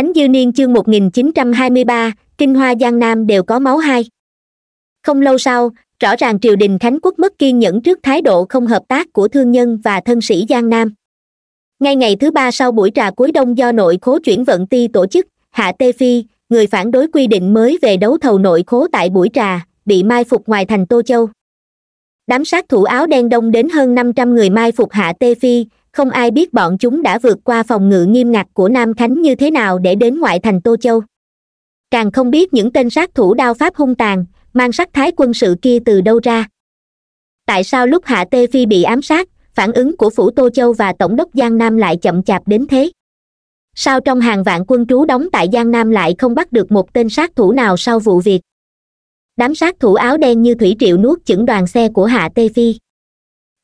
Thánh Dư Niên chương 1923, Kinh Hoa Giang Nam đều có máu hai. Không lâu sau, rõ ràng triều đình Khánh Quốc mất kiên nhẫn trước thái độ không hợp tác của thương nhân và thân sĩ Giang Nam. Ngay ngày thứ ba sau buổi trà cuối đông do nội khố chuyển vận ti tổ chức, Hạ Tê Phi, người phản đối quy định mới về đấu thầu nội khố tại buổi trà, bị mai phục ngoài thành Tô Châu. Đám sát thủ áo đen đông đến hơn 500 người mai phục Hạ Tê Phi, không ai biết bọn chúng đã vượt qua phòng ngự nghiêm ngặt của Nam Khánh như thế nào để đến ngoại thành Tô Châu. Càng không biết những tên sát thủ đao pháp hung tàn, mang sắc thái quân sự kia từ đâu ra. Tại sao lúc Hạ Tê Phi bị ám sát, phản ứng của Phủ Tô Châu và Tổng đốc Giang Nam lại chậm chạp đến thế? Sao trong hàng vạn quân trú đóng tại Giang Nam lại không bắt được một tên sát thủ nào sau vụ việc? Đám sát thủ áo đen như Thủy Triệu nuốt chửng đoàn xe của Hạ Tê Phi.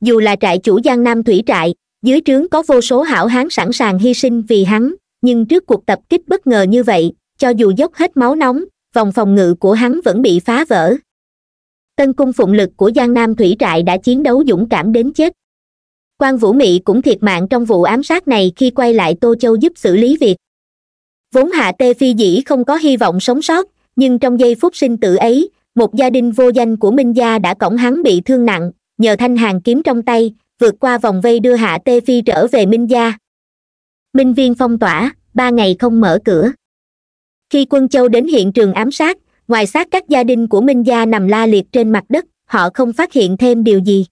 Dù là trại chủ Giang Nam Thủy Trại, dưới trướng có vô số hảo hán sẵn sàng hy sinh vì hắn, nhưng trước cuộc tập kích bất ngờ như vậy, cho dù dốc hết máu nóng, vòng phòng ngự của hắn vẫn bị phá vỡ. Tân cung phụng lực của giang nam thủy trại đã chiến đấu dũng cảm đến chết. Quan vũ mị cũng thiệt mạng trong vụ ám sát này khi quay lại tô châu giúp xử lý việc. Vốn hạ tê phi dĩ không có hy vọng sống sót, nhưng trong giây phút sinh tử ấy, một gia đình vô danh của minh gia đã cõng hắn bị thương nặng, nhờ thanh hàng kiếm trong tay vượt qua vòng vây đưa hạ tê phi trở về minh gia. Minh viên phong tỏa, ba ngày không mở cửa. Khi quân châu đến hiện trường ám sát, ngoài xác các gia đình của minh gia nằm la liệt trên mặt đất, họ không phát hiện thêm điều gì.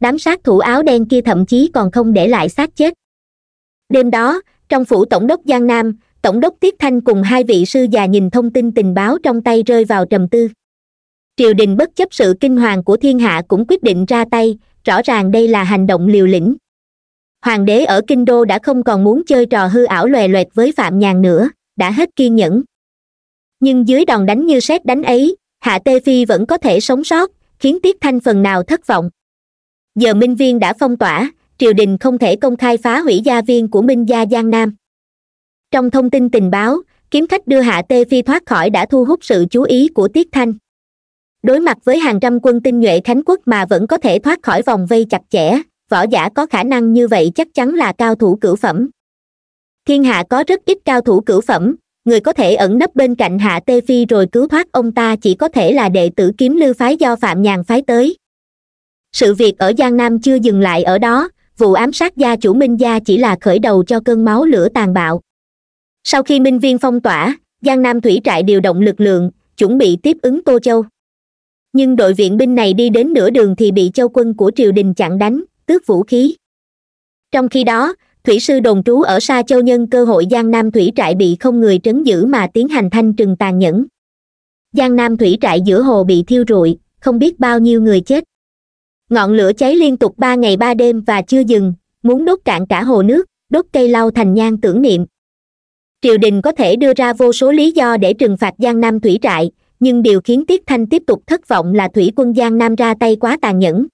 Đám sát thủ áo đen kia thậm chí còn không để lại xác chết. Đêm đó, trong phủ tổng đốc giang nam, tổng đốc tiết thanh cùng hai vị sư già nhìn thông tin tình báo trong tay rơi vào trầm tư. Triều đình bất chấp sự kinh hoàng của thiên hạ cũng quyết định ra tay rõ ràng đây là hành động liều lĩnh. Hoàng đế ở kinh đô đã không còn muốn chơi trò hư ảo lòe loẹt với phạm nhàn nữa, đã hết kiên nhẫn. Nhưng dưới đòn đánh như sét đánh ấy, hạ tê phi vẫn có thể sống sót, khiến tiết thanh phần nào thất vọng. Giờ minh viên đã phong tỏa, triều đình không thể công khai phá hủy gia viên của minh gia giang nam. Trong thông tin tình báo, kiếm khách đưa hạ tê phi thoát khỏi đã thu hút sự chú ý của tiết thanh đối mặt với hàng trăm quân tinh nhuệ khánh quốc mà vẫn có thể thoát khỏi vòng vây chặt chẽ, võ giả có khả năng như vậy chắc chắn là cao thủ cửu phẩm. Thiên hạ có rất ít cao thủ cửu phẩm, người có thể ẩn nấp bên cạnh hạ tê phi rồi cứu thoát ông ta chỉ có thể là đệ tử kiếm lư phái do phạm nhàn phái tới. Sự việc ở giang nam chưa dừng lại ở đó, vụ ám sát gia chủ minh gia chỉ là khởi đầu cho cơn máu lửa tàn bạo. Sau khi minh viên phong tỏa, giang nam thủy trại điều động lực lượng, chuẩn bị tiếp ứng tô châu nhưng đội viện binh này đi đến nửa đường thì bị châu quân của triều đình chặn đánh, tước vũ khí. Trong khi đó, thủy sư đồn trú ở xa châu nhân cơ hội giang nam thủy trại bị không người trấn giữ mà tiến hành thanh trừng tàn nhẫn. Giang nam thủy trại giữa hồ bị thiêu rụi, không biết bao nhiêu người chết. Ngọn lửa cháy liên tục ba ngày ba đêm và chưa dừng, muốn đốt cạn cả hồ nước, đốt cây lau thành nhang tưởng niệm. Triều đình có thể đưa ra vô số lý do để trừng phạt giang nam thủy trại nhưng điều khiến tiết thanh tiếp tục thất vọng là thủy quân giang nam ra tay quá tàn nhẫn.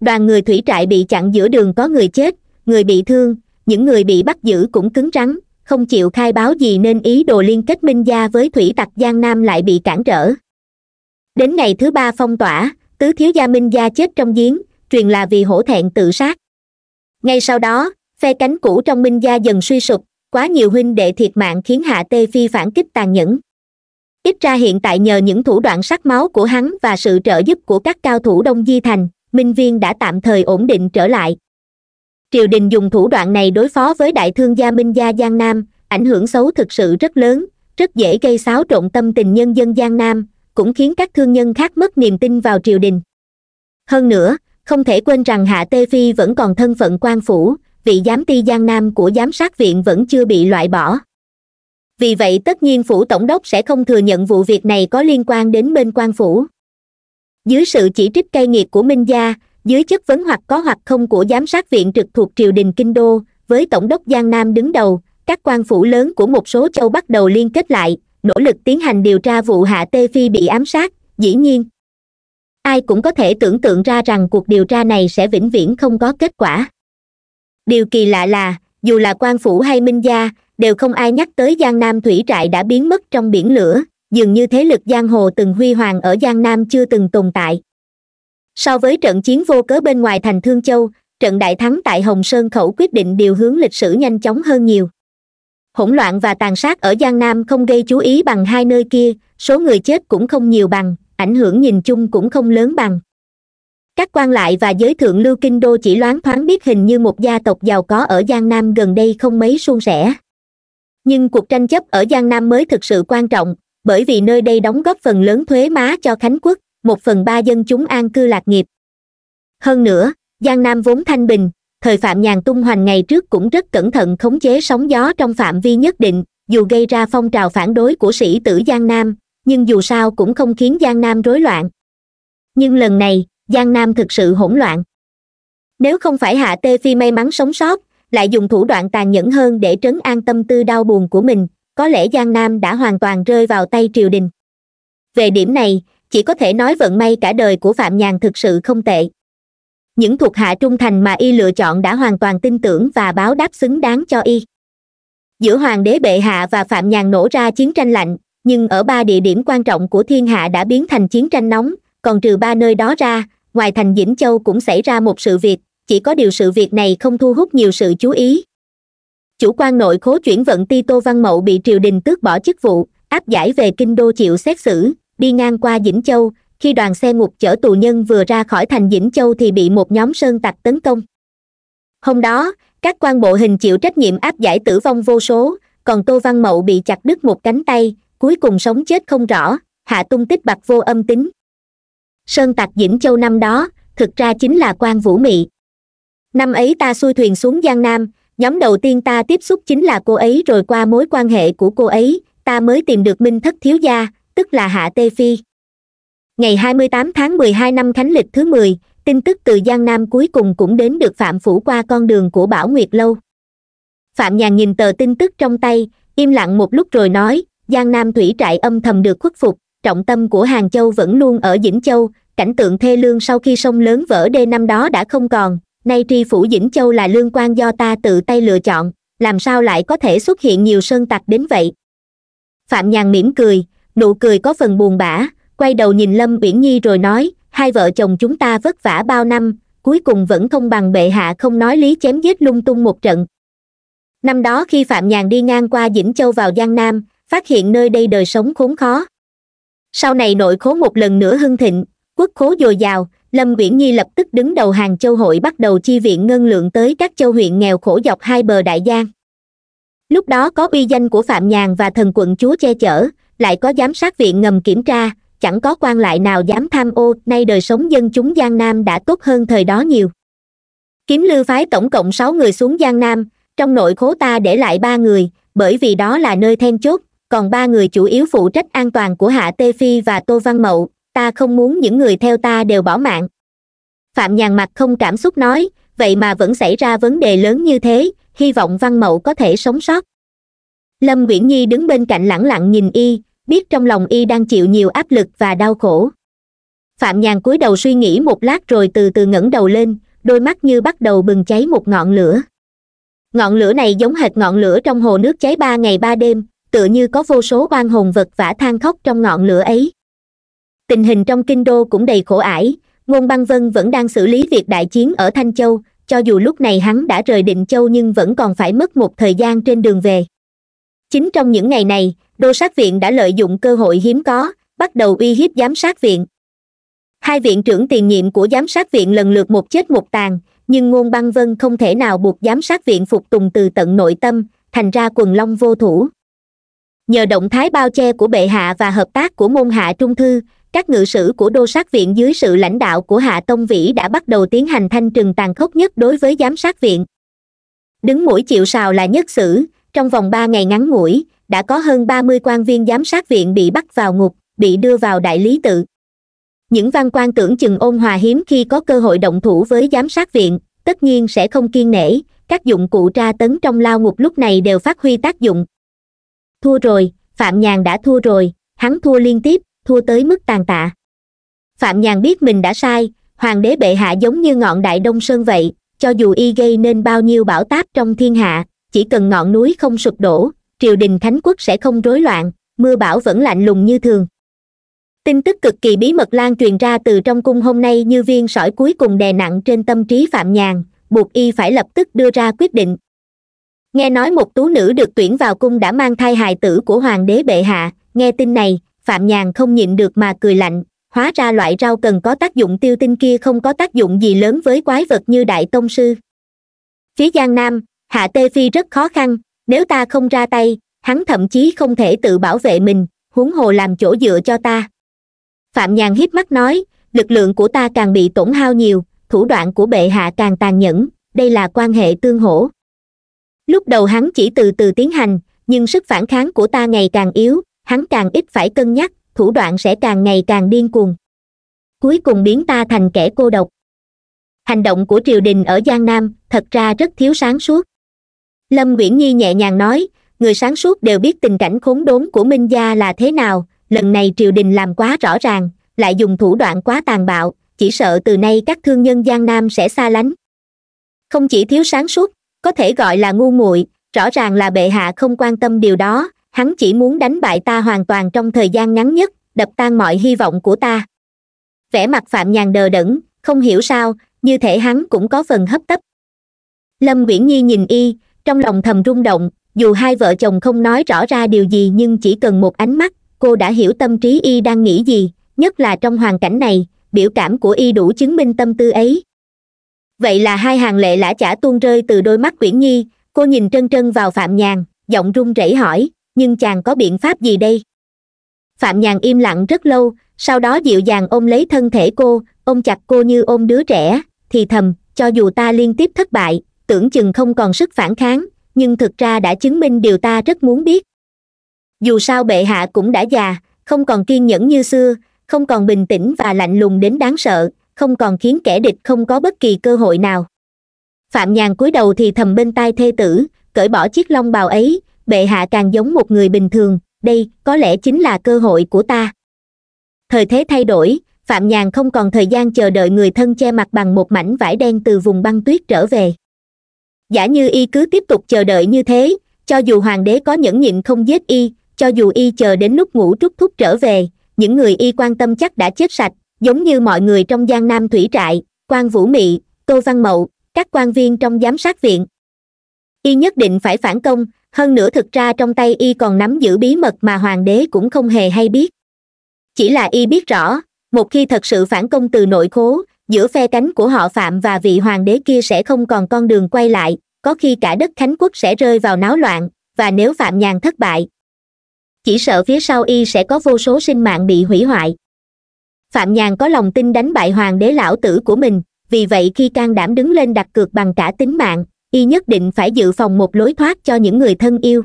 Đoàn người thủy trại bị chặn giữa đường có người chết, người bị thương, những người bị bắt giữ cũng cứng rắn, không chịu khai báo gì nên ý đồ liên kết minh gia với thủy tặc giang nam lại bị cản trở. Đến ngày thứ ba phong tỏa, tứ thiếu gia minh gia chết trong giếng, truyền là vì hổ thẹn tự sát. Ngay sau đó, phe cánh cũ trong minh gia dần suy sụp, quá nhiều huynh đệ thiệt mạng khiến hạ tê phi phản kích tàn nhẫn ít ra hiện tại nhờ những thủ đoạn sắc máu của hắn và sự trợ giúp của các cao thủ đông di thành, minh viên đã tạm thời ổn định trở lại. Triều đình dùng thủ đoạn này đối phó với đại thương gia minh gia giang nam, ảnh hưởng xấu thực sự rất lớn, rất dễ gây xáo trộn tâm tình nhân dân giang nam, cũng khiến các thương nhân khác mất niềm tin vào triều đình. Hơn nữa, không thể quên rằng hạ tê phi vẫn còn thân phận quan phủ, vị giám ty giang nam của giám sát viện vẫn chưa bị loại bỏ vì vậy tất nhiên phủ tổng đốc sẽ không thừa nhận vụ việc này có liên quan đến bên quan phủ. Dưới sự chỉ trích cay nghiệt của minh gia, dưới chất vấn hoặc có hoặc không của giám sát viện trực thuộc triều đình kinh đô, với tổng đốc giang nam đứng đầu, các quan phủ lớn của một số châu bắt đầu liên kết lại, nỗ lực tiến hành điều tra vụ hạ tê phi bị ám sát, dĩ nhiên. Ai cũng có thể tưởng tượng ra rằng cuộc điều tra này sẽ vĩnh viễn không có kết quả. Điều kỳ lạ là, dù là quan phủ hay minh gia đều không ai nhắc tới giang nam thủy trại đã biến mất trong biển lửa, dường như thế lực giang hồ từng huy hoàng ở giang nam chưa từng tồn tại. So với trận chiến vô cớ bên ngoài thành thương châu, trận đại thắng tại hồng sơn khẩu quyết định điều hướng lịch sử nhanh chóng hơn nhiều. Hỗn loạn và tàn sát ở giang nam không gây chú ý bằng hai nơi kia, số người chết cũng không nhiều bằng, ảnh hưởng nhìn chung cũng không lớn bằng. Các quan lại và giới thượng lưu kinh đô chỉ loáng thoáng biết hình như một gia tộc giàu có ở giang nam gần đây không mấy suôn sẻ nhưng cuộc tranh chấp ở giang nam mới thực sự quan trọng, bởi vì nơi đây đóng góp phần lớn thuế má cho khánh quốc, một phần ba dân chúng an cư lạc nghiệp. Hơn nữa, giang nam vốn thanh bình, thời phạm nhàn tung hoành ngày trước cũng rất cẩn thận khống chế sóng gió trong phạm vi nhất định, dù gây ra phong trào phản đối của sĩ tử giang nam, nhưng dù sao cũng không khiến giang nam rối loạn. Nhưng lần này, giang nam thực sự hỗn loạn. Nếu không phải hạ tê phi may mắn sống sót lại dùng thủ đoạn tàn nhẫn hơn để trấn an tâm tư đau buồn của mình, có lẽ giang nam đã hoàn toàn rơi vào tay triều đình. Về điểm này, chỉ có thể nói vận may cả đời của phạm nhàn thực sự không tệ. Những thuộc hạ trung thành mà y lựa chọn đã hoàn toàn tin tưởng và báo đáp xứng đáng cho y. Giữa hoàng đế bệ hạ và phạm nhàn nổ ra chiến tranh lạnh, nhưng ở ba địa điểm quan trọng của thiên hạ đã biến thành chiến tranh nóng, còn trừ ba nơi đó ra, ngoài thành dĩnh châu cũng xảy ra một sự việc chỉ có điều sự việc này không thu hút nhiều sự chú ý. Chủ quan nội khố chuyển vận ti tô văn mậu bị triều đình tước bỏ chức vụ, áp giải về kinh đô chịu xét xử, đi ngang qua dĩnh châu. Khi đoàn xe ngục chở tù nhân vừa ra khỏi thành dĩnh châu thì bị một nhóm sơn tặc tấn công. Hôm đó, các quan bộ hình chịu trách nhiệm áp giải tử vong vô số, còn tô văn mậu bị chặt đứt một cánh tay, cuối cùng sống chết không rõ, hạ tung tích bạc vô âm tính. Sơn tặc dĩnh châu năm đó, thực ra chính là quan vũ mị năm ấy ta xuôi thuyền xuống giang nam nhóm đầu tiên ta tiếp xúc chính là cô ấy rồi qua mối quan hệ của cô ấy ta mới tìm được minh thất thiếu gia tức là hạ tê phi. Ngày 28 tháng 12 năm khánh lịch thứ 10, tin tức từ giang nam cuối cùng cũng đến được phạm phủ qua con đường của bảo nguyệt lâu. Phạm nhàn nhìn tờ tin tức trong tay im lặng một lúc rồi nói giang nam thủy trại âm thầm được khuất phục trọng tâm của hàng châu vẫn luôn ở dĩnh châu cảnh tượng thê lương sau khi sông lớn vỡ đê năm đó đã không còn nay tri phủ dĩnh châu là lương quan do ta tự tay lựa chọn, làm sao lại có thể xuất hiện nhiều sơn tặc đến vậy? Phạm nhàn mỉm cười, nụ cười có phần buồn bã, quay đầu nhìn lâm uyển nhi rồi nói, hai vợ chồng chúng ta vất vả bao năm, cuối cùng vẫn không bằng bệ hạ không nói lý chém giết lung tung một trận. Năm đó khi phạm nhàn đi ngang qua dĩnh châu vào giang nam, phát hiện nơi đây đời sống khốn khó. Sau này nội khố một lần nữa hưng thịnh quốc khố dồi dào, lâm uyển nhi lập tức đứng đầu hàng châu hội bắt đầu chi viện ngân lượng tới các châu huyện nghèo khổ dọc hai bờ đại giang. Lúc đó có uy danh của phạm nhàn và thần quận chúa che chở, lại có giám sát viện ngầm kiểm tra, chẳng có quan lại nào dám tham ô, nay đời sống dân chúng giang nam đã tốt hơn thời đó nhiều. Kiếm lư phái tổng cộng sáu người xuống giang nam, trong nội khố ta để lại ba người, bởi vì đó là nơi then chốt, còn ba người chủ yếu phụ trách an toàn của hạ tê phi và tô văn mậu ta không muốn những người theo ta đều bỏ mạng. Phạm nhàn mặt không cảm xúc nói, vậy mà vẫn xảy ra vấn đề lớn như thế, hy vọng văn mậu có thể sống sót. Lâm uyển nhi đứng bên cạnh lẳng lặng nhìn y, biết trong lòng y đang chịu nhiều áp lực và đau khổ. Phạm nhàn cúi đầu suy nghĩ một lát rồi từ từ ngẩng đầu lên, đôi mắt như bắt đầu bừng cháy một ngọn lửa. Ngọn lửa này giống hệt ngọn lửa trong hồ nước cháy ba ngày ba đêm, tựa như có vô số oan hồn vật vã than khóc trong ngọn lửa ấy tình hình trong kinh đô cũng đầy khổ ải. Ngôn băng vân vẫn đang xử lý việc đại chiến ở thanh châu. Cho dù lúc này hắn đã rời định châu nhưng vẫn còn phải mất một thời gian trên đường về. Chính trong những ngày này, đô sát viện đã lợi dụng cơ hội hiếm có, bắt đầu uy hiếp giám sát viện. Hai viện trưởng tiền nhiệm của giám sát viện lần lượt một chết một tàn, nhưng ngôn băng vân không thể nào buộc giám sát viện phục tùng từ tận nội tâm, thành ra quần long vô thủ. Nhờ động thái bao che của bệ hạ và hợp tác của môn hạ trung thư các ngự sử của đô sát viện dưới sự lãnh đạo của hạ tông vĩ đã bắt đầu tiến hành thanh trừng tàn khốc nhất đối với giám sát viện. Đứng mũi chịu sào là nhất sử, trong vòng ba ngày ngắn ngủi, đã có hơn ba mươi quan viên giám sát viện bị bắt vào ngục, bị đưa vào đại lý tự. Những văn quan tưởng chừng ôn hòa hiếm khi có cơ hội động thủ với giám sát viện, tất nhiên sẽ không kiên nể, các dụng cụ tra tấn trong lao ngục lúc này đều phát huy tác dụng. Thua rồi, phạm nhàn đã thua rồi, hắn thua liên tiếp thua tới mức tàn tạ. Phạm nhàn biết mình đã sai, hoàng đế bệ hạ giống như ngọn đại đông sơn vậy, cho dù y gây nên bao nhiêu bão táp trong thiên hạ, chỉ cần ngọn núi không sụp đổ, triều đình thánh quốc sẽ không rối loạn, mưa bão vẫn lạnh lùng như thường. Tin tức cực kỳ bí mật lan truyền ra từ trong cung hôm nay như viên sỏi cuối cùng đè nặng trên tâm trí phạm nhàn, buộc y phải lập tức đưa ra quyết định. Nghe nói một tú nữ được tuyển vào cung đã mang thai hài tử của hoàng đế bệ hạ, nghe tin này phạm nhàn không nhịn được mà cười lạnh, hóa ra loại rau cần có tác dụng tiêu tinh kia không có tác dụng gì lớn với quái vật như đại tông sư. Phía giang nam, hạ tê phi rất khó khăn, nếu ta không ra tay, hắn thậm chí không thể tự bảo vệ mình, huống hồ làm chỗ dựa cho ta. Phạm nhàn hiếp mắt nói, lực lượng của ta càng bị tổn hao nhiều, thủ đoạn của bệ hạ càng tàn nhẫn, đây là quan hệ tương hỗ. Lúc đầu hắn chỉ từ từ tiến hành, nhưng sức phản kháng của ta ngày càng yếu hắn càng ít phải cân nhắc, thủ đoạn sẽ càng ngày càng điên cuồng. Cuối cùng biến ta thành kẻ cô độc. Hành động của triều đình ở giang nam, thật ra rất thiếu sáng suốt. Lâm nguyễn nhi nhẹ nhàng nói, người sáng suốt đều biết tình cảnh khốn đốn của minh gia là thế nào, lần này triều đình làm quá rõ ràng, lại dùng thủ đoạn quá tàn bạo, chỉ sợ từ nay các thương nhân giang nam sẽ xa lánh. Không chỉ thiếu sáng suốt, có thể gọi là ngu muội, rõ ràng là bệ hạ không quan tâm điều đó hắn chỉ muốn đánh bại ta hoàn toàn trong thời gian ngắn nhất, đập tan mọi hy vọng của ta. Vẻ mặt phạm nhàn đờ đẫn, không hiểu sao, như thể hắn cũng có phần hấp tấp. Lâm uyển nhi nhìn y, trong lòng thầm rung động, dù hai vợ chồng không nói rõ ra điều gì nhưng chỉ cần một ánh mắt, cô đã hiểu tâm trí y đang nghĩ gì, nhất là trong hoàn cảnh này, biểu cảm của y đủ chứng minh tâm tư ấy. Vậy là hai hàng lệ lã chả tuôn rơi từ đôi mắt uyển nhi, cô nhìn trân trân vào phạm nhàn, giọng run rẩy hỏi nhưng chàng có biện pháp gì đây? Phạm nhàn im lặng rất lâu, sau đó dịu dàng ôm lấy thân thể cô, ôm chặt cô như ôm đứa trẻ, thì thầm, cho dù ta liên tiếp thất bại, tưởng chừng không còn sức phản kháng, nhưng thực ra đã chứng minh điều ta rất muốn biết. Dù sao bệ hạ cũng đã già, không còn kiên nhẫn như xưa, không còn bình tĩnh và lạnh lùng đến đáng sợ, không còn khiến kẻ địch không có bất kỳ cơ hội nào. Phạm nhàn cúi đầu thì thầm bên tai thê tử, cởi bỏ chiếc long bào ấy bệ hạ càng giống một người bình thường, đây có lẽ chính là cơ hội của ta. Thời thế thay đổi, phạm nhàn không còn thời gian chờ đợi người thân che mặt bằng một mảnh vải đen từ vùng băng tuyết trở về. Giả như y cứ tiếp tục chờ đợi như thế, cho dù hoàng đế có nhẫn nhịn không giết y, cho dù y chờ đến lúc ngủ trúc thúc trở về, những người y quan tâm chắc đã chết sạch, giống như mọi người trong giang nam thủy trại, quan vũ mị, tô văn mậu, các quan viên trong giám sát viện. Y nhất định phải phản công hơn nữa thực ra trong tay y còn nắm giữ bí mật mà hoàng đế cũng không hề hay biết. Chỉ là y biết rõ, một khi thật sự phản công từ nội khố, giữa phe cánh của họ phạm và vị hoàng đế kia sẽ không còn con đường quay lại, có khi cả đất khánh quốc sẽ rơi vào náo loạn, và nếu phạm nhàn thất bại, chỉ sợ phía sau y sẽ có vô số sinh mạng bị hủy hoại. Phạm nhàn có lòng tin đánh bại hoàng đế lão tử của mình, vì vậy khi can đảm đứng lên đặt cược bằng cả tính mạng y nhất định phải dự phòng một lối thoát cho những người thân yêu.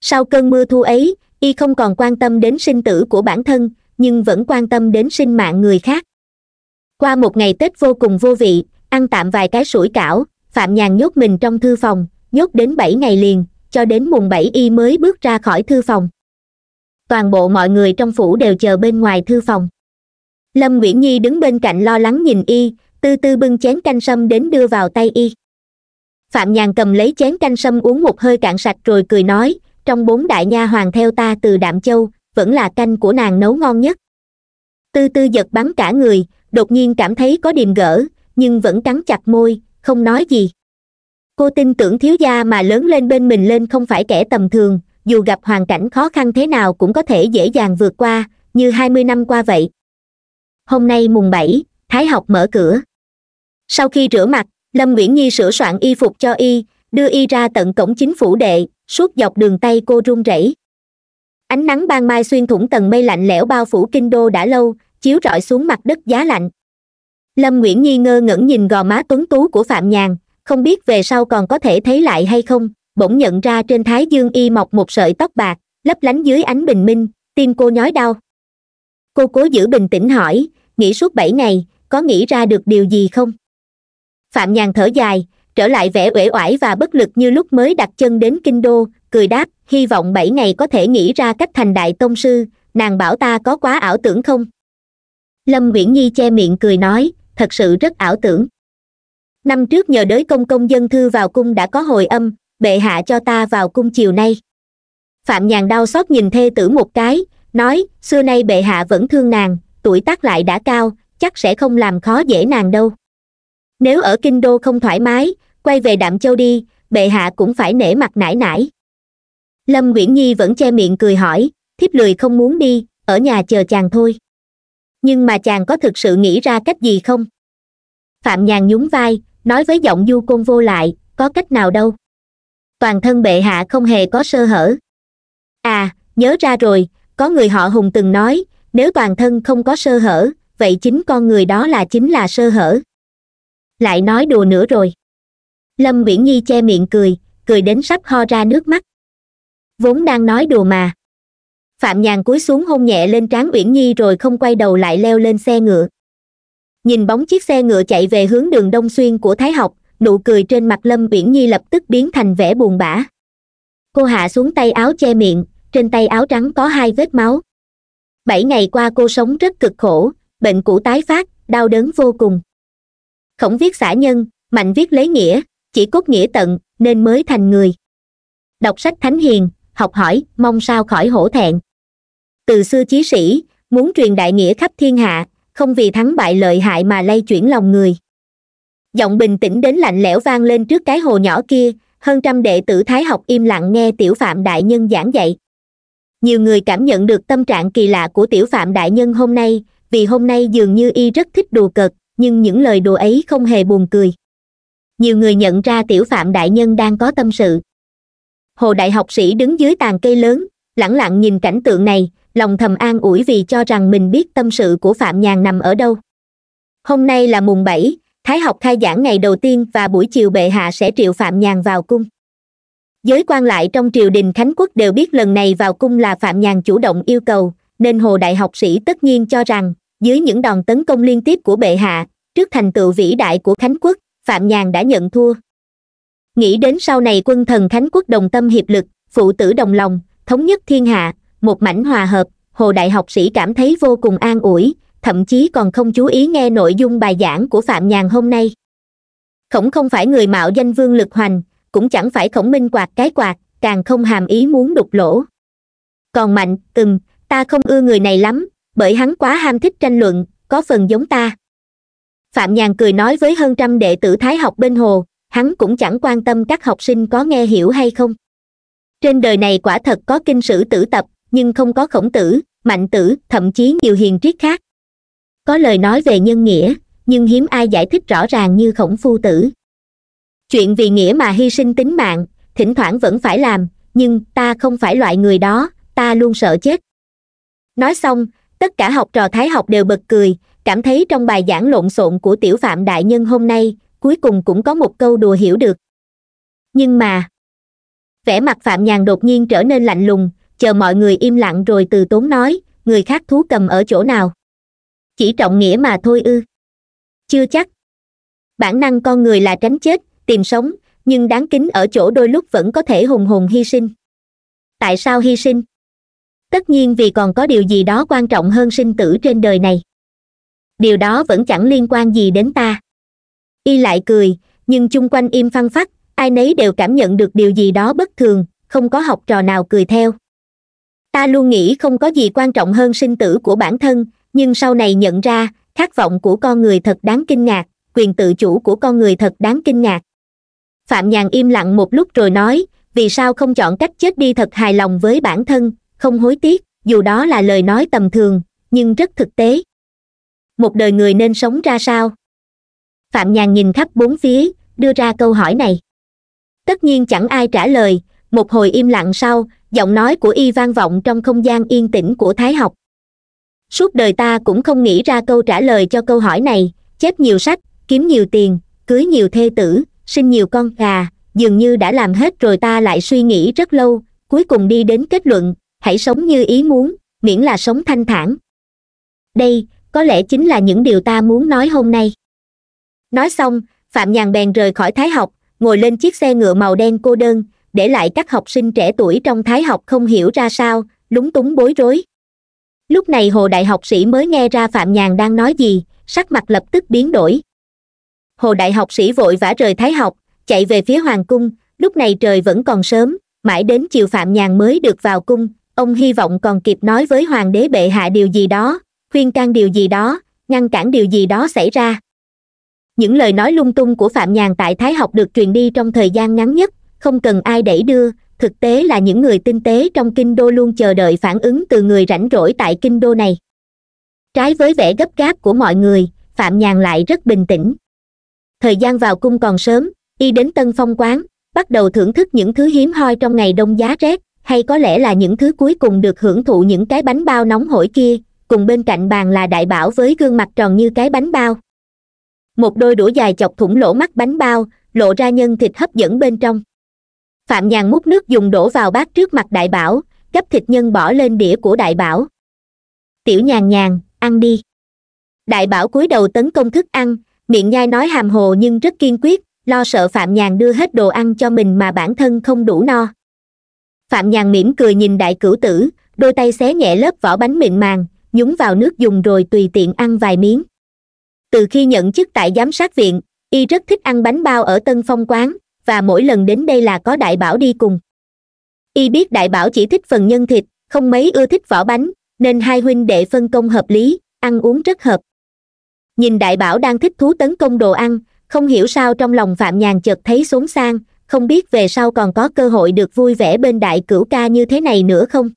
Sau cơn mưa thu ấy, y không còn quan tâm đến sinh tử của bản thân, nhưng vẫn quan tâm đến sinh mạng người khác. Qua một ngày tết vô cùng vô vị, ăn tạm vài cái sủi cảo, phạm nhàn nhốt mình trong thư phòng, nhốt đến bảy ngày liền, cho đến mùng bảy y mới bước ra khỏi thư phòng. Toàn bộ mọi người trong phủ đều chờ bên ngoài thư phòng. Lâm nguyễn nhi đứng bên cạnh lo lắng nhìn y tư tư bưng chén canh sâm đến đưa vào tay y phạm nhàn cầm lấy chén canh sâm uống một hơi cạn sạch rồi cười nói, trong bốn đại nha hoàng theo ta từ đạm châu, vẫn là canh của nàng nấu ngon nhất. Tư tư giật bắn cả người, đột nhiên cảm thấy có điềm gỡ nhưng vẫn cắn chặt môi, không nói gì. Cô tin tưởng thiếu gia mà lớn lên bên mình lên không phải kẻ tầm thường, dù gặp hoàn cảnh khó khăn thế nào cũng có thể dễ dàng vượt qua, như hai mươi năm qua vậy. Hôm nay mùng bảy, thái học mở cửa. Sau khi rửa mặt lâm nguyễn nhi sửa soạn y phục cho y, đưa y ra tận cổng chính phủ đệ, suốt dọc đường tay cô run rẩy. Ánh nắng ban mai xuyên thủng tầng mây lạnh lẽo bao phủ kinh đô đã lâu, chiếu rọi xuống mặt đất giá lạnh. Lâm nguyễn nhi ngơ ngẩn nhìn gò má tuấn tú của phạm nhàn, không biết về sau còn có thể thấy lại hay không, bỗng nhận ra trên thái dương y mọc một sợi tóc bạc, lấp lánh dưới ánh bình minh, tim cô nhói đau. Cô cố giữ bình tĩnh hỏi nghĩ suốt bảy ngày, có nghĩ ra được điều gì không? Phạm nhàn thở dài, trở lại vẻ uể oải và bất lực như lúc mới đặt chân đến kinh đô, cười đáp, hy vọng bảy ngày có thể nghĩ ra cách thành đại tông sư, nàng bảo ta có quá ảo tưởng không? Lâm nguyễn nhi che miệng cười nói, thật sự rất ảo tưởng. Năm trước nhờ đới công công dân thư vào cung đã có hồi âm, bệ hạ cho ta vào cung chiều nay. Phạm nhàn đau xót nhìn thê tử một cái, nói, xưa nay bệ hạ vẫn thương nàng, tuổi tác lại đã cao, chắc sẽ không làm khó dễ nàng đâu nếu ở kinh đô không thoải mái, quay về đạm châu đi, bệ hạ cũng phải nể mặt nải nải. Lâm nguyễn nhi vẫn che miệng cười hỏi, thiếp lười không muốn đi, ở nhà chờ chàng thôi. Nhưng mà chàng có thực sự nghĩ ra cách gì không? Phạm nhàn nhún vai, nói với giọng du côn vô lại, có cách nào đâu? Toàn thân bệ hạ không hề có sơ hở. À nhớ ra rồi, có người họ hùng từng nói, nếu toàn thân không có sơ hở, vậy chính con người đó là chính là sơ hở lại nói đùa nữa rồi. Lâm viễn nhi che miệng cười cười đến sắp ho ra nước mắt. Vốn đang nói đùa mà. Phạm nhàn cúi xuống hôn nhẹ lên trán uyển nhi rồi không quay đầu lại leo lên xe ngựa. Nhìn bóng chiếc xe ngựa chạy về hướng đường đông xuyên của thái học, nụ cười trên mặt lâm uyển nhi lập tức biến thành vẻ buồn bã. Cô hạ xuống tay áo che miệng, trên tay áo trắng có hai vết máu. Bảy ngày qua cô sống rất cực khổ, bệnh cũ tái phát, đau đớn vô cùng khổng viết xã nhân, mạnh viết lấy nghĩa, chỉ cốt nghĩa tận, nên mới thành người. Đọc sách thánh hiền, học hỏi, mong sao khỏi hổ thẹn. Từ xưa chí sĩ, muốn truyền đại nghĩa khắp thiên hạ, không vì thắng bại lợi hại mà lay chuyển lòng người. Giọng bình tĩnh đến lạnh lẽo vang lên trước cái hồ nhỏ kia, hơn trăm đệ tử thái học im lặng nghe tiểu phạm đại nhân giảng dạy. Nhiều người cảm nhận được tâm trạng kỳ lạ của tiểu phạm đại nhân hôm nay, vì hôm nay dường như y rất thích đùa cợt nhưng những lời đùa ấy không hề buồn cười. Nhiều người nhận ra tiểu phạm đại nhân đang có tâm sự. Hồ đại học sĩ đứng dưới tàn cây lớn, lẳng lặng nhìn cảnh tượng này, lòng thầm an ủi vì cho rằng mình biết tâm sự của phạm nhàn nằm ở đâu. Hôm nay là mùng bảy, thái học khai giảng ngày đầu tiên và buổi chiều bệ hạ sẽ triệu phạm nhàn vào cung. Giới quan lại trong triều đình khánh quốc đều biết lần này vào cung là phạm nhàn chủ động yêu cầu, nên hồ đại học sĩ tất nhiên cho rằng dưới những đòn tấn công liên tiếp của bệ hạ, trước thành tựu vĩ đại của khánh quốc, phạm nhàn đã nhận thua. Nghĩ đến sau này quân thần khánh quốc đồng tâm hiệp lực, phụ tử đồng lòng, thống nhất thiên hạ, một mảnh hòa hợp, hồ đại học sĩ cảm thấy vô cùng an ủi, thậm chí còn không chú ý nghe nội dung bài giảng của phạm nhàn hôm nay. Khổng không phải người mạo danh vương lực hoành, cũng chẳng phải khổng minh quạt cái quạt, càng không hàm ý muốn đục lỗ. Còn mạnh từng ta không ưa người này lắm bởi hắn quá ham thích tranh luận, có phần giống ta. Phạm nhàn cười nói với hơn trăm đệ tử thái học bên hồ, hắn cũng chẳng quan tâm các học sinh có nghe hiểu hay không. Trên đời này quả thật có kinh sử tử tập, nhưng không có khổng tử, mạnh tử, thậm chí nhiều hiền triết khác. Có lời nói về nhân nghĩa, nhưng hiếm ai giải thích rõ ràng như khổng phu tử. Chuyện vì nghĩa mà hy sinh tính mạng, thỉnh thoảng vẫn phải làm, nhưng ta không phải loại người đó, ta luôn sợ chết. Nói xong tất cả học trò thái học đều bật cười, cảm thấy trong bài giảng lộn xộn của tiểu phạm đại nhân hôm nay, cuối cùng cũng có một câu đùa hiểu được. Nhưng mà, vẻ mặt phạm nhàn đột nhiên trở nên lạnh lùng, chờ mọi người im lặng rồi từ tốn nói, người khác thú cầm ở chỗ nào? Chỉ trọng nghĩa mà thôi ư? Chưa chắc. Bản năng con người là tránh chết, tìm sống, nhưng đáng kính ở chỗ đôi lúc vẫn có thể hùng hùng hy sinh. Tại sao hy sinh? Tất nhiên vì còn có điều gì đó quan trọng hơn sinh tử trên đời này. Điều đó vẫn chẳng liên quan gì đến ta. Y lại cười, nhưng chung quanh im phăng phắc, ai nấy đều cảm nhận được điều gì đó bất thường, không có học trò nào cười theo. Ta luôn nghĩ không có gì quan trọng hơn sinh tử của bản thân, nhưng sau này nhận ra, khát vọng của con người thật đáng kinh ngạc, quyền tự chủ của con người thật đáng kinh ngạc. Phạm nhàn im lặng một lúc rồi nói, vì sao không chọn cách chết đi thật hài lòng với bản thân không hối tiếc, dù đó là lời nói tầm thường, nhưng rất thực tế. Một đời người nên sống ra sao? Phạm nhàn nhìn khắp bốn phía, đưa ra câu hỏi này. Tất nhiên chẳng ai trả lời, một hồi im lặng sau, giọng nói của y vang vọng trong không gian yên tĩnh của thái học. Suốt đời ta cũng không nghĩ ra câu trả lời cho câu hỏi này, chép nhiều sách, kiếm nhiều tiền, cưới nhiều thê tử, sinh nhiều con gà, dường như đã làm hết rồi ta lại suy nghĩ rất lâu, cuối cùng đi đến kết luận hãy sống như ý muốn, miễn là sống thanh thản. Đây, có lẽ chính là những điều ta muốn nói hôm nay. Nói xong, phạm nhàn bèn rời khỏi thái học, ngồi lên chiếc xe ngựa màu đen cô đơn, để lại các học sinh trẻ tuổi trong thái học không hiểu ra sao, lúng túng bối rối. Lúc này hồ đại học sĩ mới nghe ra phạm nhàn đang nói gì, sắc mặt lập tức biến đổi. Hồ đại học sĩ vội vã rời thái học, chạy về phía hoàng cung, lúc này trời vẫn còn sớm, mãi đến chiều phạm nhàn mới được vào cung ông hy vọng còn kịp nói với hoàng đế bệ hạ điều gì đó, khuyên can điều gì đó, ngăn cản điều gì đó xảy ra. Những lời nói lung tung của phạm nhàn tại thái học được truyền đi trong thời gian ngắn nhất, không cần ai đẩy đưa, thực tế là những người tinh tế trong kinh đô luôn chờ đợi phản ứng từ người rảnh rỗi tại kinh đô này. Trái với vẻ gấp gáp của mọi người, phạm nhàn lại rất bình tĩnh. Thời gian vào cung còn sớm, y đến tân phong quán, bắt đầu thưởng thức những thứ hiếm hoi trong ngày đông giá rét hay có lẽ là những thứ cuối cùng được hưởng thụ những cái bánh bao nóng hổi kia, cùng bên cạnh bàn là đại bảo với gương mặt tròn như cái bánh bao. Một đôi đũa dài chọc thủng lỗ mắt bánh bao, lộ ra nhân thịt hấp dẫn bên trong. Phạm nhàn múc nước dùng đổ vào bát trước mặt đại bảo, gấp thịt nhân bỏ lên đĩa của đại bảo. Tiểu nhàn nhàn, ăn đi. Đại bảo cúi đầu tấn công thức ăn, miệng nhai nói hàm hồ nhưng rất kiên quyết, lo sợ phạm nhàn đưa hết đồ ăn cho mình mà bản thân không đủ no phạm nhàn mỉm cười nhìn đại cửu tử, đôi tay xé nhẹ lớp vỏ bánh mịn màng, nhúng vào nước dùng rồi tùy tiện ăn vài miếng. Từ khi nhận chức tại giám sát viện, y rất thích ăn bánh bao ở tân phong quán, và mỗi lần đến đây là có đại bảo đi cùng. Y biết đại bảo chỉ thích phần nhân thịt, không mấy ưa thích vỏ bánh, nên hai huynh đệ phân công hợp lý, ăn uống rất hợp. Nhìn đại bảo đang thích thú tấn công đồ ăn, không hiểu sao trong lòng phạm nhàn chợt thấy xốn sang không biết về sau còn có cơ hội được vui vẻ bên đại cửu ca như thế này nữa không?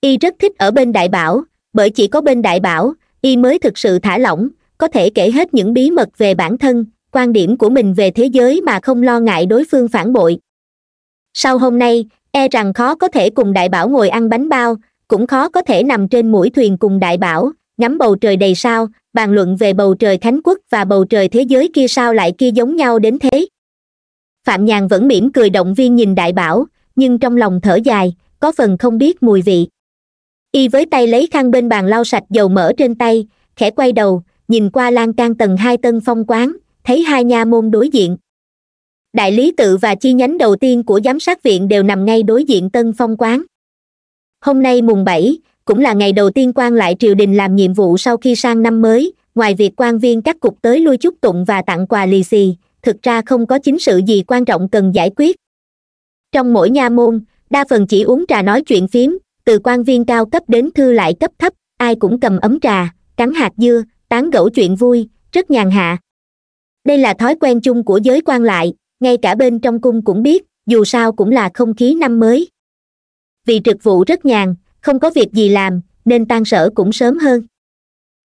Y rất thích ở bên đại bảo, bởi chỉ có bên đại bảo, y mới thực sự thả lỏng, có thể kể hết những bí mật về bản thân, quan điểm của mình về thế giới mà không lo ngại đối phương phản bội. Sau hôm nay e rằng khó có thể cùng đại bảo ngồi ăn bánh bao, cũng khó có thể nằm trên mũi thuyền cùng đại bảo, ngắm bầu trời đầy sao, bàn luận về bầu trời khánh quốc và bầu trời thế giới kia sao lại kia giống nhau đến thế? Phạm nhàn vẫn mỉm cười động viên nhìn đại bảo, nhưng trong lòng thở dài, có phần không biết mùi vị. Y với tay lấy khăn bên bàn lau sạch dầu mỡ trên tay, khẽ quay đầu, nhìn qua lan can tầng hai tân phong quán, thấy hai nha môn đối diện. Đại lý tự và chi nhánh đầu tiên của giám sát viện đều nằm ngay đối diện tân phong quán. Hôm nay mùng bảy, cũng là ngày đầu tiên quan lại triều đình làm nhiệm vụ sau khi sang năm mới, ngoài việc quan viên các cục tới lui chúc tụng và tặng quà lì xì thực ra không có chính sự gì quan trọng cần giải quyết. Trong mỗi nha môn, đa phần chỉ uống trà nói chuyện phiếm từ quan viên cao cấp đến thư lại cấp thấp, ai cũng cầm ấm trà, cắn hạt dưa, tán gẫu chuyện vui, rất nhàn hạ. Đây là thói quen chung của giới quan lại, ngay cả bên trong cung cũng biết, dù sao cũng là không khí năm mới. Vì trực vụ rất nhàn, không có việc gì làm, nên tan sở cũng sớm hơn.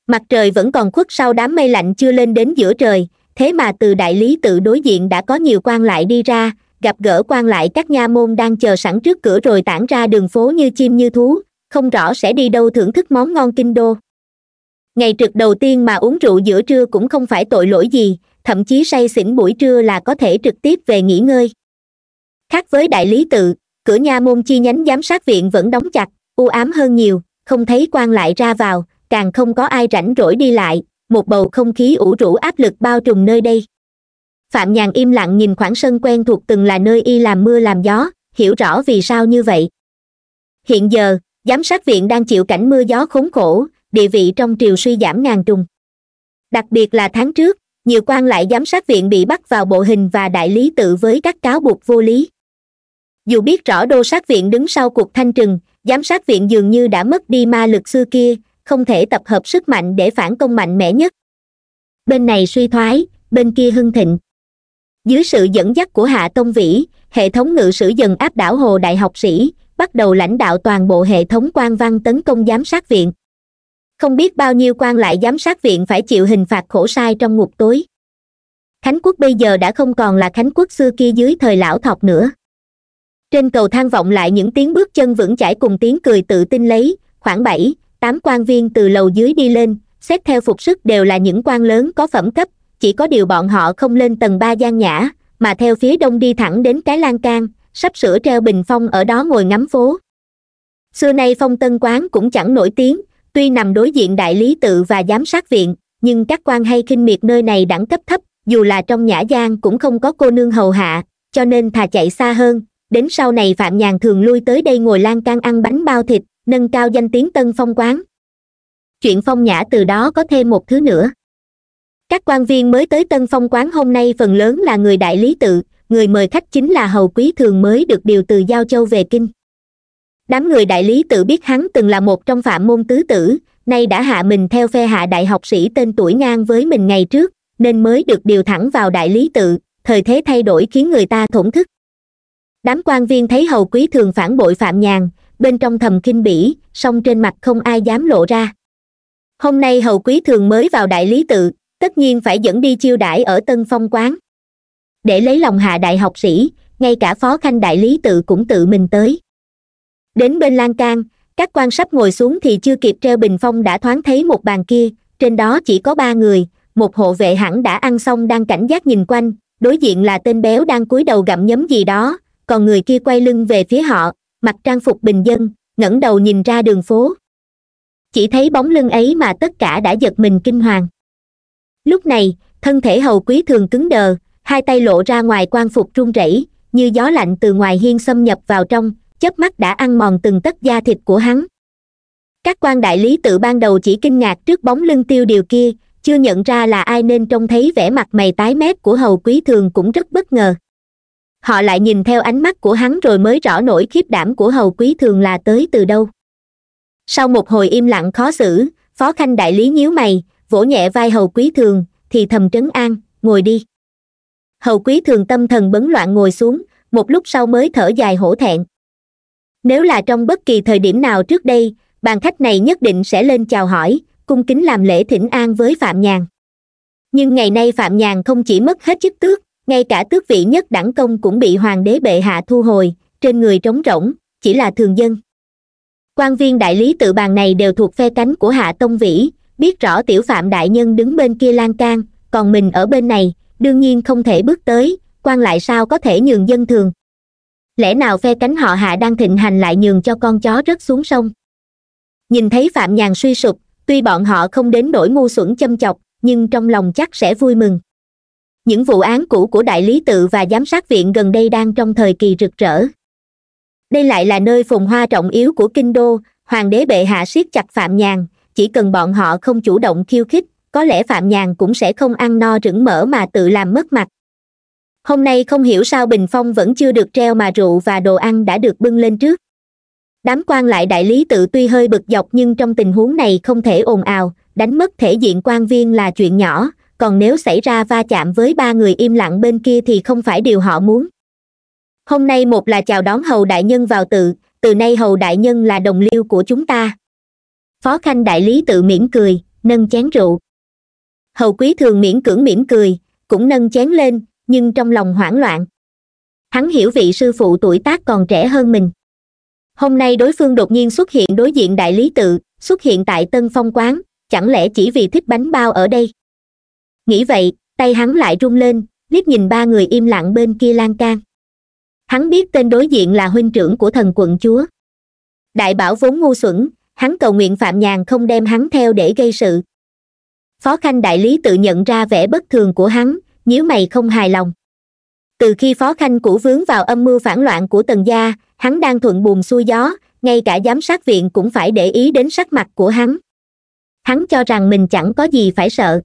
Mặt trời vẫn còn khuất sau đám mây lạnh chưa lên đến giữa trời thế mà từ đại lý tự đối diện đã có nhiều quan lại đi ra, gặp gỡ quan lại các nha môn đang chờ sẵn trước cửa rồi tản ra đường phố như chim như thú, không rõ sẽ đi đâu thưởng thức món ngon kinh đô. Ngày trực đầu tiên mà uống rượu giữa trưa cũng không phải tội lỗi gì, thậm chí say xỉn buổi trưa là có thể trực tiếp về nghỉ ngơi. Khác với đại lý tự, cửa nha môn chi nhánh giám sát viện vẫn đóng chặt, u ám hơn nhiều, không thấy quan lại ra vào, càng không có ai rảnh rỗi đi lại một bầu không khí ủ rũ áp lực bao trùm nơi đây. Phạm nhàn im lặng nhìn khoảng sân quen thuộc từng là nơi y làm mưa làm gió, hiểu rõ vì sao như vậy. Hiện giờ, giám sát viện đang chịu cảnh mưa gió khốn khổ, địa vị trong triều suy giảm ngàn trùng. Đặc biệt là tháng trước, nhiều quan lại giám sát viện bị bắt vào bộ hình và đại lý tự với các cáo buộc vô lý. Dù biết rõ đô sát viện đứng sau cuộc thanh trừng, giám sát viện dường như đã mất đi ma lực xưa kia không thể tập hợp sức mạnh để phản công mạnh mẽ nhất. Bên này suy thoái, bên kia hưng thịnh. Dưới sự dẫn dắt của hạ tông vĩ, hệ thống ngự sử dần áp đảo hồ đại học sĩ, bắt đầu lãnh đạo toàn bộ hệ thống quan văn tấn công giám sát viện. Không biết bao nhiêu quan lại giám sát viện phải chịu hình phạt khổ sai trong ngục tối. Khánh quốc bây giờ đã không còn là khánh quốc xưa kia dưới thời lão thọc nữa. Trên cầu thang vọng lại những tiếng bước chân vững chãi cùng tiếng cười tự tin lấy, khoảng bảy tám quan viên từ lầu dưới đi lên, xét theo phục sức đều là những quan lớn có phẩm cấp, chỉ có điều bọn họ không lên tầng ba gian nhã, mà theo phía đông đi thẳng đến cái lan can, sắp sửa treo bình phong ở đó ngồi ngắm phố. Xưa nay phong tân quán cũng chẳng nổi tiếng, tuy nằm đối diện đại lý tự và giám sát viện, nhưng các quan hay khinh miệt nơi này đẳng cấp thấp, dù là trong nhã gian cũng không có cô nương hầu hạ, cho nên thà chạy xa hơn, đến sau này phạm nhàn thường lui tới đây ngồi lan can ăn bánh bao thịt nâng cao danh tiếng tân phong quán. Chuyện phong nhã từ đó có thêm một thứ nữa. Các quan viên mới tới tân phong quán hôm nay phần lớn là người đại lý tự, người mời khách chính là hầu quý thường mới được điều từ giao châu về kinh. Đám người đại lý tự biết hắn từng là một trong phạm môn tứ tử, nay đã hạ mình theo phe hạ đại học sĩ tên tuổi ngang với mình ngày trước, nên mới được điều thẳng vào đại lý tự, thời thế thay đổi khiến người ta thổn thức. Đám quan viên thấy hầu quý thường phản bội phạm nhàn bên trong thầm kinh bỉ, song trên mặt không ai dám lộ ra. Hôm nay hầu quý thường mới vào đại lý tự, tất nhiên phải dẫn đi chiêu đãi ở tân phong quán. Để lấy lòng hạ đại học sĩ, ngay cả phó khanh đại lý tự cũng tự mình tới. Đến bên lan can, các quan sắp ngồi xuống thì chưa kịp treo bình phong đã thoáng thấy một bàn kia, trên đó chỉ có ba người, một hộ vệ hẳn đã ăn xong đang cảnh giác nhìn quanh, đối diện là tên béo đang cúi đầu gặm nhấm gì đó, còn người kia quay lưng về phía họ mặc trang phục bình dân, ngẩng đầu nhìn ra đường phố. Chỉ thấy bóng lưng ấy mà tất cả đã giật mình kinh hoàng. Lúc này, thân thể hầu quý thường cứng đờ, hai tay lộ ra ngoài quan phục run rẩy, như gió lạnh từ ngoài hiên xâm nhập vào trong, chớp mắt đã ăn mòn từng tấc da thịt của hắn. Các quan đại lý tự ban đầu chỉ kinh ngạc trước bóng lưng tiêu điều kia, chưa nhận ra là ai nên trông thấy vẻ mặt mày tái mét của hầu quý thường cũng rất bất ngờ họ lại nhìn theo ánh mắt của hắn rồi mới rõ nỗi khiếp đảm của hầu quý thường là tới từ đâu. Sau một hồi im lặng khó xử, phó khanh đại lý nhíu mày, vỗ nhẹ vai hầu quý thường, thì thầm trấn an, ngồi đi. Hầu quý thường tâm thần bấn loạn ngồi xuống, một lúc sau mới thở dài hổ thẹn. Nếu là trong bất kỳ thời điểm nào trước đây, bàn khách này nhất định sẽ lên chào hỏi, cung kính làm lễ thỉnh an với phạm nhàn. Nhưng ngày nay phạm nhàn không chỉ mất hết chức tước ngay cả tước vị nhất đẳng công cũng bị hoàng đế bệ hạ thu hồi, trên người trống rỗng, chỉ là thường dân. Quan viên đại lý tự bàn này đều thuộc phe cánh của hạ tông vĩ, biết rõ tiểu phạm đại nhân đứng bên kia lan can, còn mình ở bên này, đương nhiên không thể bước tới, quan lại sao có thể nhường dân thường. Lẽ nào phe cánh họ hạ đang thịnh hành lại nhường cho con chó rớt xuống sông? Nhìn thấy phạm nhàn suy sụp, tuy bọn họ không đến nỗi ngu xuẩn châm chọc, nhưng trong lòng chắc sẽ vui mừng những vụ án cũ của đại lý tự và giám sát viện gần đây đang trong thời kỳ rực rỡ. Đây lại là nơi phồn hoa trọng yếu của kinh đô, hoàng đế bệ hạ siết chặt phạm nhàn, chỉ cần bọn họ không chủ động khiêu khích, có lẽ phạm nhàn cũng sẽ không ăn no rửng mỡ mà tự làm mất mặt. Hôm nay không hiểu sao bình phong vẫn chưa được treo mà rượu và đồ ăn đã được bưng lên trước. Đám quan lại đại lý tự tuy hơi bực dọc nhưng trong tình huống này không thể ồn ào, đánh mất thể diện quan viên là chuyện nhỏ còn nếu xảy ra va chạm với ba người im lặng bên kia thì không phải điều họ muốn. Hôm nay một là chào đón hầu đại nhân vào tự, từ nay hầu đại nhân là đồng liêu của chúng ta. Phó khanh đại lý tự mỉm cười, nâng chén rượu. Hầu quý thường miễn cưỡng mỉm cười, cũng nâng chén lên, nhưng trong lòng hoảng loạn. Hắn hiểu vị sư phụ tuổi tác còn trẻ hơn mình. Hôm nay đối phương đột nhiên xuất hiện đối diện đại lý tự, xuất hiện tại tân phong quán, chẳng lẽ chỉ vì thích bánh bao ở đây? Nghĩ vậy, tay hắn lại rung lên, liếc nhìn ba người im lặng bên kia lan can. Hắn biết tên đối diện là huynh trưởng của thần quận chúa. Đại bảo vốn ngu xuẩn, hắn cầu nguyện phạm nhàn không đem hắn theo để gây sự. Phó khanh đại lý tự nhận ra vẻ bất thường của hắn, nhíu mày không hài lòng. Từ khi phó khanh cũ vướng vào âm mưu phản loạn của tần gia, hắn đang thuận buồm xuôi gió, ngay cả giám sát viện cũng phải để ý đến sắc mặt của hắn. Hắn cho rằng mình chẳng có gì phải sợ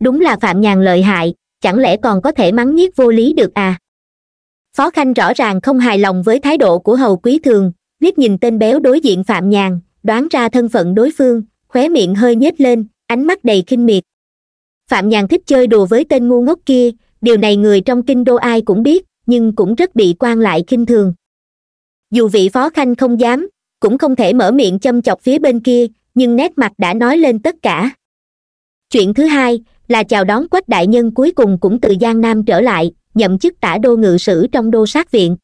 đúng là phạm nhàn lợi hại, chẳng lẽ còn có thể mắng nhiếc vô lý được à? Phó khanh rõ ràng không hài lòng với thái độ của hầu quý thường, liếc nhìn tên béo đối diện phạm nhàn, đoán ra thân phận đối phương, khóe miệng hơi nhếch lên, ánh mắt đầy khinh miệt. Phạm nhàn thích chơi đùa với tên ngu ngốc kia, điều này người trong kinh đô ai cũng biết, nhưng cũng rất bị quan lại khinh thường. Dù vị phó khanh không dám, cũng không thể mở miệng châm chọc phía bên kia, nhưng nét mặt đã nói lên tất cả. Chuyện thứ hai là chào đón quách đại nhân cuối cùng cũng từ giang nam trở lại, nhậm chức tả đô ngự sử trong đô sát viện.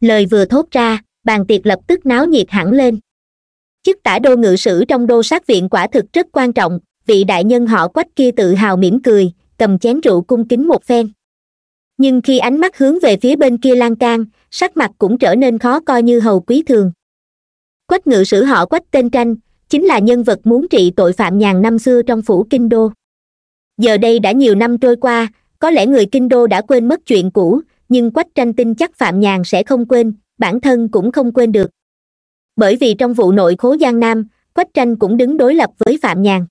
Lời vừa thốt ra, bàn tiệc lập tức náo nhiệt hẳn lên. Chức tả đô ngự sử trong đô sát viện quả thực rất quan trọng, vị đại nhân họ quách kia tự hào mỉm cười, cầm chén rượu cung kính một phen. Nhưng khi ánh mắt hướng về phía bên kia lan can, sắc mặt cũng trở nên khó coi như hầu quý thường. Quách ngự sử họ quách tên tranh, chính là nhân vật muốn trị tội phạm nhàn năm xưa trong phủ kinh đô giờ đây đã nhiều năm trôi qua, có lẽ người kinh đô đã quên mất chuyện cũ, nhưng quách tranh tin chắc phạm nhàn sẽ không quên, bản thân cũng không quên được. Bởi vì trong vụ nội khố giang nam, quách tranh cũng đứng đối lập với phạm nhàn.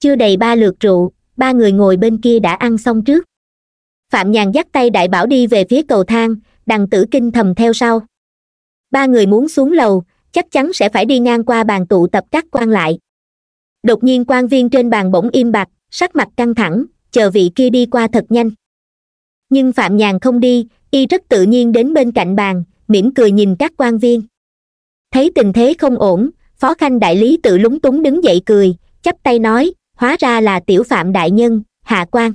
Chưa đầy ba lượt rượu, ba người ngồi bên kia đã ăn xong trước. Phạm nhàn dắt tay đại bảo đi về phía cầu thang, đằng tử kinh thầm theo sau. Ba người muốn xuống lầu, chắc chắn sẽ phải đi ngang qua bàn tụ tập các quan lại. Đột nhiên quan viên trên bàn bỗng im bặt sắc mặt căng thẳng, chờ vị kia đi qua thật nhanh. Nhưng phạm nhàn không đi, y rất tự nhiên đến bên cạnh bàn, mỉm cười nhìn các quan viên. Thấy tình thế không ổn, phó khanh đại lý tự lúng túng đứng dậy cười, chắp tay nói, hóa ra là tiểu phạm đại nhân, hạ quan.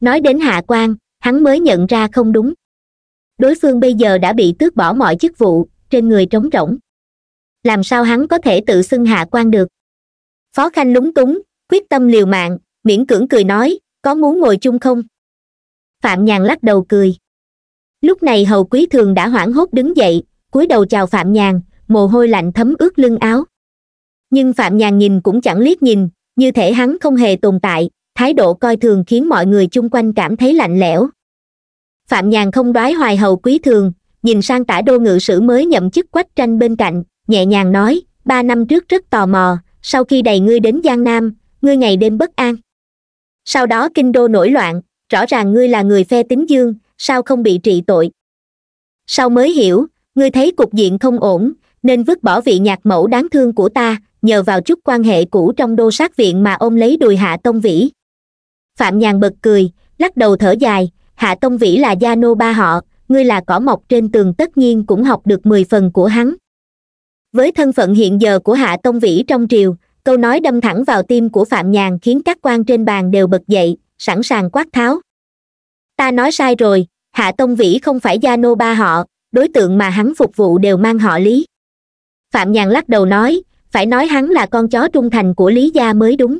Nói đến hạ quan, hắn mới nhận ra không đúng. Đối phương bây giờ đã bị tước bỏ mọi chức vụ, trên người trống rỗng. Làm sao hắn có thể tự xưng hạ quan được? Phó khanh lúng túng quyết tâm liều mạng, miễn cưỡng cười nói, có muốn ngồi chung không? Phạm nhàn lắc đầu cười. Lúc này hầu quý thường đã hoảng hốt đứng dậy, cúi đầu chào phạm nhàn, mồ hôi lạnh thấm ướt lưng áo. Nhưng phạm nhàn nhìn cũng chẳng liếc nhìn, như thể hắn không hề tồn tại, thái độ coi thường khiến mọi người chung quanh cảm thấy lạnh lẽo. Phạm nhàn không đoái hoài hầu quý thường, nhìn sang tả đô ngự sử mới nhậm chức quách tranh bên cạnh, nhẹ nhàng nói, ba năm trước rất tò mò, sau khi đầy ngươi đến giang nam ngươi ngày đêm bất an. Sau đó kinh đô nổi loạn, rõ ràng ngươi là người phe tính dương, sao không bị trị tội? Sau mới hiểu, ngươi thấy cục diện không ổn, nên vứt bỏ vị nhạc mẫu đáng thương của ta, nhờ vào chút quan hệ cũ trong đô sát viện mà ôm lấy đùi hạ tông vĩ. Phạm nhàn bật cười, lắc đầu thở dài, hạ tông vĩ là gia nô ba họ, ngươi là cỏ mọc trên tường tất nhiên cũng học được mười phần của hắn. Với thân phận hiện giờ của hạ tông vĩ trong triều câu nói đâm thẳng vào tim của phạm nhàn khiến các quan trên bàn đều bật dậy, sẵn sàng quát tháo. Ta nói sai rồi, hạ tông vĩ không phải gia nô ba họ, đối tượng mà hắn phục vụ đều mang họ lý. Phạm nhàn lắc đầu nói, phải nói hắn là con chó trung thành của lý gia mới đúng.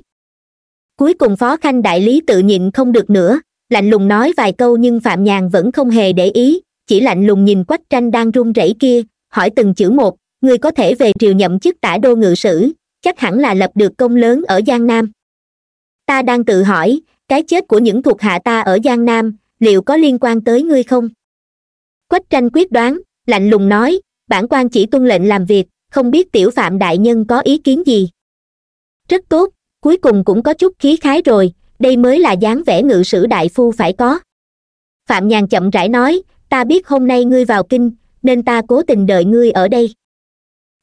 Cuối cùng phó khanh đại lý tự nhịn không được nữa, lạnh lùng nói vài câu nhưng phạm nhàn vẫn không hề để ý, chỉ lạnh lùng nhìn quách tranh đang run rẩy kia, hỏi từng chữ một, người có thể về triều nhậm chức tả đô ngự sử chắc hẳn là lập được công lớn ở giang nam. Ta đang tự hỏi, cái chết của những thuộc hạ ta ở giang nam, liệu có liên quan tới ngươi không? Quách tranh quyết đoán, lạnh lùng nói, bản quan chỉ tuân lệnh làm việc, không biết tiểu phạm đại nhân có ý kiến gì. Rất tốt, cuối cùng cũng có chút khí khái rồi, đây mới là dáng vẻ ngự sử đại phu phải có. Phạm nhàn chậm rãi nói, ta biết hôm nay ngươi vào kinh, nên ta cố tình đợi ngươi ở đây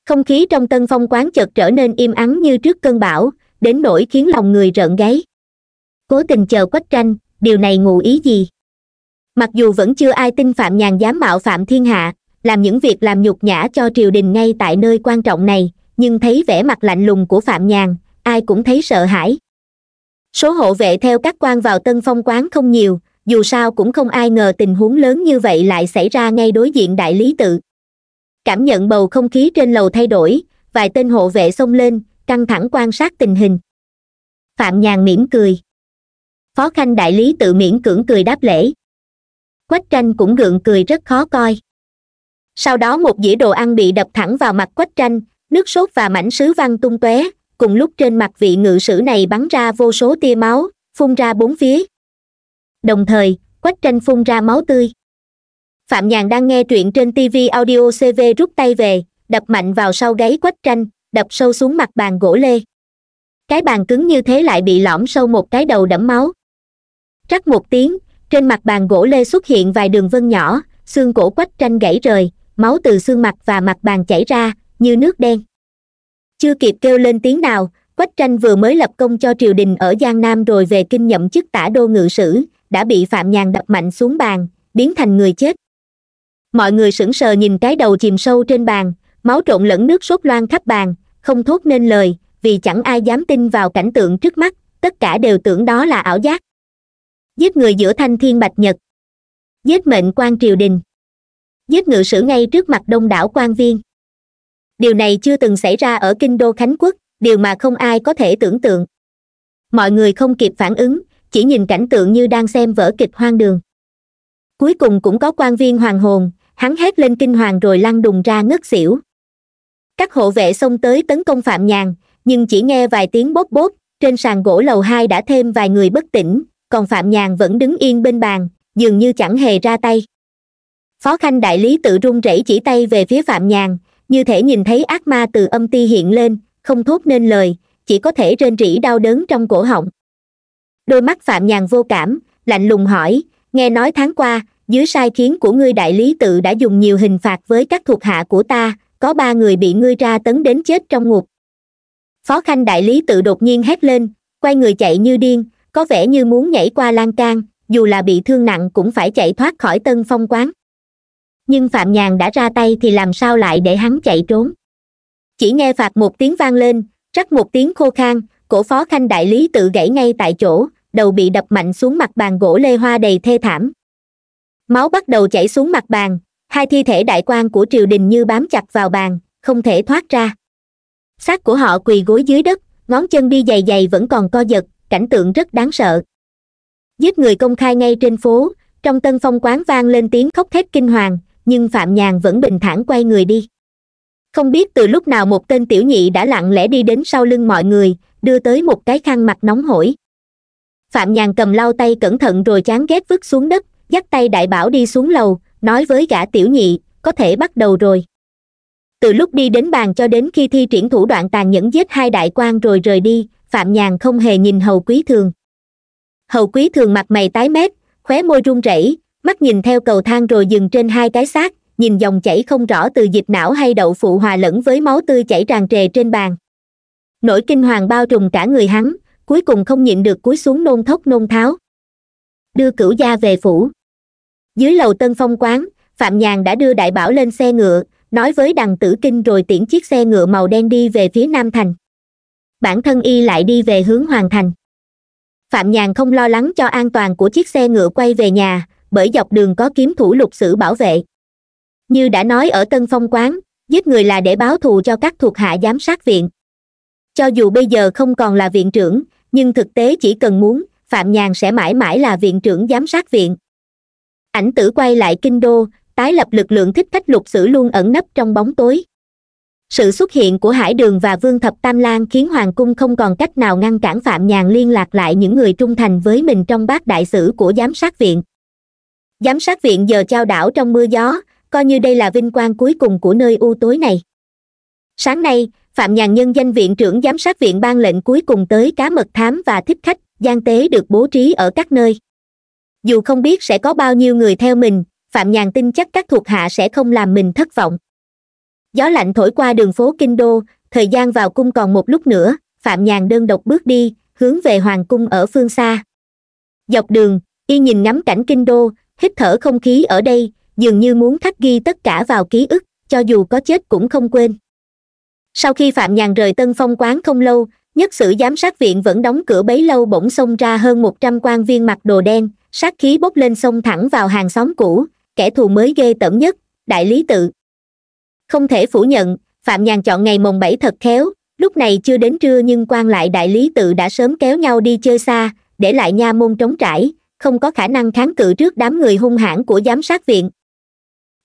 không khí trong tân phong quán chợt trở nên im ắng như trước cơn bão, đến nỗi khiến lòng người rợn gáy. Cố tình chờ quách tranh, điều này ngụ ý gì? Mặc dù vẫn chưa ai tin phạm nhàn dám mạo phạm thiên hạ, làm những việc làm nhục nhã cho triều đình ngay tại nơi quan trọng này, nhưng thấy vẻ mặt lạnh lùng của phạm nhàn, ai cũng thấy sợ hãi. Số hộ vệ theo các quan vào tân phong quán không nhiều, dù sao cũng không ai ngờ tình huống lớn như vậy lại xảy ra ngay đối diện đại lý tự cảm nhận bầu không khí trên lầu thay đổi, vài tên hộ vệ xông lên, căng thẳng quan sát tình hình. Phạm nhàn mỉm cười. Phó khanh đại lý tự miễn cưỡng cười đáp lễ. Quách tranh cũng gượng cười rất khó coi. Sau đó một dĩa đồ ăn bị đập thẳng vào mặt quách tranh, nước sốt và mảnh sứ văng tung tóe, cùng lúc trên mặt vị ngự sử này bắn ra vô số tia máu, phun ra bốn phía. Đồng thời, quách tranh phun ra máu tươi phạm nhàn đang nghe truyện trên tv audio cv rút tay về, đập mạnh vào sau gáy quách tranh, đập sâu xuống mặt bàn gỗ lê. Cái bàn cứng như thế lại bị lõm sâu một cái đầu đẫm máu. Trắc một tiếng, trên mặt bàn gỗ lê xuất hiện vài đường vân nhỏ, xương cổ quách tranh gãy rời, máu từ xương mặt và mặt bàn chảy ra, như nước đen. Chưa kịp kêu lên tiếng nào, quách tranh vừa mới lập công cho triều đình ở giang nam rồi về kinh nhậm chức tả đô ngự sử, đã bị phạm nhàn đập mạnh xuống bàn, biến thành người chết mọi người sững sờ nhìn cái đầu chìm sâu trên bàn, máu trộn lẫn nước sốt loang khắp bàn, không thốt nên lời, vì chẳng ai dám tin vào cảnh tượng trước mắt, tất cả đều tưởng đó là ảo giác. Giết người giữa thanh thiên bạch nhật. Giết mệnh quan triều đình. Giết ngự sử ngay trước mặt đông đảo quan viên. Điều này chưa từng xảy ra ở kinh đô khánh quốc, điều mà không ai có thể tưởng tượng. Mọi người không kịp phản ứng, chỉ nhìn cảnh tượng như đang xem vở kịch hoang đường. Cuối cùng cũng có quan viên hoàng hồn hắn hét lên kinh hoàng rồi lăn đùng ra ngất xỉu. Các hộ vệ xông tới tấn công phạm nhàn, nhưng chỉ nghe vài tiếng bốt bốt trên sàn gỗ lầu hai đã thêm vài người bất tỉnh, còn phạm nhàn vẫn đứng yên bên bàn, dường như chẳng hề ra tay. Phó khanh đại lý tự run rẩy chỉ tay về phía phạm nhàn, như thể nhìn thấy ác ma từ âm ti hiện lên, không thốt nên lời, chỉ có thể rên rỉ đau đớn trong cổ họng. Đôi mắt phạm nhàn vô cảm, lạnh lùng hỏi, nghe nói tháng qua dưới sai khiến của ngươi đại lý tự đã dùng nhiều hình phạt với các thuộc hạ của ta, có ba người bị ngươi tra tấn đến chết trong ngục. Phó khanh đại lý tự đột nhiên hét lên, quay người chạy như điên, có vẻ như muốn nhảy qua lan can, dù là bị thương nặng cũng phải chạy thoát khỏi tân phong quán. Nhưng phạm nhàn đã ra tay thì làm sao lại để hắn chạy trốn? Chỉ nghe phạt một tiếng vang lên, rắc một tiếng khô khan, cổ phó khanh đại lý tự gãy ngay tại chỗ, đầu bị đập mạnh xuống mặt bàn gỗ lê hoa đầy thê thảm máu bắt đầu chảy xuống mặt bàn, hai thi thể đại quan của triều đình như bám chặt vào bàn, không thể thoát ra. Xác của họ quỳ gối dưới đất, ngón chân đi dày dày vẫn còn co giật, cảnh tượng rất đáng sợ. Giết người công khai ngay trên phố, trong tân phong quán vang lên tiếng khóc thét kinh hoàng, nhưng phạm nhàn vẫn bình thản quay người đi. Không biết từ lúc nào một tên tiểu nhị đã lặng lẽ đi đến sau lưng mọi người, đưa tới một cái khăn mặt nóng hổi. Phạm nhàn cầm lau tay cẩn thận rồi chán ghét vứt xuống đất dắt tay đại bảo đi xuống lầu, nói với gã tiểu nhị, có thể bắt đầu rồi. Từ lúc đi đến bàn cho đến khi thi triển thủ đoạn tàn nhẫn giết hai đại quan rồi rời đi, phạm nhàn không hề nhìn hầu quý thường. Hầu quý thường mặt mày tái mét, khóe môi run rẩy, mắt nhìn theo cầu thang rồi dừng trên hai cái xác, nhìn dòng chảy không rõ từ dịch não hay đậu phụ hòa lẫn với máu tươi chảy tràn trề trên bàn. Nỗi kinh hoàng bao trùm cả người hắn, cuối cùng không nhịn được cúi xuống nôn thốc nôn tháo. Đưa cửu gia về phủ dưới lầu tân phong quán, phạm nhàn đã đưa đại bảo lên xe ngựa, nói với đằng tử kinh rồi tiễn chiếc xe ngựa màu đen đi về phía nam thành. Bản thân y lại đi về hướng hoàng thành. Phạm nhàn không lo lắng cho an toàn của chiếc xe ngựa quay về nhà, bởi dọc đường có kiếm thủ lục sử bảo vệ. Như đã nói ở tân phong quán, giết người là để báo thù cho các thuộc hạ giám sát viện. Cho dù bây giờ không còn là viện trưởng, nhưng thực tế chỉ cần muốn, phạm nhàn sẽ mãi mãi là viện trưởng giám sát viện ảnh tử quay lại kinh đô, tái lập lực lượng thích khách lục sử luôn ẩn nấp trong bóng tối. Sự xuất hiện của hải đường và vương thập tam lan khiến hoàng cung không còn cách nào ngăn cản phạm nhàn liên lạc lại những người trung thành với mình trong bát đại sử của giám sát viện. Giám sát viện giờ trao đảo trong mưa gió, coi như đây là vinh quang cuối cùng của nơi u tối này. Sáng nay, phạm nhàn nhân danh viện trưởng giám sát viện ban lệnh cuối cùng tới cá mật thám và thích khách gian tế được bố trí ở các nơi dù không biết sẽ có bao nhiêu người theo mình, phạm nhàn tin chắc các thuộc hạ sẽ không làm mình thất vọng. Gió lạnh thổi qua đường phố kinh đô, thời gian vào cung còn một lúc nữa, phạm nhàn đơn độc bước đi, hướng về hoàng cung ở phương xa. Dọc đường, y nhìn ngắm cảnh kinh đô, hít thở không khí ở đây, dường như muốn khắc ghi tất cả vào ký ức, cho dù có chết cũng không quên. Sau khi phạm nhàn rời tân phong quán không lâu, nhất sử giám sát viện vẫn đóng cửa bấy lâu bỗng xông ra hơn một trăm quan viên mặc đồ đen sát khí bốc lên xông thẳng vào hàng xóm cũ, kẻ thù mới ghê tởm nhất, đại lý tự. Không thể phủ nhận, phạm nhàn chọn ngày mồng bảy thật khéo, lúc này chưa đến trưa nhưng quan lại đại lý tự đã sớm kéo nhau đi chơi xa, để lại nha môn trống trải, không có khả năng kháng cự trước đám người hung hãn của giám sát viện.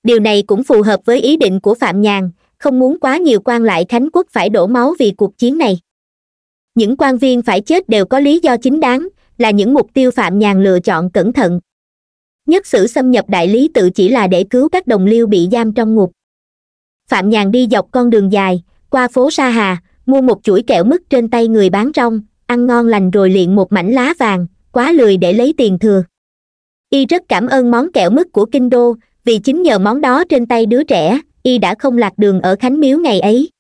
Điều này cũng phù hợp với ý định của phạm nhàn, không muốn quá nhiều quan lại khánh quốc phải đổ máu vì cuộc chiến này. Những quan viên phải chết đều có lý do chính đáng là những mục tiêu phạm nhàn lựa chọn cẩn thận. Nhất sử xâm nhập đại lý tự chỉ là để cứu các đồng liêu bị giam trong ngục. Phạm nhàn đi dọc con đường dài, qua phố sa hà, mua một chuỗi kẹo mứt trên tay người bán rong, ăn ngon lành rồi liền một mảnh lá vàng, quá lười để lấy tiền thừa. Y rất cảm ơn món kẹo mứt của kinh đô, vì chính nhờ món đó trên tay đứa trẻ, y đã không lạc đường ở khánh miếu ngày ấy.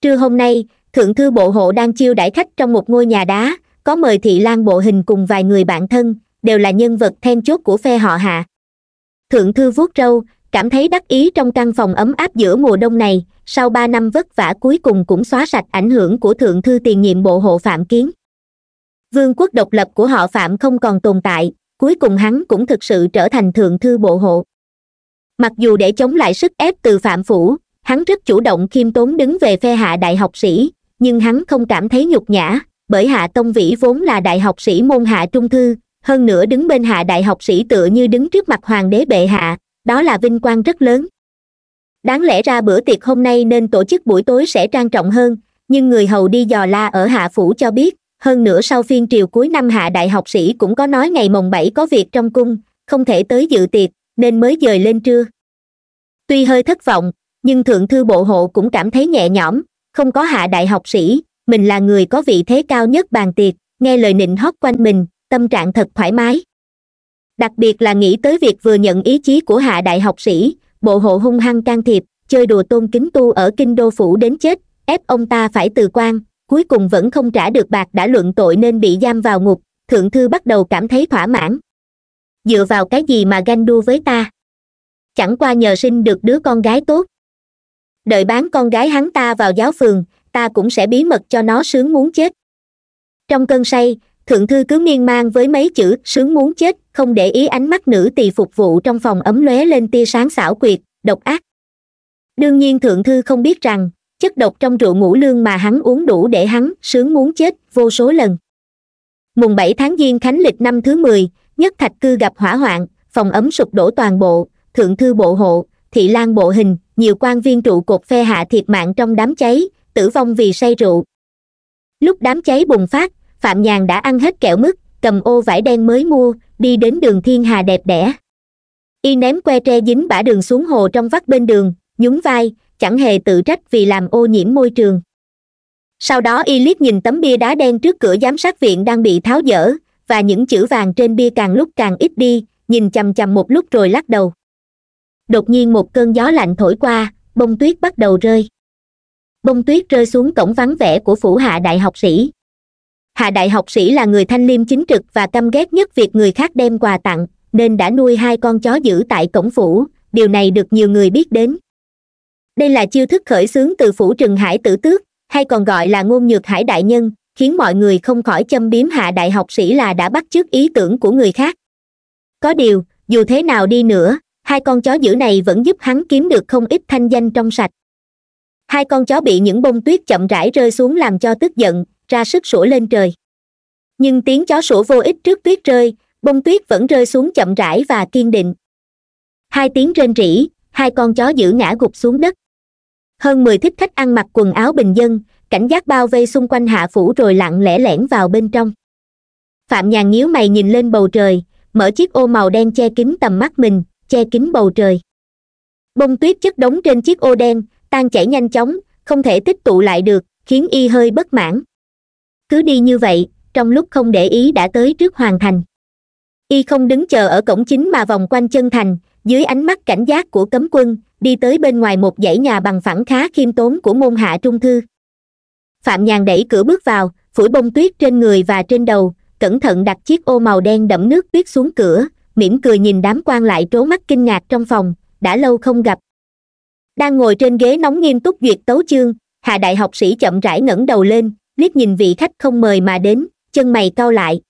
Trưa hôm nay, thượng thư bộ hộ đang chiêu đãi khách trong một ngôi nhà đá có mời thị lan bộ hình cùng vài người bạn thân, đều là nhân vật then chốt của phe họ hạ. Thượng thư vuốt râu cảm thấy đắc ý trong căn phòng ấm áp giữa mùa đông này, sau ba năm vất vả cuối cùng cũng xóa sạch ảnh hưởng của thượng thư tiền nhiệm bộ hộ phạm kiến. Vương quốc độc lập của họ phạm không còn tồn tại, cuối cùng hắn cũng thực sự trở thành thượng thư bộ hộ. Mặc dù để chống lại sức ép từ phạm phủ, hắn rất chủ động khiêm tốn đứng về phe hạ đại học sĩ, nhưng hắn không cảm thấy nhục nhã bởi hạ tông vĩ vốn là đại học sĩ môn hạ trung thư, hơn nữa đứng bên hạ đại học sĩ tựa như đứng trước mặt hoàng đế bệ hạ, đó là vinh quang rất lớn. Đáng lẽ ra bữa tiệc hôm nay nên tổ chức buổi tối sẽ trang trọng hơn, nhưng người hầu đi dò la ở hạ phủ cho biết, hơn nữa sau phiên triều cuối năm hạ đại học sĩ cũng có nói ngày mồng bảy có việc trong cung, không thể tới dự tiệc, nên mới dời lên trưa. Tuy hơi thất vọng, nhưng thượng thư bộ hộ cũng cảm thấy nhẹ nhõm, không có hạ đại học sĩ mình là người có vị thế cao nhất bàn tiệc, nghe lời nịnh hót quanh mình, tâm trạng thật thoải mái. Đặc biệt là nghĩ tới việc vừa nhận ý chí của hạ đại học sĩ, bộ hộ hung hăng can thiệp, chơi đùa tôn kính tu ở kinh đô phủ đến chết, ép ông ta phải từ quan, cuối cùng vẫn không trả được bạc đã luận tội nên bị giam vào ngục, thượng thư bắt đầu cảm thấy thỏa mãn. Dựa vào cái gì mà ganh đua với ta? Chẳng qua nhờ sinh được đứa con gái tốt. Đợi bán con gái hắn ta vào giáo phường ta cũng sẽ bí mật cho nó sướng muốn chết. Trong cơn say, thượng thư cứ miên man với mấy chữ sướng muốn chết không để ý ánh mắt nữ tỳ phục vụ trong phòng ấm lóe lên tia sáng xảo quyệt, độc ác. Đương nhiên thượng thư không biết rằng, chất độc trong rượu ngũ lương mà hắn uống đủ để hắn sướng muốn chết vô số lần. Mùng bảy tháng giêng khánh lịch năm thứ mười, nhất thạch cư gặp hỏa hoạn, phòng ấm sụp đổ toàn bộ, thượng thư bộ hộ, thị lan bộ hình, nhiều quan viên trụ cột phe hạ thiệt mạng trong đám cháy tử vong vì say rượu. Lúc đám cháy bùng phát, phạm nhàn đã ăn hết kẹo mứt, cầm ô vải đen mới mua, đi đến đường thiên hà đẹp đẽ. Y ném que tre dính bã đường xuống hồ trong vắt bên đường, nhún vai, chẳng hề tự trách vì làm ô nhiễm môi trường. Sau đó y liếc nhìn tấm bia đá đen trước cửa giám sát viện đang bị tháo dỡ, và những chữ vàng trên bia càng lúc càng ít đi, nhìn chằm chằm một lúc rồi lắc đầu. Đột nhiên một cơn gió lạnh thổi qua, bông tuyết bắt đầu rơi bông tuyết rơi xuống cổng vắng vẻ của phủ hạ đại học sĩ. Hạ đại học sĩ là người thanh liêm chính trực và căm ghét nhất việc người khác đem quà tặng, nên đã nuôi hai con chó giữ tại cổng phủ. Điều này được nhiều người biết đến. Đây là chiêu thức khởi xướng từ phủ trừng hải tử tước, hay còn gọi là ngôn nhược hải đại nhân, khiến mọi người không khỏi châm biếm hạ đại học sĩ là đã bắt chước ý tưởng của người khác. Có điều, dù thế nào đi nữa, hai con chó dữ này vẫn giúp hắn kiếm được không ít thanh danh trong sạch hai con chó bị những bông tuyết chậm rãi rơi xuống làm cho tức giận, ra sức sủa lên trời. Nhưng tiếng chó sủa vô ích trước tuyết rơi, bông tuyết vẫn rơi xuống chậm rãi và kiên định. Hai tiếng rên rỉ, hai con chó giữ ngã gục xuống đất. Hơn mười thích khách ăn mặc quần áo bình dân, cảnh giác bao vây xung quanh hạ phủ rồi lặng lẽ lẻn vào bên trong. Phạm nhàn nhíu mày nhìn lên bầu trời, mở chiếc ô màu đen che kín tầm mắt mình, che kín bầu trời. Bông tuyết chất đống trên chiếc ô đen tan chảy nhanh chóng, không thể tích tụ lại được, khiến y hơi bất mãn. Cứ đi như vậy, trong lúc không để ý đã tới trước hoàng thành. Y không đứng chờ ở cổng chính mà vòng quanh chân thành, dưới ánh mắt cảnh giác của cấm quân, đi tới bên ngoài một dãy nhà bằng phẳng khá khiêm tốn của môn hạ trung thư. Phạm nhàn đẩy cửa bước vào, phủi bông tuyết trên người và trên đầu, cẩn thận đặt chiếc ô màu đen đẫm nước tuyết xuống cửa, mỉm cười nhìn đám quan lại trố mắt kinh ngạc trong phòng, đã lâu không gặp đang ngồi trên ghế nóng nghiêm túc duyệt tấu chương, Hà đại học sĩ chậm rãi ngẩng đầu lên, liếc nhìn vị khách không mời mà đến, chân mày cau lại.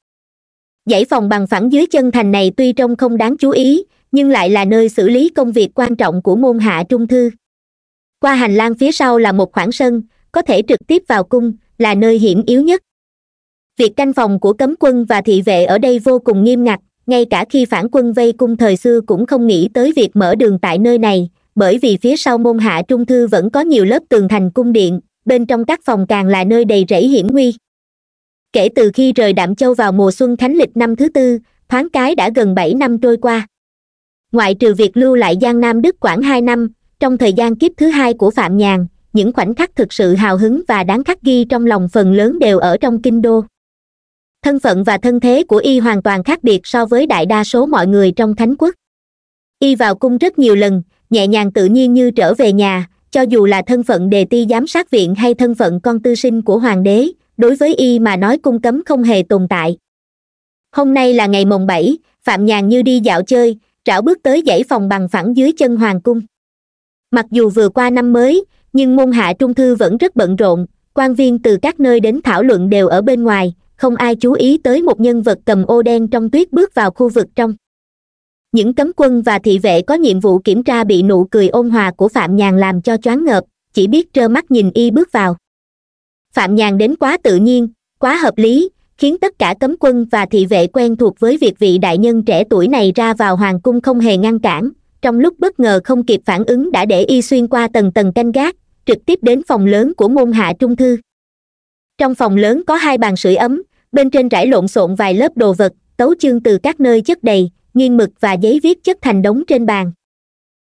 Dãy phòng bằng phẳng dưới chân thành này tuy trông không đáng chú ý, nhưng lại là nơi xử lý công việc quan trọng của môn hạ trung thư. Qua hành lang phía sau là một khoảng sân, có thể trực tiếp vào cung, là nơi hiểm yếu nhất. Việc canh phòng của cấm quân và thị vệ ở đây vô cùng nghiêm ngặt, ngay cả khi phản quân vây cung thời xưa cũng không nghĩ tới việc mở đường tại nơi này bởi vì phía sau môn hạ trung thư vẫn có nhiều lớp tường thành cung điện, bên trong các phòng càng là nơi đầy rẫy hiểm nguy. Kể từ khi rời đạm châu vào mùa xuân khánh lịch năm thứ tư, thoáng cái đã gần bảy năm trôi qua. Ngoại trừ việc lưu lại giang nam đức khoảng hai năm, trong thời gian kiếp thứ hai của phạm nhàn, những khoảnh khắc thực sự hào hứng và đáng khắc ghi trong lòng phần lớn đều ở trong kinh đô. Thân phận và thân thế của y hoàn toàn khác biệt so với đại đa số mọi người trong thánh quốc. Y vào cung rất nhiều lần nhẹ nhàng tự nhiên như trở về nhà, cho dù là thân phận đề ti giám sát viện hay thân phận con tư sinh của hoàng đế, đối với y mà nói cung cấm không hề tồn tại. Hôm nay là ngày mồng bảy, phạm nhàn như đi dạo chơi rảo bước tới dãy phòng bằng phẳng dưới chân hoàng cung. Mặc dù vừa qua năm mới, nhưng môn hạ trung thư vẫn rất bận rộn, quan viên từ các nơi đến thảo luận đều ở bên ngoài, không ai chú ý tới một nhân vật cầm ô đen trong tuyết bước vào khu vực trong những cấm quân và thị vệ có nhiệm vụ kiểm tra bị nụ cười ôn hòa của phạm nhàn làm cho choáng ngợp, chỉ biết trơ mắt nhìn y bước vào. Phạm nhàn đến quá tự nhiên, quá hợp lý, khiến tất cả cấm quân và thị vệ quen thuộc với việc vị đại nhân trẻ tuổi này ra vào hoàng cung không hề ngăn cản, trong lúc bất ngờ không kịp phản ứng đã để y xuyên qua tầng tầng canh gác, trực tiếp đến phòng lớn của môn hạ trung thư. Trong phòng lớn có hai bàn sưởi ấm, bên trên rải lộn xộn vài lớp đồ vật, tấu chương từ các nơi chất đầy nghiên mực và giấy viết chất thành đống trên bàn.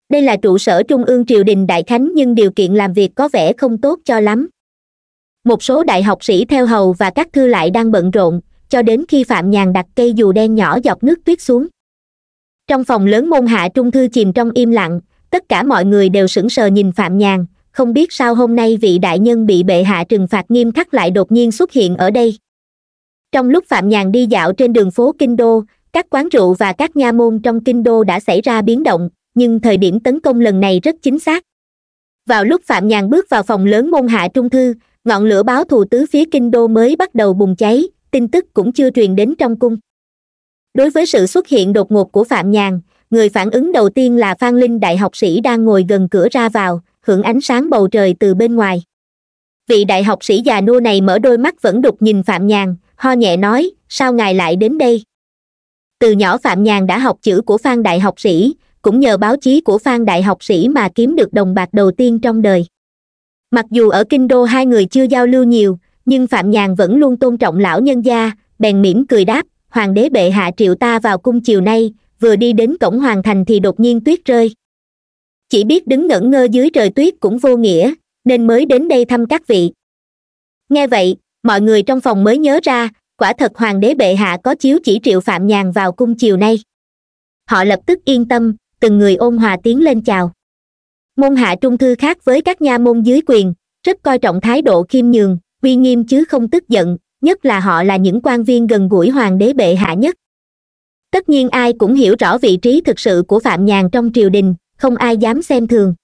Đây là trụ sở trung ương triều đình đại khánh nhưng điều kiện làm việc có vẻ không tốt cho lắm. Một số đại học sĩ theo hầu và các thư lại đang bận rộn, cho đến khi phạm nhàn đặt cây dù đen nhỏ dọc nước tuyết xuống. Trong phòng lớn môn hạ trung thư chìm trong im lặng, tất cả mọi người đều sững sờ nhìn phạm nhàn, không biết sao hôm nay vị đại nhân bị bệ hạ trừng phạt nghiêm khắc lại đột nhiên xuất hiện ở đây. Trong lúc phạm nhàn đi dạo trên đường phố kinh đô các quán rượu và các nha môn trong kinh đô đã xảy ra biến động, nhưng thời điểm tấn công lần này rất chính xác. Vào lúc phạm nhàn bước vào phòng lớn môn hạ trung thư, ngọn lửa báo thù tứ phía kinh đô mới bắt đầu bùng cháy, tin tức cũng chưa truyền đến trong cung. Đối với sự xuất hiện đột ngột của phạm nhàn, người phản ứng đầu tiên là phan linh đại học sĩ đang ngồi gần cửa ra vào, hưởng ánh sáng bầu trời từ bên ngoài. Vị đại học sĩ già nua này mở đôi mắt vẫn đục nhìn phạm nhàn, ho nhẹ nói, sao ngài lại đến đây? Từ nhỏ phạm nhàn đã học chữ của phan đại học sĩ, cũng nhờ báo chí của phan đại học sĩ mà kiếm được đồng bạc đầu tiên trong đời. Mặc dù ở kinh đô hai người chưa giao lưu nhiều, nhưng phạm nhàn vẫn luôn tôn trọng lão nhân gia, bèn mỉm cười đáp, hoàng đế bệ hạ triệu ta vào cung chiều nay, vừa đi đến cổng hoàng thành thì đột nhiên tuyết rơi. Chỉ biết đứng ngẩn ngơ dưới trời tuyết cũng vô nghĩa, nên mới đến đây thăm các vị. Nghe vậy, mọi người trong phòng mới nhớ ra quả thật hoàng đế bệ hạ có chiếu chỉ triệu phạm nhàn vào cung chiều nay. Họ lập tức yên tâm, từng người ôn hòa tiến lên chào. Môn hạ trung thư khác với các nha môn dưới quyền, rất coi trọng thái độ khiêm nhường, uy nghiêm chứ không tức giận, nhất là họ là những quan viên gần gũi hoàng đế bệ hạ nhất. Tất nhiên ai cũng hiểu rõ vị trí thực sự của phạm nhàn trong triều đình, không ai dám xem thường.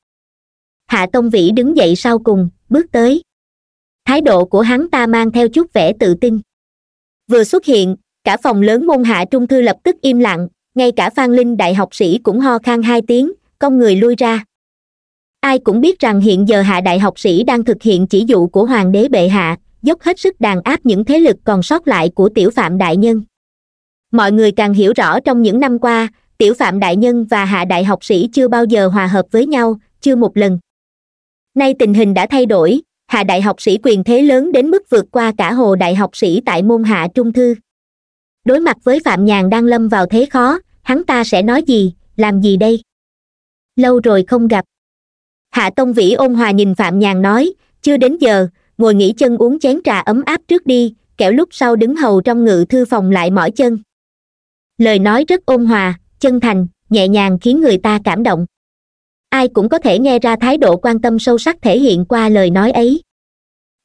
Hạ tông vĩ đứng dậy sau cùng, bước tới. Thái độ của hắn ta mang theo chút vẻ tự tin vừa xuất hiện, cả phòng lớn môn hạ trung thư lập tức im lặng, ngay cả phan linh đại học sĩ cũng ho khan hai tiếng, con người lui ra. Ai cũng biết rằng hiện giờ hạ đại học sĩ đang thực hiện chỉ dụ của hoàng đế bệ hạ, dốc hết sức đàn áp những thế lực còn sót lại của tiểu phạm đại nhân. Mọi người càng hiểu rõ trong những năm qua, tiểu phạm đại nhân và hạ đại học sĩ chưa bao giờ hòa hợp với nhau, chưa một lần. Nay tình hình đã thay đổi hạ đại học sĩ quyền thế lớn đến mức vượt qua cả hồ đại học sĩ tại môn hạ trung thư. Đối mặt với phạm nhàn đang lâm vào thế khó, hắn ta sẽ nói gì, làm gì đây? Lâu rồi không gặp. Hạ tông vĩ ôn hòa nhìn phạm nhàn nói, chưa đến giờ, ngồi nghỉ chân uống chén trà ấm áp trước đi, kẻo lúc sau đứng hầu trong ngự thư phòng lại mỏi chân. Lời nói rất ôn hòa, chân thành, nhẹ nhàng khiến người ta cảm động ai cũng có thể nghe ra thái độ quan tâm sâu sắc thể hiện qua lời nói ấy.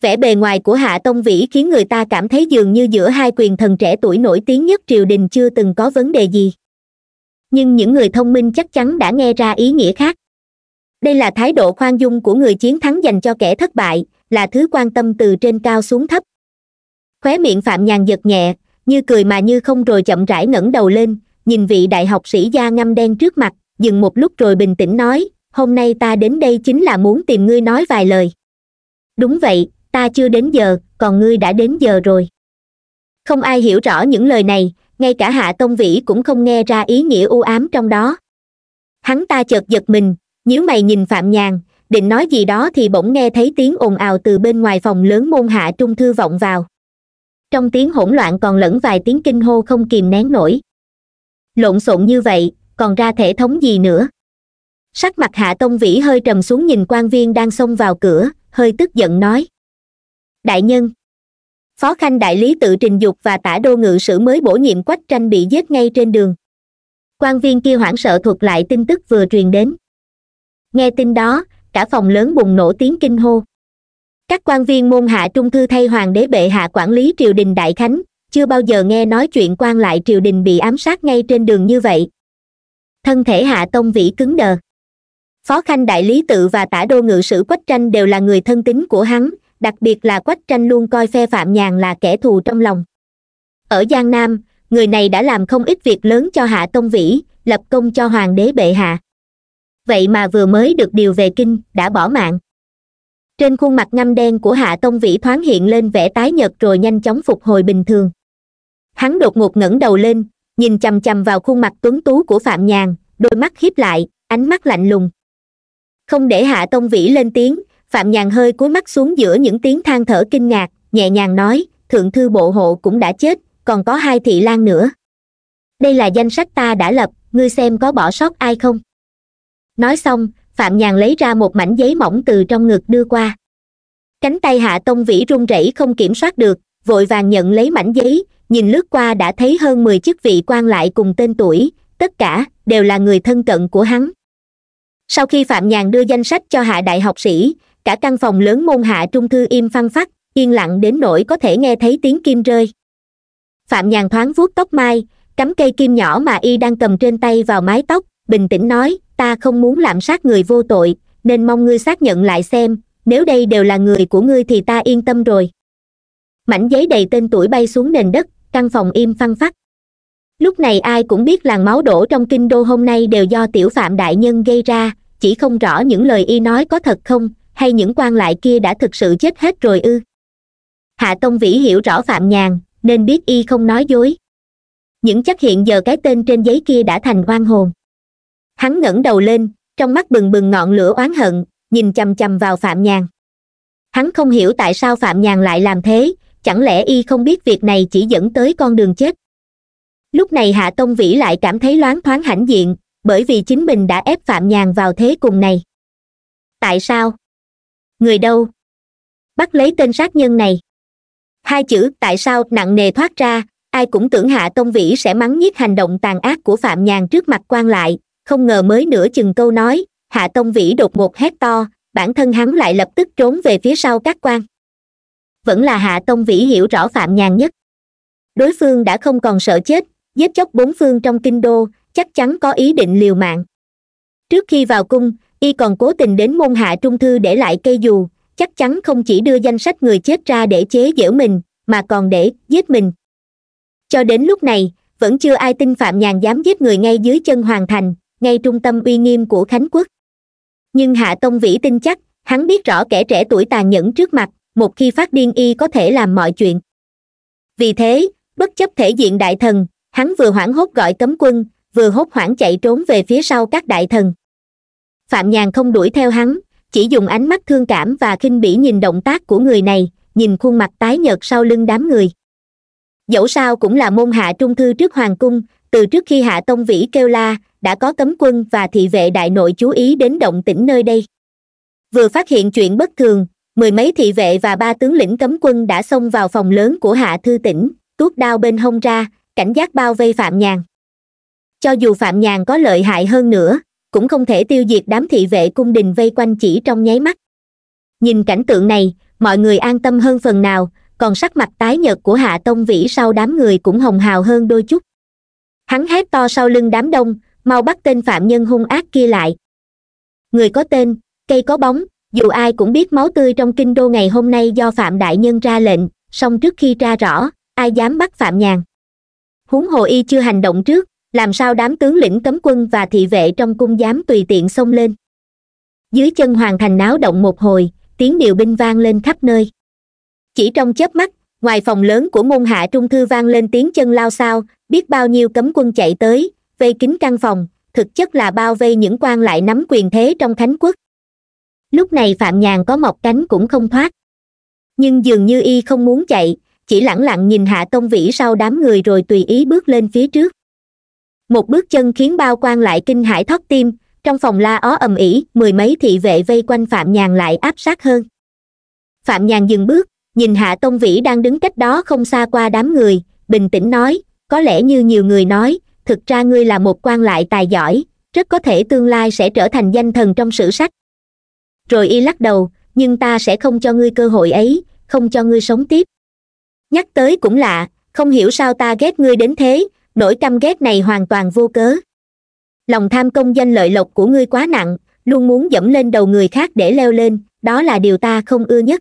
Vẻ bề ngoài của hạ tông vĩ khiến người ta cảm thấy dường như giữa hai quyền thần trẻ tuổi nổi tiếng nhất triều đình chưa từng có vấn đề gì. Nhưng những người thông minh chắc chắn đã nghe ra ý nghĩa khác. Đây là thái độ khoan dung của người chiến thắng dành cho kẻ thất bại, là thứ quan tâm từ trên cao xuống thấp. Khóe miệng phạm nhàn giật nhẹ, như cười mà như không rồi chậm rãi ngẩng đầu lên, nhìn vị đại học sĩ da ngăm đen trước mặt dừng một lúc rồi bình tĩnh nói, hôm nay ta đến đây chính là muốn tìm ngươi nói vài lời. Đúng vậy, ta chưa đến giờ, còn ngươi đã đến giờ rồi. Không ai hiểu rõ những lời này, ngay cả hạ tông vĩ cũng không nghe ra ý nghĩa u ám trong đó. Hắn ta chợt giật mình, nhíu mày nhìn phạm nhàn, định nói gì đó thì bỗng nghe thấy tiếng ồn ào từ bên ngoài phòng lớn môn hạ trung thư vọng vào. Trong tiếng hỗn loạn còn lẫn vài tiếng kinh hô không kìm nén nổi. Lộn xộn như vậy còn ra thể thống gì nữa. Sắc mặt hạ tông vĩ hơi trầm xuống nhìn quan viên đang xông vào cửa, hơi tức giận nói. Đại nhân. Phó khanh đại lý tự trình dục và tả đô ngự sử mới bổ nhiệm quách tranh bị giết ngay trên đường. Quan viên kia hoảng sợ thuật lại tin tức vừa truyền đến. Nghe tin đó, cả phòng lớn bùng nổ tiếng kinh hô. Các quan viên môn hạ trung thư thay hoàng đế bệ hạ quản lý triều đình đại khánh, chưa bao giờ nghe nói chuyện quan lại triều đình bị ám sát ngay trên đường như vậy thân thể hạ tông vĩ cứng đờ. Phó khanh đại lý tự và tả đô ngự sử quách tranh đều là người thân tín của hắn, đặc biệt là quách tranh luôn coi phe phạm nhàn là kẻ thù trong lòng. Ở giang nam, người này đã làm không ít việc lớn cho hạ tông vĩ, lập công cho hoàng đế bệ hạ. Vậy mà vừa mới được điều về kinh, đã bỏ mạng. Trên khuôn mặt ngăm đen của hạ tông vĩ thoáng hiện lên vẻ tái nhợt rồi nhanh chóng phục hồi bình thường. Hắn đột ngột ngẩng đầu lên nhìn chằm chằm vào khuôn mặt tuấn tú của phạm nhàn, đôi mắt hiếp lại, ánh mắt lạnh lùng. Không để hạ tông vĩ lên tiếng, phạm nhàn hơi cúi mắt xuống giữa những tiếng than thở kinh ngạc, nhẹ nhàng nói, thượng thư bộ hộ cũng đã chết, còn có hai thị lan nữa. Đây là danh sách ta đã lập, ngươi xem có bỏ sót ai không? Nói xong, phạm nhàn lấy ra một mảnh giấy mỏng từ trong ngực đưa qua. Cánh tay hạ tông vĩ run rẩy không kiểm soát được vội vàng nhận lấy mảnh giấy, nhìn lướt qua đã thấy hơn mười chức vị quan lại cùng tên tuổi, tất cả đều là người thân cận của hắn. Sau khi phạm nhàn đưa danh sách cho hạ đại học sĩ, cả căn phòng lớn môn hạ trung thư im phăng phắc, yên lặng đến nỗi có thể nghe thấy tiếng kim rơi. Phạm nhàn thoáng vuốt tóc mai, cắm cây kim nhỏ mà y đang cầm trên tay vào mái tóc, bình tĩnh nói, ta không muốn lạm sát người vô tội, nên mong ngươi xác nhận lại xem, nếu đây đều là người của ngươi thì ta yên tâm rồi mảnh giấy đầy tên tuổi bay xuống nền đất, căn phòng im phăng phắc. Lúc này ai cũng biết làn máu đổ trong kinh đô hôm nay đều do tiểu phạm đại nhân gây ra, chỉ không rõ những lời y nói có thật không, hay những quan lại kia đã thực sự chết hết rồi ư. Hạ tông vĩ hiểu rõ phạm nhàn, nên biết y không nói dối. Những chắc hiện giờ cái tên trên giấy kia đã thành oan hồn. Hắn ngẩng đầu lên, trong mắt bừng bừng ngọn lửa oán hận, nhìn chằm chằm vào phạm nhàn. Hắn không hiểu tại sao phạm nhàn lại làm thế chẳng lẽ y không biết việc này chỉ dẫn tới con đường chết? Lúc này hạ tông vĩ lại cảm thấy loáng thoáng hãnh diện, bởi vì chính mình đã ép phạm nhàn vào thế cùng này. Tại sao? Người đâu? Bắt lấy tên sát nhân này. Hai chữ tại sao nặng nề thoát ra, ai cũng tưởng hạ tông vĩ sẽ mắng nhiếc hành động tàn ác của phạm nhàn trước mặt quan lại, không ngờ mới nửa chừng câu nói, hạ tông vĩ đột ngột hét to, bản thân hắn lại lập tức trốn về phía sau các quan vẫn là hạ tông vĩ hiểu rõ phạm nhàn nhất. Đối phương đã không còn sợ chết, giết chóc bốn phương trong kinh đô, chắc chắn có ý định liều mạng. Trước khi vào cung, y còn cố tình đến môn hạ trung thư để lại cây dù, chắc chắn không chỉ đưa danh sách người chết ra để chế giễu mình, mà còn để giết mình. Cho đến lúc này, vẫn chưa ai tin phạm nhàn dám giết người ngay dưới chân hoàng thành, ngay trung tâm uy nghiêm của khánh quốc. Nhưng hạ tông vĩ tin chắc, hắn biết rõ kẻ trẻ tuổi tàn nhẫn trước mặt một khi phát điên y có thể làm mọi chuyện. Vì thế, bất chấp thể diện đại thần, hắn vừa hoảng hốt gọi cấm quân, vừa hốt hoảng chạy trốn về phía sau các đại thần. Phạm nhàn không đuổi theo hắn, chỉ dùng ánh mắt thương cảm và khinh bỉ nhìn động tác của người này, nhìn khuôn mặt tái nhợt sau lưng đám người. Dẫu sao cũng là môn hạ trung thư trước hoàng cung, từ trước khi hạ tông vĩ kêu la, đã có cấm quân và thị vệ đại nội chú ý đến động tĩnh nơi đây. Vừa phát hiện chuyện bất thường mười mấy thị vệ và ba tướng lĩnh cấm quân đã xông vào phòng lớn của hạ thư tỉnh tuốt đao bên hông ra, cảnh giác bao vây phạm nhàn. Cho dù phạm nhàn có lợi hại hơn nữa, cũng không thể tiêu diệt đám thị vệ cung đình vây quanh chỉ trong nháy mắt. Nhìn cảnh tượng này, mọi người an tâm hơn phần nào, còn sắc mặt tái nhợt của hạ tông vĩ sau đám người cũng hồng hào hơn đôi chút. Hắn hét to sau lưng đám đông, mau bắt tên phạm nhân hung ác kia lại. Người có tên, cây có bóng dù ai cũng biết máu tươi trong kinh đô ngày hôm nay do phạm đại nhân ra lệnh, song trước khi ra rõ, ai dám bắt phạm nhàn? Huống hồ y chưa hành động trước, làm sao đám tướng lĩnh cấm quân và thị vệ trong cung dám tùy tiện xông lên? Dưới chân hoàng thành náo động một hồi, tiếng điều binh vang lên khắp nơi. Chỉ trong chớp mắt, ngoài phòng lớn của môn hạ trung thư vang lên tiếng chân lao sao biết bao nhiêu cấm quân chạy tới, vây kín căn phòng, thực chất là bao vây những quan lại nắm quyền thế trong thánh quốc lúc này phạm nhàn có mọc cánh cũng không thoát. Nhưng dường như y không muốn chạy, chỉ lẳng lặng nhìn hạ công vĩ sau đám người rồi tùy ý bước lên phía trước. Một bước chân khiến bao quan lại kinh hãi thót tim, trong phòng la ó ầm ĩ, mười mấy thị vệ vây quanh phạm nhàn lại áp sát hơn. Phạm nhàn dừng bước, nhìn hạ tông vĩ đang đứng cách đó không xa qua đám người, bình tĩnh nói, có lẽ như nhiều người nói, thực ra ngươi là một quan lại tài giỏi, rất có thể tương lai sẽ trở thành danh thần trong sử sách rồi y lắc đầu, nhưng ta sẽ không cho ngươi cơ hội ấy, không cho ngươi sống tiếp. Nhắc tới cũng lạ, không hiểu sao ta ghét ngươi đến thế, nỗi căm ghét này hoàn toàn vô cớ. Lòng tham công danh lợi lộc của ngươi quá nặng, luôn muốn dẫm lên đầu người khác để leo lên, đó là điều ta không ưa nhất.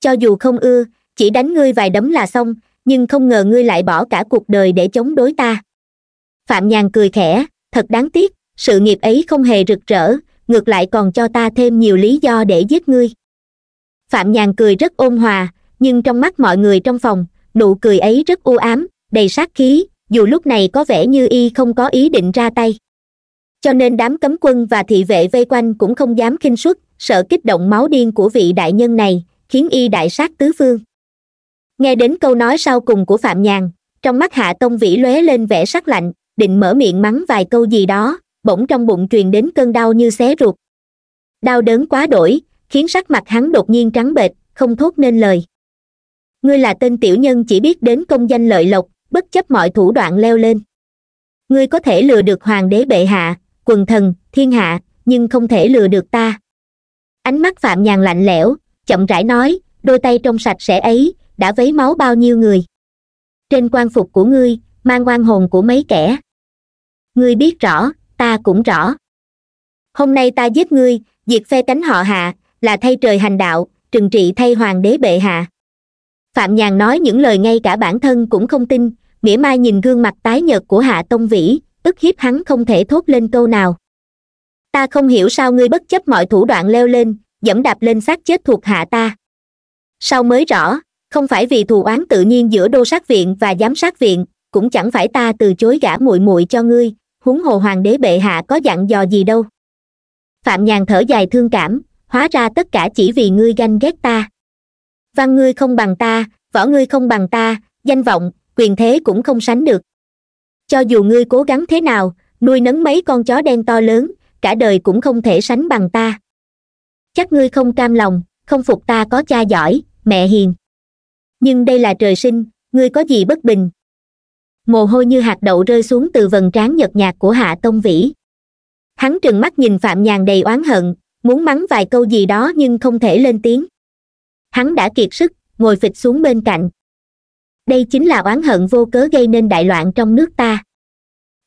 Cho dù không ưa, chỉ đánh ngươi vài đấm là xong, nhưng không ngờ ngươi lại bỏ cả cuộc đời để chống đối ta. Phạm nhàn cười khẽ, thật đáng tiếc, sự nghiệp ấy không hề rực rỡ ngược lại còn cho ta thêm nhiều lý do để giết ngươi. Phạm nhàn cười rất ôn hòa, nhưng trong mắt mọi người trong phòng, nụ cười ấy rất u ám, đầy sát khí, dù lúc này có vẻ như y không có ý định ra tay. Cho nên đám cấm quân và thị vệ vây quanh cũng không dám khinh suất, sợ kích động máu điên của vị đại nhân này, khiến y đại sát tứ phương. Nghe đến câu nói sau cùng của phạm nhàn, trong mắt hạ tông vĩ lóe lên vẻ sắc lạnh, định mở miệng mắng vài câu gì đó bỗng trong bụng truyền đến cơn đau như xé ruột. Đau đớn quá đổi, khiến sắc mặt hắn đột nhiên trắng bệch, không thốt nên lời. Ngươi là tên tiểu nhân chỉ biết đến công danh lợi lộc, bất chấp mọi thủ đoạn leo lên. Ngươi có thể lừa được hoàng đế bệ hạ, quần thần, thiên hạ, nhưng không thể lừa được ta. Ánh mắt phạm nhàn lạnh lẽo, chậm rãi nói, đôi tay trong sạch sẽ ấy, đã vấy máu bao nhiêu người. Trên quan phục của ngươi, mang oan hồn của mấy kẻ. Ngươi biết rõ ta cũng rõ. Hôm nay ta giết ngươi, diệt phe cánh họ hạ, là thay trời hành đạo, trừng trị thay hoàng đế bệ hạ. Phạm nhàn nói những lời ngay cả bản thân cũng không tin, mỉa mai nhìn gương mặt tái nhợt của hạ tông vĩ, ức hiếp hắn không thể thốt lên câu nào. Ta không hiểu sao ngươi bất chấp mọi thủ đoạn leo lên, dẫm đạp lên xác chết thuộc hạ ta. Sau mới rõ, không phải vì thù oán tự nhiên giữa đô sát viện và giám sát viện, cũng chẳng phải ta từ chối gả muội muội cho ngươi huống hồ hoàng đế bệ hạ có dặn dò gì đâu. Phạm nhàn thở dài thương cảm, hóa ra tất cả chỉ vì ngươi ganh ghét ta. Văn ngươi không bằng ta, võ ngươi không bằng ta, danh vọng, quyền thế cũng không sánh được. Cho dù ngươi cố gắng thế nào, nuôi nấng mấy con chó đen to lớn, cả đời cũng không thể sánh bằng ta. Chắc ngươi không cam lòng, không phục ta có cha giỏi, mẹ hiền. Nhưng đây là trời sinh, ngươi có gì bất bình? Mồ hôi như hạt đậu rơi xuống từ vầng trán nhợt nhạt của hạ tông vĩ. Hắn trừng mắt nhìn phạm nhàn đầy oán hận, muốn mắng vài câu gì đó nhưng không thể lên tiếng. Hắn đã kiệt sức, ngồi phịch xuống bên cạnh. Đây chính là oán hận vô cớ gây nên đại loạn trong nước ta.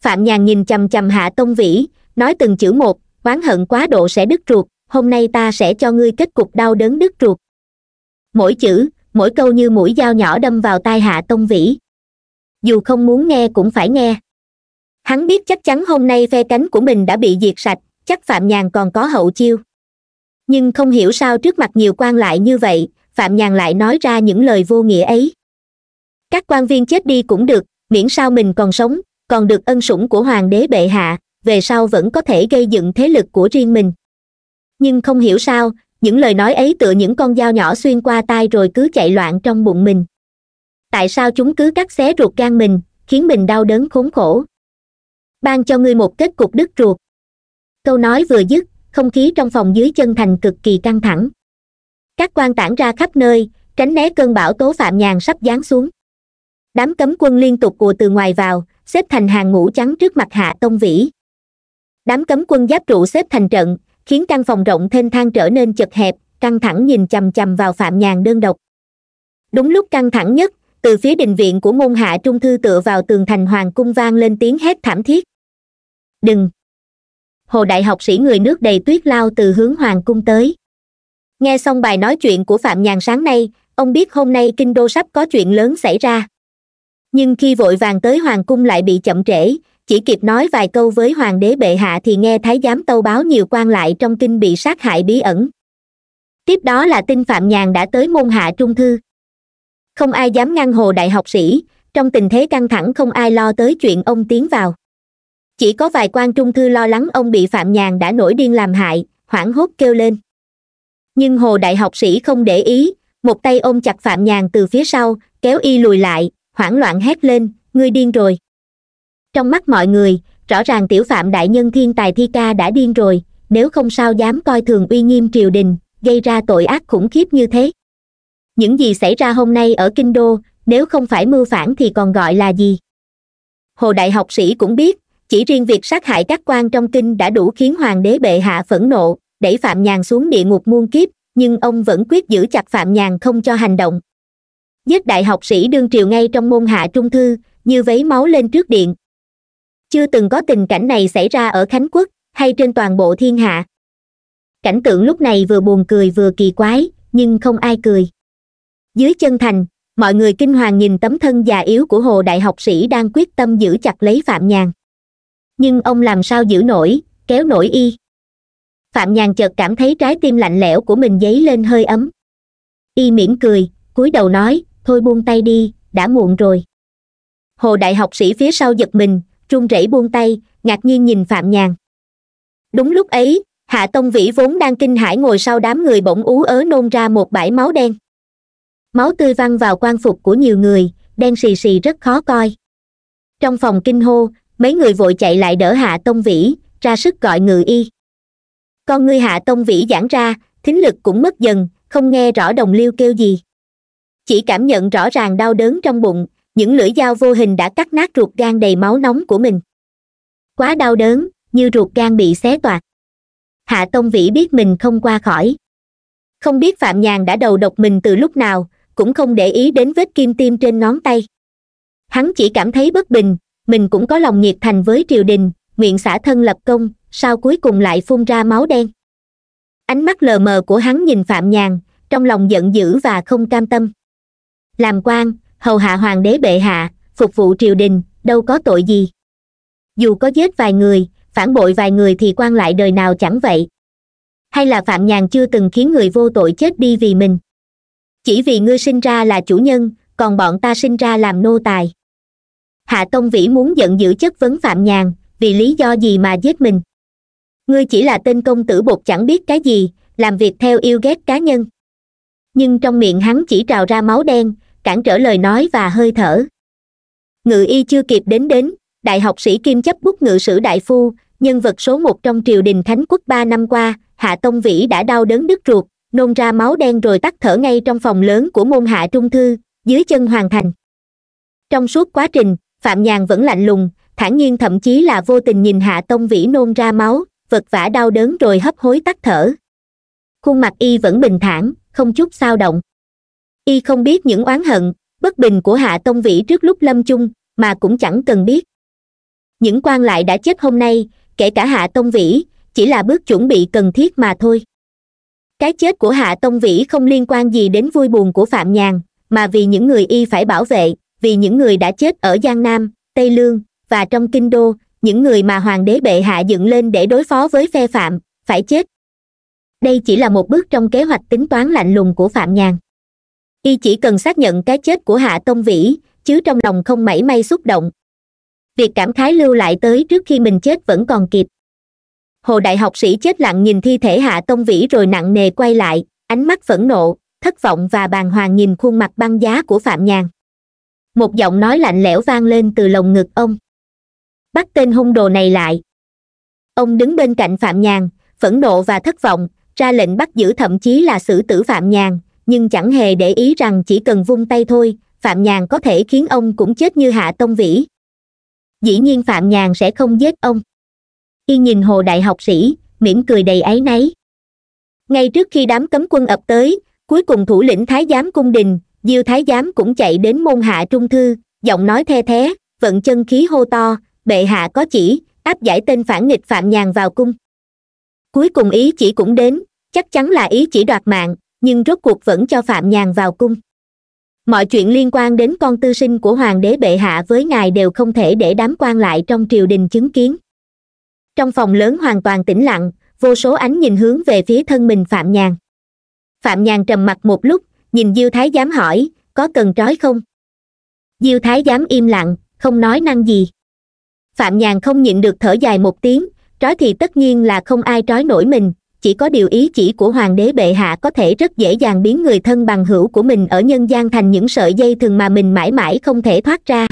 Phạm nhàn nhìn chằm chằm hạ tông vĩ, nói từng chữ một, oán hận quá độ sẽ đứt ruột, hôm nay ta sẽ cho ngươi kết cục đau đớn đứt ruột. Mỗi chữ, mỗi câu như mũi dao nhỏ đâm vào tai hạ tông vĩ dù không muốn nghe cũng phải nghe. Hắn biết chắc chắn hôm nay phe cánh của mình đã bị diệt sạch, chắc phạm nhàn còn có hậu chiêu. Nhưng không hiểu sao trước mặt nhiều quan lại như vậy, phạm nhàn lại nói ra những lời vô nghĩa ấy. Các quan viên chết đi cũng được, miễn sao mình còn sống, còn được ân sủng của hoàng đế bệ hạ, về sau vẫn có thể gây dựng thế lực của riêng mình. Nhưng không hiểu sao, những lời nói ấy tựa những con dao nhỏ xuyên qua tai rồi cứ chạy loạn trong bụng mình tại sao chúng cứ cắt xé ruột gan mình, khiến mình đau đớn khốn khổ? Ban cho ngươi một kết cục đứt ruột. Câu nói vừa dứt, không khí trong phòng dưới chân thành cực kỳ căng thẳng. Các quan tản ra khắp nơi, tránh né cơn bão tố phạm nhàn sắp giáng xuống. Đám cấm quân liên tục ùa từ ngoài vào, xếp thành hàng ngũ trắng trước mặt hạ tông vĩ. Đám cấm quân giáp trụ xếp thành trận, khiến căn phòng rộng thênh thang trở nên chật hẹp, căng thẳng nhìn chằm chằm vào phạm nhàn đơn độc. Đúng lúc căng thẳng nhất từ phía đình viện của ngôn hạ trung thư tựa vào tường thành hoàng cung vang lên tiếng hét thảm thiết. Đừng! Hồ đại học sĩ người nước đầy tuyết lao từ hướng hoàng cung tới. Nghe xong bài nói chuyện của phạm nhàn sáng nay, ông biết hôm nay kinh đô sắp có chuyện lớn xảy ra. Nhưng khi vội vàng tới hoàng cung lại bị chậm trễ, chỉ kịp nói vài câu với hoàng đế bệ hạ thì nghe thái giám tâu báo nhiều quan lại trong kinh bị sát hại bí ẩn. Tiếp đó là tin phạm nhàn đã tới môn hạ trung thư không ai dám ngăn hồ đại học sĩ. Trong tình thế căng thẳng, không ai lo tới chuyện ông tiến vào. Chỉ có vài quan trung thư lo lắng ông bị phạm nhàn đã nổi điên làm hại, hoảng hốt kêu lên. Nhưng hồ đại học sĩ không để ý. Một tay ôm chặt phạm nhàn từ phía sau, kéo y lùi lại, hoảng loạn hét lên, ngươi điên rồi. Trong mắt mọi người, rõ ràng tiểu phạm đại nhân thiên tài thi ca đã điên rồi, nếu không sao dám coi thường uy nghiêm triều đình, gây ra tội ác khủng khiếp như thế những gì xảy ra hôm nay ở kinh đô, nếu không phải mưu phản thì còn gọi là gì? Hồ đại học sĩ cũng biết, chỉ riêng việc sát hại các quan trong kinh đã đủ khiến hoàng đế bệ hạ phẫn nộ, đẩy phạm nhàn xuống địa ngục muôn kiếp, nhưng ông vẫn quyết giữ chặt phạm nhàn không cho hành động. Giết đại học sĩ đương triều ngay trong môn hạ trung thư, như vấy máu lên trước điện. Chưa từng có tình cảnh này xảy ra ở khánh quốc, hay trên toàn bộ thiên hạ. Cảnh tượng lúc này vừa buồn cười vừa kỳ quái, nhưng không ai cười dưới chân thành, mọi người kinh hoàng nhìn tấm thân già yếu của hồ đại học sĩ đang quyết tâm giữ chặt lấy phạm nhàn. Nhưng ông làm sao giữ nổi, kéo nổi y? Phạm nhàn chợt cảm thấy trái tim lạnh lẽo của mình dấy lên hơi ấm. Y mỉm cười, cúi đầu nói, thôi buông tay đi, đã muộn rồi. Hồ đại học sĩ phía sau giật mình, run rẩy buông tay, ngạc nhiên nhìn phạm nhàn. Đúng lúc ấy, hạ tông vĩ vốn đang kinh hãi ngồi sau đám người bỗng ú ớ nôn ra một bãi máu đen máu tươi văng vào quan phục của nhiều người, đen xì xì rất khó coi. Trong phòng kinh hô, mấy người vội chạy lại đỡ hạ tông vĩ, ra sức gọi ngự y. Con ngươi hạ tông vĩ giãn ra, thính lực cũng mất dần, không nghe rõ đồng liêu kêu gì. Chỉ cảm nhận rõ ràng đau đớn trong bụng, những lưỡi dao vô hình đã cắt nát ruột gan đầy máu nóng của mình. Quá đau đớn, như ruột gan bị xé toạc. Hạ tông vĩ biết mình không qua khỏi. Không biết phạm nhàn đã đầu độc mình từ lúc nào cũng không để ý đến vết kim tiêm trên ngón tay. Hắn chỉ cảm thấy bất bình, mình cũng có lòng nhiệt thành với triều đình, nguyện xả thân lập công sao cuối cùng lại phun ra máu đen. Ánh mắt lờ mờ của hắn nhìn phạm nhàn, trong lòng giận dữ và không cam tâm. Làm quan, hầu hạ hoàng đế bệ hạ, phục vụ triều đình, đâu có tội gì. Dù có giết vài người, phản bội vài người thì quan lại đời nào chẳng vậy? Hay là phạm nhàn chưa từng khiến người vô tội chết đi vì mình? Chỉ vì ngươi sinh ra là chủ nhân, còn bọn ta sinh ra làm nô tài. Hạ tông vĩ muốn giận dữ chất vấn phạm nhàn, vì lý do gì mà giết mình? Ngươi chỉ là tên công tử bột chẳng biết cái gì, làm việc theo yêu ghét cá nhân. Nhưng trong miệng hắn chỉ trào ra máu đen, cản trở lời nói và hơi thở. Ngự y chưa kịp đến đến, đại học sĩ kim chấp bút ngự sử đại phu, nhân vật số một trong triều đình thánh quốc ba năm qua, hạ tông vĩ đã đau đớn đứt ruột nôn ra máu đen rồi tắt thở ngay trong phòng lớn của môn hạ trung thư, dưới chân hoàng thành. Trong suốt quá trình, phạm nhàn vẫn lạnh lùng, thản nhiên thậm chí là vô tình nhìn hạ tông vĩ nôn ra máu, vật vã đau đớn rồi hấp hối tắt thở. Khuôn mặt y vẫn bình thản, không chút sao động. Y không biết những oán hận, bất bình của hạ tông vĩ trước lúc lâm chung, mà cũng chẳng cần biết. Những quan lại đã chết hôm nay, kể cả hạ tông vĩ, chỉ là bước chuẩn bị cần thiết mà thôi cái chết của hạ tông vĩ không liên quan gì đến vui buồn của phạm nhàn, mà vì những người y phải bảo vệ, vì những người đã chết ở giang nam, tây lương, và trong kinh đô, những người mà hoàng đế bệ hạ dựng lên để đối phó với phe phạm, phải chết. Đây chỉ là một bước trong kế hoạch tính toán lạnh lùng của phạm nhàn. Y chỉ cần xác nhận cái chết của hạ tông vĩ, chứ trong lòng không mảy may xúc động. Việc cảm khái lưu lại tới trước khi mình chết vẫn còn kịp hồ đại học sĩ chết lặng nhìn thi thể hạ tông vĩ rồi nặng nề quay lại, ánh mắt phẫn nộ, thất vọng và bàng hoàng nhìn khuôn mặt băng giá của phạm nhàn. Một giọng nói lạnh lẽo vang lên từ lồng ngực ông. Bắt tên hung đồ này lại. Ông đứng bên cạnh phạm nhàn, phẫn nộ và thất vọng, ra lệnh bắt giữ thậm chí là xử tử phạm nhàn, nhưng chẳng hề để ý rằng chỉ cần vung tay thôi, phạm nhàn có thể khiến ông cũng chết như hạ tông vĩ. Dĩ nhiên phạm nhàn sẽ không giết ông y nhìn hồ đại học sĩ, mỉm cười đầy áy náy. Ngay trước khi đám cấm quân ập tới, cuối cùng thủ lĩnh thái giám cung đình, diêu thái giám cũng chạy đến môn hạ trung thư, giọng nói the thé, vận chân khí hô to, bệ hạ có chỉ, áp giải tên phản nghịch phạm nhàn vào cung. Cuối cùng ý chỉ cũng đến, chắc chắn là ý chỉ đoạt mạng, nhưng rốt cuộc vẫn cho phạm nhàn vào cung. Mọi chuyện liên quan đến con tư sinh của hoàng đế bệ hạ với ngài đều không thể để đám quan lại trong triều đình chứng kiến trong phòng lớn hoàn toàn tĩnh lặng, vô số ánh nhìn hướng về phía thân mình phạm nhàn. Phạm nhàn trầm mặt một lúc, nhìn diêu thái giám hỏi, có cần trói không? Diêu thái giám im lặng, không nói năng gì. Phạm nhàn không nhịn được thở dài một tiếng, trói thì tất nhiên là không ai trói nổi mình, chỉ có điều ý chỉ của hoàng đế bệ hạ có thể rất dễ dàng biến người thân bằng hữu của mình ở nhân gian thành những sợi dây thường mà mình mãi mãi không thể thoát ra.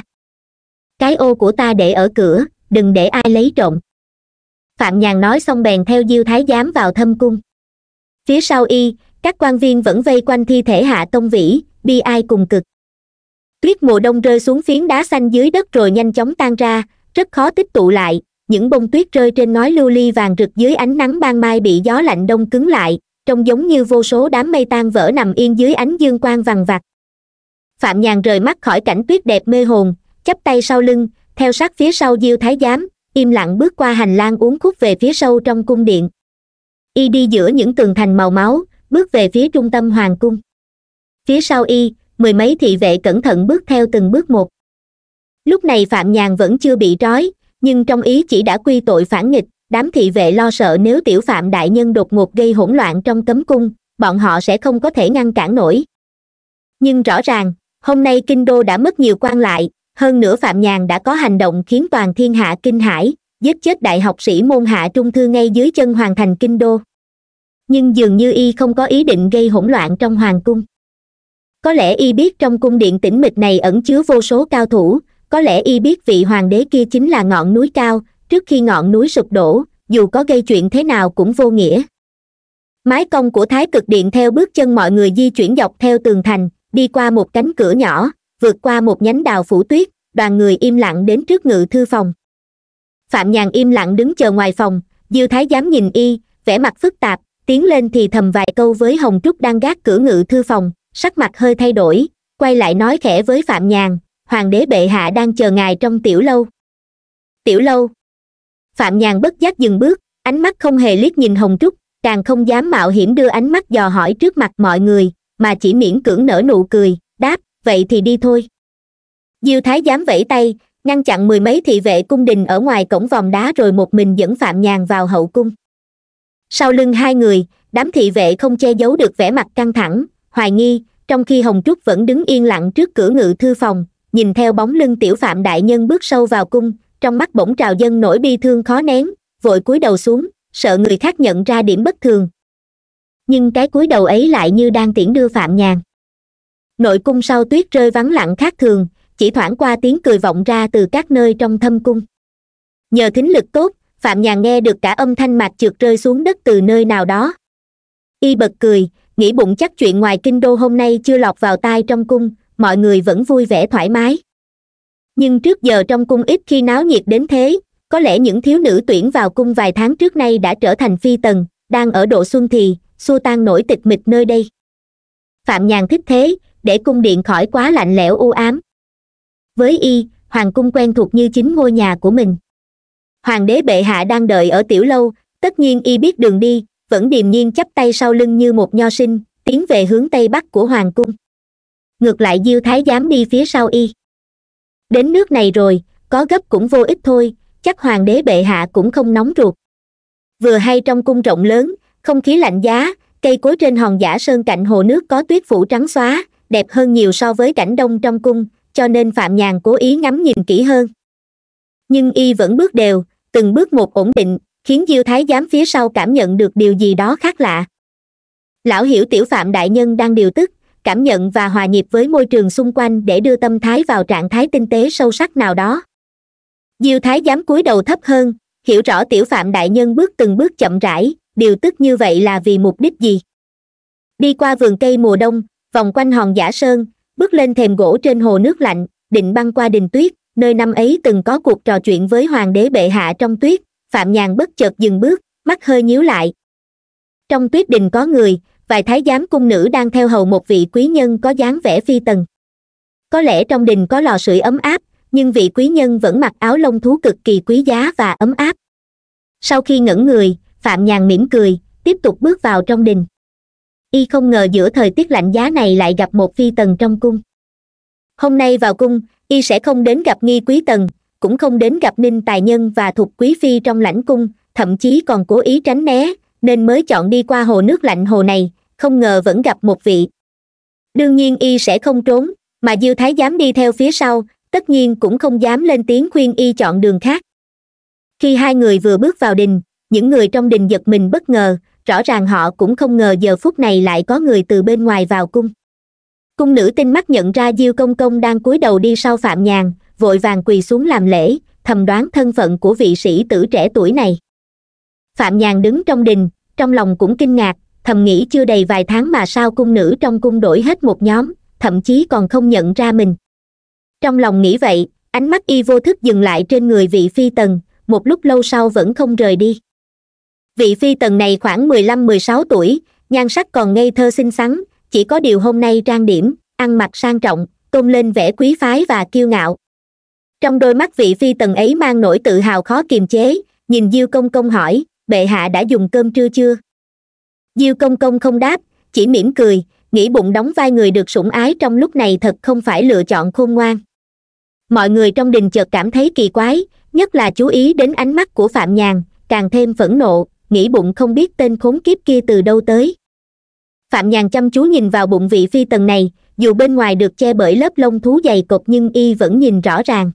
Cái ô của ta để ở cửa, đừng để ai lấy trộm phạm nhàn nói xong bèn theo diêu thái giám vào thâm cung. Phía sau y, các quan viên vẫn vây quanh thi thể hạ tông vĩ, bi ai cùng cực. Tuyết mùa đông rơi xuống phiến đá xanh dưới đất rồi nhanh chóng tan ra, rất khó tích tụ lại, những bông tuyết rơi trên ngói lưu ly vàng rực dưới ánh nắng ban mai bị gió lạnh đông cứng lại, trông giống như vô số đám mây tan vỡ nằm yên dưới ánh dương quang vằn vặt phạm nhàn rời mắt khỏi cảnh tuyết đẹp mê hồn, chắp tay sau lưng, theo sát phía sau diêu thái giám im lặng bước qua hành lang uốn khúc về phía sâu trong cung điện. Y đi giữa những tường thành màu máu, bước về phía trung tâm hoàng cung. Phía sau y, mười mấy thị vệ cẩn thận bước theo từng bước một. Lúc này phạm nhàn vẫn chưa bị trói, nhưng trong ý chỉ đã quy tội phản nghịch, đám thị vệ lo sợ nếu tiểu phạm đại nhân đột ngột gây hỗn loạn trong cấm cung, bọn họ sẽ không có thể ngăn cản nổi. Nhưng rõ ràng, hôm nay kinh đô đã mất nhiều quan lại hơn nữa phạm nhàn đã có hành động khiến toàn thiên hạ kinh hãi, giết chết đại học sĩ môn hạ trung thư ngay dưới chân hoàng thành kinh đô. Nhưng dường như y không có ý định gây hỗn loạn trong hoàng cung. Có lẽ y biết trong cung điện tĩnh mịch này ẩn chứa vô số cao thủ, có lẽ y biết vị hoàng đế kia chính là ngọn núi cao, trước khi ngọn núi sụp đổ, dù có gây chuyện thế nào cũng vô nghĩa. Mái cong của thái cực điện theo bước chân mọi người di chuyển dọc theo tường thành, đi qua một cánh cửa nhỏ vượt qua một nhánh đào phủ tuyết, đoàn người im lặng đến trước ngự thư phòng. Phạm nhàn im lặng đứng chờ ngoài phòng, diêu thái dám nhìn y, vẻ mặt phức tạp, tiến lên thì thầm vài câu với hồng trúc đang gác cửa ngự thư phòng, sắc mặt hơi thay đổi, quay lại nói khẽ với phạm nhàn, hoàng đế bệ hạ đang chờ ngài trong tiểu lâu. Tiểu lâu? Phạm nhàn bất giác dừng bước, ánh mắt không hề liếc nhìn hồng trúc, càng không dám mạo hiểm đưa ánh mắt dò hỏi trước mặt mọi người, mà chỉ miễn cưỡng nở nụ cười, đáp vậy thì đi thôi. Diêu thái dám vẫy tay, ngăn chặn mười mấy thị vệ cung đình ở ngoài cổng vòng đá rồi một mình dẫn phạm nhàn vào hậu cung. Sau lưng hai người, đám thị vệ không che giấu được vẻ mặt căng thẳng, hoài nghi, trong khi hồng trúc vẫn đứng yên lặng trước cửa ngự thư phòng, nhìn theo bóng lưng tiểu phạm đại nhân bước sâu vào cung, trong mắt bỗng trào dân nỗi bi thương khó nén, vội cúi đầu xuống, sợ người khác nhận ra điểm bất thường. Nhưng cái cúi đầu ấy lại như đang tiễn đưa phạm nhàn nội cung sau tuyết rơi vắng lặng khác thường, chỉ thoảng qua tiếng cười vọng ra từ các nơi trong thâm cung. Nhờ thính lực tốt, phạm nhàn nghe được cả âm thanh mạc trượt rơi xuống đất từ nơi nào đó. Y bật cười, nghĩ bụng chắc chuyện ngoài kinh đô hôm nay chưa lọt vào tai trong cung, mọi người vẫn vui vẻ thoải mái. Nhưng trước giờ trong cung ít khi náo nhiệt đến thế, có lẽ những thiếu nữ tuyển vào cung vài tháng trước nay đã trở thành phi tần, đang ở độ xuân thì, xua tan nổi tịch mịch nơi đây. Phạm nhàn thích thế để cung điện khỏi quá lạnh lẽo u ám. Với y, hoàng cung quen thuộc như chính ngôi nhà của mình. Hoàng đế bệ hạ đang đợi ở tiểu lâu, tất nhiên y biết đường đi, vẫn điềm nhiên chắp tay sau lưng như một nho sinh, tiến về hướng tây bắc của hoàng cung. Ngược lại diêu thái giám đi phía sau y. Đến nước này rồi, có gấp cũng vô ích thôi, chắc hoàng đế bệ hạ cũng không nóng ruột. Vừa hay trong cung rộng lớn, không khí lạnh giá, cây cối trên hòn giả sơn cạnh hồ nước có tuyết phủ trắng xóa đẹp hơn nhiều so với cảnh đông trong cung, cho nên phạm nhàn cố ý ngắm nhìn kỹ hơn. Nhưng y vẫn bước đều, từng bước một ổn định, khiến diêu thái giám phía sau cảm nhận được điều gì đó khác lạ. Lão hiểu tiểu phạm đại nhân đang điều tức, cảm nhận và hòa nhịp với môi trường xung quanh để đưa tâm thái vào trạng thái tinh tế sâu sắc nào đó. Diêu thái giám cúi đầu thấp hơn, hiểu rõ tiểu phạm đại nhân bước từng bước chậm rãi, điều tức như vậy là vì mục đích gì? Đi qua vườn cây mùa đông vòng quanh hòn giả sơn, bước lên thềm gỗ trên hồ nước lạnh, định băng qua đình tuyết, nơi năm ấy từng có cuộc trò chuyện với hoàng đế bệ hạ trong tuyết, phạm nhàn bất chợt dừng bước, mắt hơi nhíu lại. Trong tuyết đình có người, vài thái giám cung nữ đang theo hầu một vị quý nhân có dáng vẻ phi tần. Có lẽ trong đình có lò sưởi ấm áp, nhưng vị quý nhân vẫn mặc áo lông thú cực kỳ quý giá và ấm áp. Sau khi ngẩn người, phạm nhàn mỉm cười, tiếp tục bước vào trong đình y không ngờ giữa thời tiết lạnh giá này lại gặp một phi tần trong cung. Hôm nay vào cung, y sẽ không đến gặp nghi quý tần, cũng không đến gặp ninh tài nhân và thục quý phi trong lãnh cung, thậm chí còn cố ý tránh né, nên mới chọn đi qua hồ nước lạnh hồ này, không ngờ vẫn gặp một vị. Đương nhiên y sẽ không trốn, mà diêu thái dám đi theo phía sau, tất nhiên cũng không dám lên tiếng khuyên y chọn đường khác. Khi hai người vừa bước vào đình, những người trong đình giật mình bất ngờ rõ ràng họ cũng không ngờ giờ phút này lại có người từ bên ngoài vào cung. Cung nữ tinh mắt nhận ra diêu công công đang cúi đầu đi sau phạm nhàn, vội vàng quỳ xuống làm lễ, thầm đoán thân phận của vị sĩ tử trẻ tuổi này. Phạm nhàn đứng trong đình, trong lòng cũng kinh ngạc, thầm nghĩ chưa đầy vài tháng mà sao cung nữ trong cung đổi hết một nhóm, thậm chí còn không nhận ra mình. Trong lòng nghĩ vậy, ánh mắt y vô thức dừng lại trên người vị phi tần, một lúc lâu sau vẫn không rời đi vị phi tần này khoảng mười lăm, mười sáu tuổi, nhan sắc còn ngây thơ xinh xắn, chỉ có điều hôm nay trang điểm, ăn mặc sang trọng, tôn lên vẻ quý phái và kiêu ngạo. Trong đôi mắt vị phi tần ấy mang nỗi tự hào khó kiềm chế, nhìn diêu công công hỏi, bệ hạ đã dùng cơm trưa chưa? Diêu công công không đáp, chỉ mỉm cười, nghĩ bụng đóng vai người được sủng ái trong lúc này thật không phải lựa chọn khôn ngoan. Mọi người trong đình chợt cảm thấy kỳ quái, nhất là chú ý đến ánh mắt của phạm nhàn, càng thêm phẫn nộ nghĩ bụng không biết tên khốn kiếp kia từ đâu tới. Phạm nhàn chăm chú nhìn vào bụng vị phi tần này, dù bên ngoài được che bởi lớp lông thú dày cột nhưng y vẫn nhìn rõ ràng.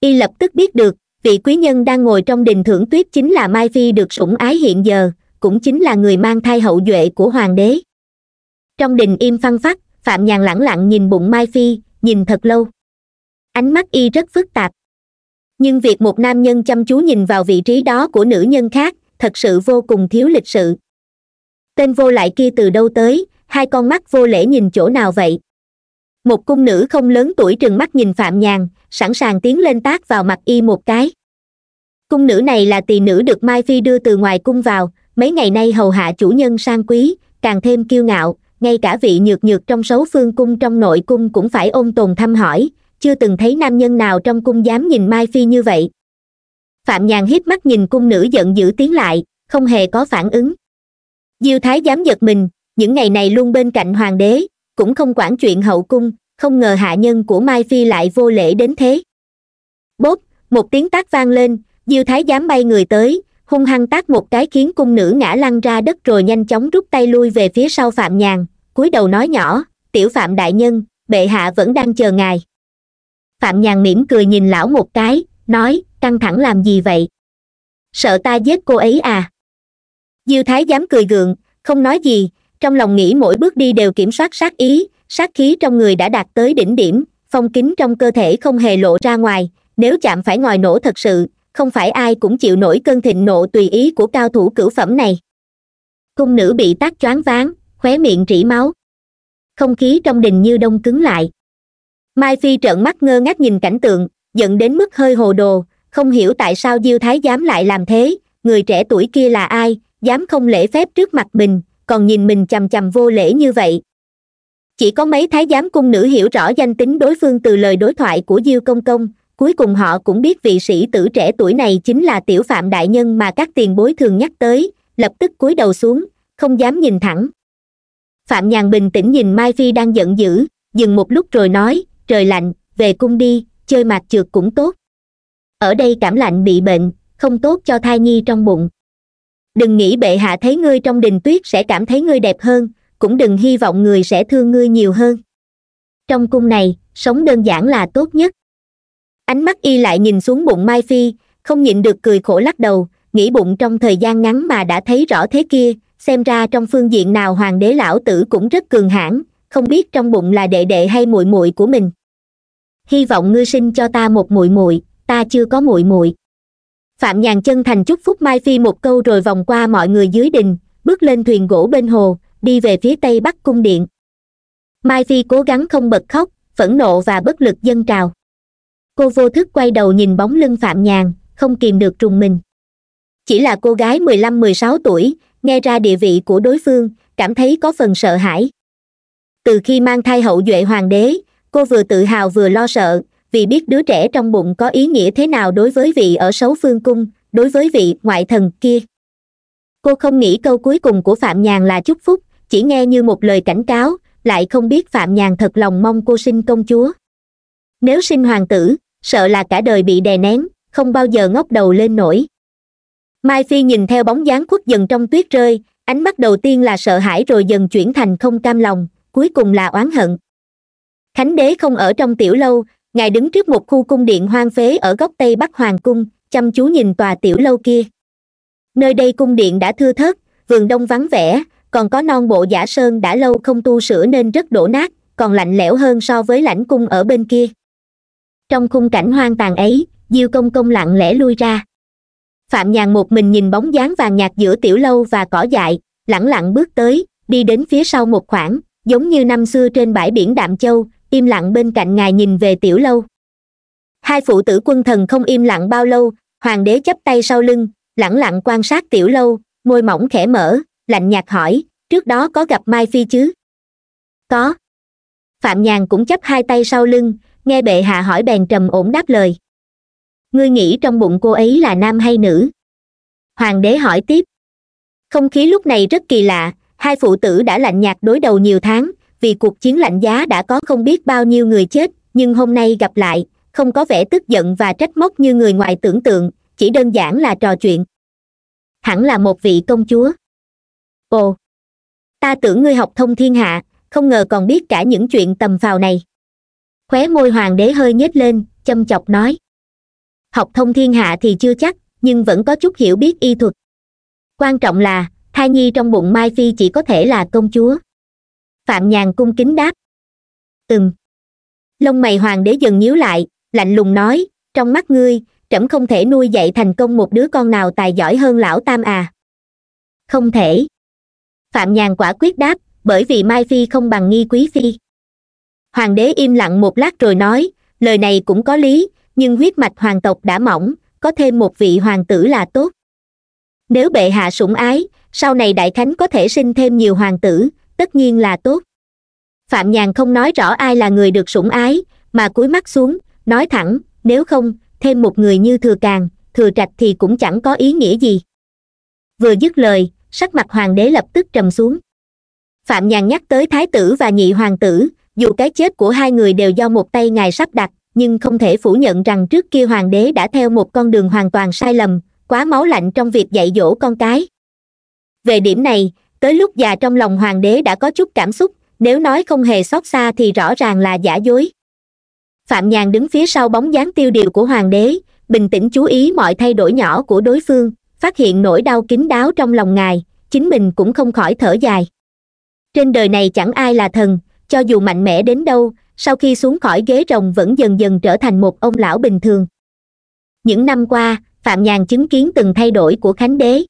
Y lập tức biết được, vị quý nhân đang ngồi trong đình thưởng tuyết chính là mai phi được sủng ái hiện giờ, cũng chính là người mang thai hậu duệ của hoàng đế. Trong đình im phăng phắc, phạm nhàn lẳng lặng nhìn bụng mai phi, nhìn thật lâu. Ánh mắt y rất phức tạp. Nhưng việc một nam nhân chăm chú nhìn vào vị trí đó của nữ nhân khác thật sự vô cùng thiếu lịch sự. Tên vô lại kia từ đâu tới, hai con mắt vô lễ nhìn chỗ nào vậy? Một cung nữ không lớn tuổi trừng mắt nhìn phạm nhàn, sẵn sàng tiến lên tác vào mặt y một cái. Cung nữ này là tỳ nữ được mai phi đưa từ ngoài cung vào, mấy ngày nay hầu hạ chủ nhân sang quý, càng thêm kiêu ngạo, ngay cả vị nhược nhược trong sáu phương cung trong nội cung cũng phải ôn tồn thăm hỏi, chưa từng thấy nam nhân nào trong cung dám nhìn mai phi như vậy phạm nhàn hiếp mắt nhìn cung nữ giận dữ tiến lại, không hề có phản ứng. Diêu thái dám giật mình, những ngày này luôn bên cạnh hoàng đế, cũng không quản chuyện hậu cung, không ngờ hạ nhân của mai phi lại vô lễ đến thế. Bốp, một tiếng tác vang lên, diêu thái dám bay người tới, hung hăng tác một cái khiến cung nữ ngã lăn ra đất rồi nhanh chóng rút tay lui về phía sau phạm nhàn, cúi đầu nói nhỏ, tiểu phạm đại nhân, bệ hạ vẫn đang chờ ngài. Phạm nhàn mỉm cười nhìn lão một cái, nói căng thẳng làm gì vậy? Sợ ta giết cô ấy à? Diêu thái dám cười gượng, không nói gì, trong lòng nghĩ mỗi bước đi đều kiểm soát sát ý, sát khí trong người đã đạt tới đỉnh điểm, phong kính trong cơ thể không hề lộ ra ngoài, nếu chạm phải ngòi nổ thật sự, không phải ai cũng chịu nổi cơn thịnh nộ tùy ý của cao thủ cửu phẩm này. Cung nữ bị tác choáng váng, khóe miệng rỉ máu. Không khí trong đình như đông cứng lại. Mai phi trợn mắt ngơ ngác nhìn cảnh tượng, giận đến mức hơi hồ đồ không hiểu tại sao diêu thái dám lại làm thế, người trẻ tuổi kia là ai, dám không lễ phép trước mặt mình, còn nhìn mình chằm chằm vô lễ như vậy. Chỉ có mấy thái giám cung nữ hiểu rõ danh tính đối phương từ lời đối thoại của diêu công công, cuối cùng họ cũng biết vị sĩ tử trẻ tuổi này chính là tiểu phạm đại nhân mà các tiền bối thường nhắc tới, lập tức cúi đầu xuống, không dám nhìn thẳng. Phạm nhàn bình tĩnh nhìn mai phi đang giận dữ, dừng một lúc rồi nói, trời lạnh, về cung đi, chơi mạt trượt cũng tốt ở đây cảm lạnh bị bệnh, không tốt cho thai nhi trong bụng. Đừng nghĩ bệ hạ thấy ngươi trong đình tuyết sẽ cảm thấy ngươi đẹp hơn, cũng đừng hy vọng người sẽ thương ngươi nhiều hơn. Trong cung này, sống đơn giản là tốt nhất. Ánh mắt y lại nhìn xuống bụng mai phi, không nhịn được cười khổ lắc đầu, nghĩ bụng trong thời gian ngắn mà đã thấy rõ thế kia, xem ra trong phương diện nào hoàng đế lão tử cũng rất cường hãn, không biết trong bụng là đệ đệ hay muội muội của mình. Hy vọng ngươi sinh cho ta một muội muội ta chưa có muội muội. Phạm nhàn chân thành chúc phúc mai phi một câu rồi vòng qua mọi người dưới đình, bước lên thuyền gỗ bên hồ, đi về phía tây bắc cung điện. Mai phi cố gắng không bật khóc, phẫn nộ và bất lực dâng trào. Cô vô thức quay đầu nhìn bóng lưng phạm nhàn, không kìm được trùng mình. Chỉ là cô gái mười lăm, mười sáu tuổi, nghe ra địa vị của đối phương, cảm thấy có phần sợ hãi. Từ khi mang thai hậu duệ hoàng đế, cô vừa tự hào vừa lo sợ vì biết đứa trẻ trong bụng có ý nghĩa thế nào đối với vị ở xấu phương cung, đối với vị ngoại thần kia. Cô không nghĩ câu cuối cùng của phạm nhàn là chúc phúc, chỉ nghe như một lời cảnh cáo, lại không biết phạm nhàn thật lòng mong cô sinh công chúa. Nếu sinh hoàng tử, sợ là cả đời bị đè nén, không bao giờ ngóc đầu lên nổi. Mai phi nhìn theo bóng dáng khuất dần trong tuyết rơi, ánh mắt đầu tiên là sợ hãi rồi dần chuyển thành không cam lòng, cuối cùng là oán hận. Khánh đế không ở trong tiểu lâu ngài đứng trước một khu cung điện hoang phế ở góc tây bắc hoàng cung, chăm chú nhìn tòa tiểu lâu kia. Nơi đây cung điện đã thưa thớt, vườn đông vắng vẻ, còn có non bộ giả sơn đã lâu không tu sửa nên rất đổ nát, còn lạnh lẽo hơn so với lãnh cung ở bên kia. Trong khung cảnh hoang tàn ấy, diêu công công lặng lẽ lui ra. Phạm nhàn một mình nhìn bóng dáng vàng nhạt giữa tiểu lâu và cỏ dại, lẳng lặng bước tới, đi đến phía sau một khoảng, giống như năm xưa trên bãi biển đạm châu im lặng bên cạnh ngài nhìn về tiểu lâu. Hai phụ tử quân thần không im lặng bao lâu, hoàng đế chắp tay sau lưng, lẳng lặng quan sát tiểu lâu, môi mỏng khẽ mở, lạnh nhạt hỏi, trước đó có gặp mai phi chứ? Có. Phạm nhàn cũng chắp hai tay sau lưng, nghe bệ hạ hỏi bèn trầm ổn đáp lời. Ngươi nghĩ trong bụng cô ấy là nam hay nữ? Hoàng đế hỏi tiếp. Không khí lúc này rất kỳ lạ, hai phụ tử đã lạnh nhạt đối đầu nhiều tháng vì cuộc chiến lạnh giá đã có không biết bao nhiêu người chết, nhưng hôm nay gặp lại, không có vẻ tức giận và trách móc như người ngoài tưởng tượng, chỉ đơn giản là trò chuyện. Hẳn là một vị công chúa. Ồ! Ta tưởng ngươi học thông thiên hạ, không ngờ còn biết cả những chuyện tầm phào này. Khóe môi hoàng đế hơi nhếch lên, châm chọc nói. Học thông thiên hạ thì chưa chắc, nhưng vẫn có chút hiểu biết y thuật. Quan trọng là, thai nhi trong bụng mai phi chỉ có thể là công chúa phạm nhàn cung kính đáp. Ừm. Lông mày hoàng đế dần nhíu lại, lạnh lùng nói, trong mắt ngươi, trẫm không thể nuôi dạy thành công một đứa con nào tài giỏi hơn lão tam à. Không thể. Phạm nhàn quả quyết đáp, bởi vì mai phi không bằng nghi quý phi. Hoàng đế im lặng một lát rồi nói, lời này cũng có lý, nhưng huyết mạch hoàng tộc đã mỏng, có thêm một vị hoàng tử là tốt. Nếu bệ hạ sủng ái, sau này đại khánh có thể sinh thêm nhiều hoàng tử tất nhiên là tốt. Phạm nhàn không nói rõ ai là người được sủng ái, mà cúi mắt xuống, nói thẳng, nếu không, thêm một người như thừa càng, thừa trạch thì cũng chẳng có ý nghĩa gì. Vừa dứt lời, sắc mặt hoàng đế lập tức trầm xuống. Phạm nhàn nhắc tới thái tử và nhị hoàng tử, dù cái chết của hai người đều do một tay ngài sắp đặt, nhưng không thể phủ nhận rằng trước kia hoàng đế đã theo một con đường hoàn toàn sai lầm, quá máu lạnh trong việc dạy dỗ con cái. Về điểm này tới lúc già trong lòng hoàng đế đã có chút cảm xúc, nếu nói không hề xót xa thì rõ ràng là giả dối. Phạm nhàn đứng phía sau bóng dáng tiêu điều của hoàng đế, bình tĩnh chú ý mọi thay đổi nhỏ của đối phương, phát hiện nỗi đau kín đáo trong lòng ngài, chính mình cũng không khỏi thở dài. Trên đời này chẳng ai là thần, cho dù mạnh mẽ đến đâu, sau khi xuống khỏi ghế rồng vẫn dần dần trở thành một ông lão bình thường. Những năm qua, phạm nhàn chứng kiến từng thay đổi của khánh đế.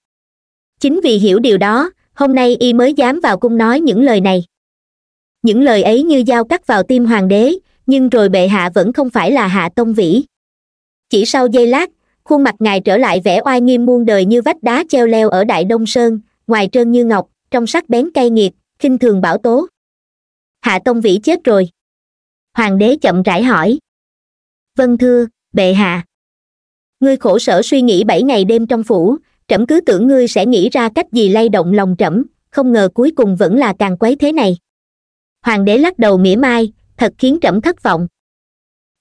Chính vì hiểu điều đó hôm nay y mới dám vào cung nói những lời này. Những lời ấy như dao cắt vào tim hoàng đế, nhưng rồi bệ hạ vẫn không phải là hạ tông vĩ. Chỉ sau giây lát, khuôn mặt ngài trở lại vẻ oai nghiêm muôn đời như vách đá treo leo ở đại đông sơn, ngoài trơn như ngọc, trong sắc bén cay nghiệt, khinh thường bảo tố. Hạ tông vĩ chết rồi. Hoàng đế chậm rãi hỏi. Vâng thưa, bệ hạ. Ngươi khổ sở suy nghĩ bảy ngày đêm trong phủ trẫm cứ tưởng ngươi sẽ nghĩ ra cách gì lay động lòng trẫm, không ngờ cuối cùng vẫn là càng quấy thế này. Hoàng đế lắc đầu mỉa mai, thật khiến trẫm thất vọng.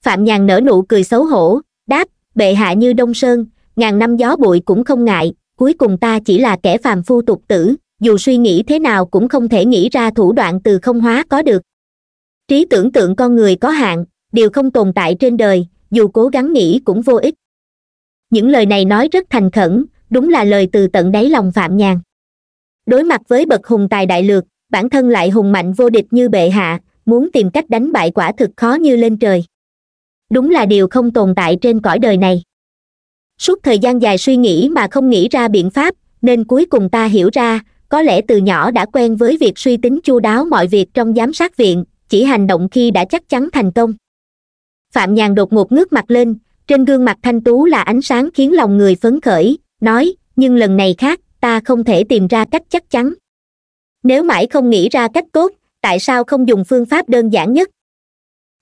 Phạm nhàn nở nụ cười xấu hổ, đáp, bệ hạ như đông sơn, ngàn năm gió bụi cũng không ngại, cuối cùng ta chỉ là kẻ phàm phu tục tử, dù suy nghĩ thế nào cũng không thể nghĩ ra thủ đoạn từ không hóa có được. Trí tưởng tượng con người có hạn, điều không tồn tại trên đời, dù cố gắng nghĩ cũng vô ích. Những lời này nói rất thành khẩn đúng là lời từ tận đáy lòng phạm nhàn. Đối mặt với bậc hùng tài đại lược, bản thân lại hùng mạnh vô địch như bệ hạ, muốn tìm cách đánh bại quả thực khó như lên trời. Đúng là điều không tồn tại trên cõi đời này. Suốt thời gian dài suy nghĩ mà không nghĩ ra biện pháp, nên cuối cùng ta hiểu ra, có lẽ từ nhỏ đã quen với việc suy tính chu đáo mọi việc trong giám sát viện, chỉ hành động khi đã chắc chắn thành công. Phạm nhàn đột ngột ngước mặt lên, trên gương mặt thanh tú là ánh sáng khiến lòng người phấn khởi nói, nhưng lần này khác, ta không thể tìm ra cách chắc chắn. Nếu mãi không nghĩ ra cách cốt tại sao không dùng phương pháp đơn giản nhất?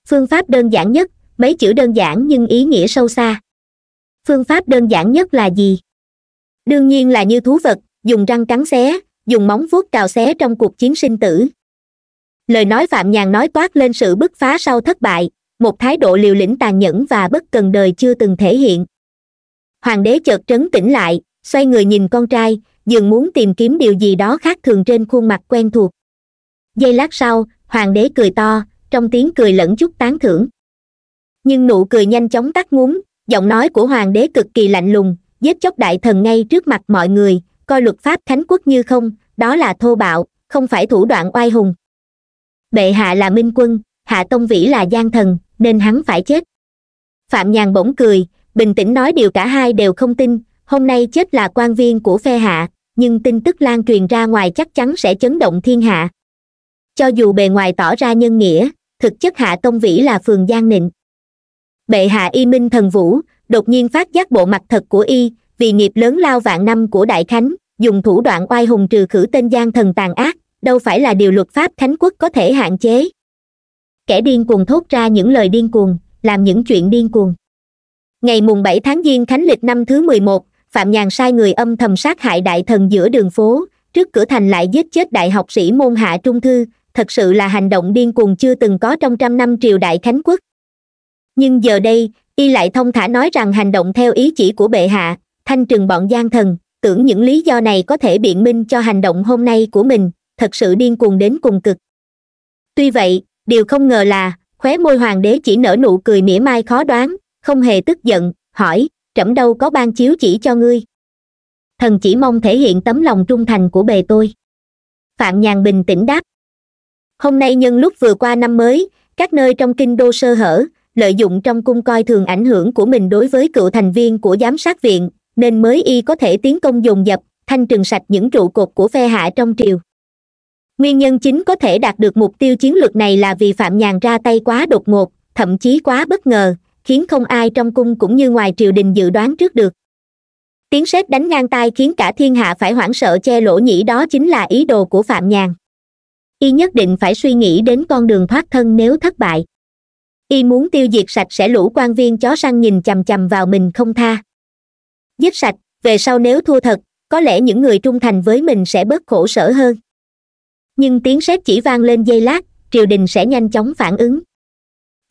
Phương pháp đơn giản nhất, mấy chữ đơn giản nhưng ý nghĩa sâu xa. Phương pháp đơn giản nhất là gì? Đương nhiên là như thú vật, dùng răng cắn xé, dùng móng vuốt cào xé trong cuộc chiến sinh tử. Lời nói phạm nhàn nói toát lên sự bứt phá sau thất bại, một thái độ liều lĩnh tàn nhẫn và bất cần đời chưa từng thể hiện hoàng đế chợt trấn tĩnh lại, xoay người nhìn con trai, dường muốn tìm kiếm điều gì đó khác thường trên khuôn mặt quen thuộc. Giây lát sau, hoàng đế cười to, trong tiếng cười lẫn chút tán thưởng. Nhưng nụ cười nhanh chóng tắt ngúm, giọng nói của hoàng đế cực kỳ lạnh lùng, giết chóc đại thần ngay trước mặt mọi người, coi luật pháp khánh quốc như không, đó là thô bạo, không phải thủ đoạn oai hùng. Bệ hạ là minh quân, hạ tông vĩ là gian thần, nên hắn phải chết. Phạm nhàn bỗng cười bình tĩnh nói điều cả hai đều không tin, hôm nay chết là quan viên của phe hạ, nhưng tin tức lan truyền ra ngoài chắc chắn sẽ chấn động thiên hạ. Cho dù bề ngoài tỏ ra nhân nghĩa, thực chất hạ tông vĩ là phường gian nịnh. Bệ hạ y minh thần vũ đột nhiên phát giác bộ mặt thật của y, vì nghiệp lớn lao vạn năm của đại khánh, dùng thủ đoạn oai hùng trừ khử tên gian thần tàn ác, đâu phải là điều luật pháp khánh quốc có thể hạn chế. Kẻ điên cuồng thốt ra những lời điên cuồng, làm những chuyện điên cuồng ngày mùng bảy tháng giêng khánh lịch năm thứ mười một, phạm nhàn sai người âm thầm sát hại đại thần giữa đường phố. Trước cửa thành lại giết chết đại học sĩ môn hạ trung thư, thật sự là hành động điên cuồng chưa từng có trong trăm năm triều đại khánh quốc. Nhưng giờ đây, y lại thông thả nói rằng hành động theo ý chỉ của bệ hạ, thanh trừng bọn gian thần, tưởng những lý do này có thể biện minh cho hành động hôm nay của mình, thật sự điên cuồng đến cùng cực. Tuy vậy, điều không ngờ là, khóe môi hoàng đế chỉ nở nụ cười mỉa mai khó đoán không hề tức giận, hỏi, trẫm đâu có ban chiếu chỉ cho ngươi? Thần chỉ mong thể hiện tấm lòng trung thành của bề tôi. Phạm nhàn bình tĩnh đáp, hôm nay nhân lúc vừa qua năm mới, các nơi trong kinh đô sơ hở, lợi dụng trong cung coi thường ảnh hưởng của mình đối với cựu thành viên của giám sát viện, nên mới y có thể tiến công dồn dập, thanh trừng sạch những trụ cột của phe hạ trong triều. Nguyên nhân chính có thể đạt được mục tiêu chiến lược này là vì phạm nhàn ra tay quá đột ngột, thậm chí quá bất ngờ khiến không ai trong cung cũng như ngoài triều đình dự đoán trước được. Tiếng sét đánh ngang tai khiến cả thiên hạ phải hoảng sợ che lỗ nhĩ đó chính là ý đồ của phạm nhàn. Y nhất định phải suy nghĩ đến con đường thoát thân nếu thất bại. Y muốn tiêu diệt sạch sẽ lũ quan viên chó săn nhìn chằm chằm vào mình không tha. Giết sạch, về sau nếu thua thật, có lẽ những người trung thành với mình sẽ bớt khổ sở hơn. Nhưng tiếng sét chỉ vang lên giây lát, triều đình sẽ nhanh chóng phản ứng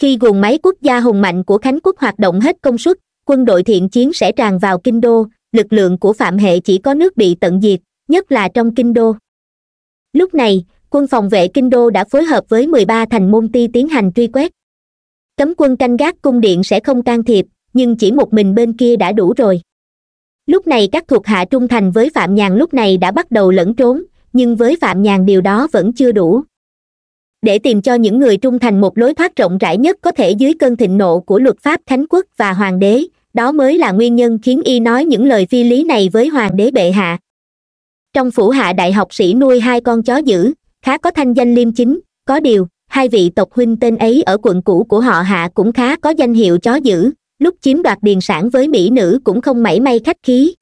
khi guồng máy quốc gia hùng mạnh của khánh quốc hoạt động hết công suất, quân đội thiện chiến sẽ tràn vào kinh đô, lực lượng của phạm hệ chỉ có nước bị tận diệt, nhất là trong kinh đô. Lúc này, quân phòng vệ kinh đô đã phối hợp với 13 thành môn ti tiến hành truy quét. Cấm quân canh gác cung điện sẽ không can thiệp, nhưng chỉ một mình bên kia đã đủ rồi. Lúc này các thuộc hạ trung thành với phạm nhàn lúc này đã bắt đầu lẫn trốn, nhưng với phạm nhàn điều đó vẫn chưa đủ để tìm cho những người trung thành một lối thoát rộng rãi nhất có thể dưới cơn thịnh nộ của luật pháp thánh quốc và hoàng đế. Đó mới là nguyên nhân khiến y nói những lời phi lý này với hoàng đế bệ hạ. Trong phủ hạ đại học sĩ nuôi hai con chó dữ, khá có thanh danh liêm chính, có điều, hai vị tộc huynh tên ấy ở quận cũ của họ hạ cũng khá có danh hiệu chó dữ, lúc chiếm đoạt điền sản với mỹ nữ cũng không mảy may khách khí.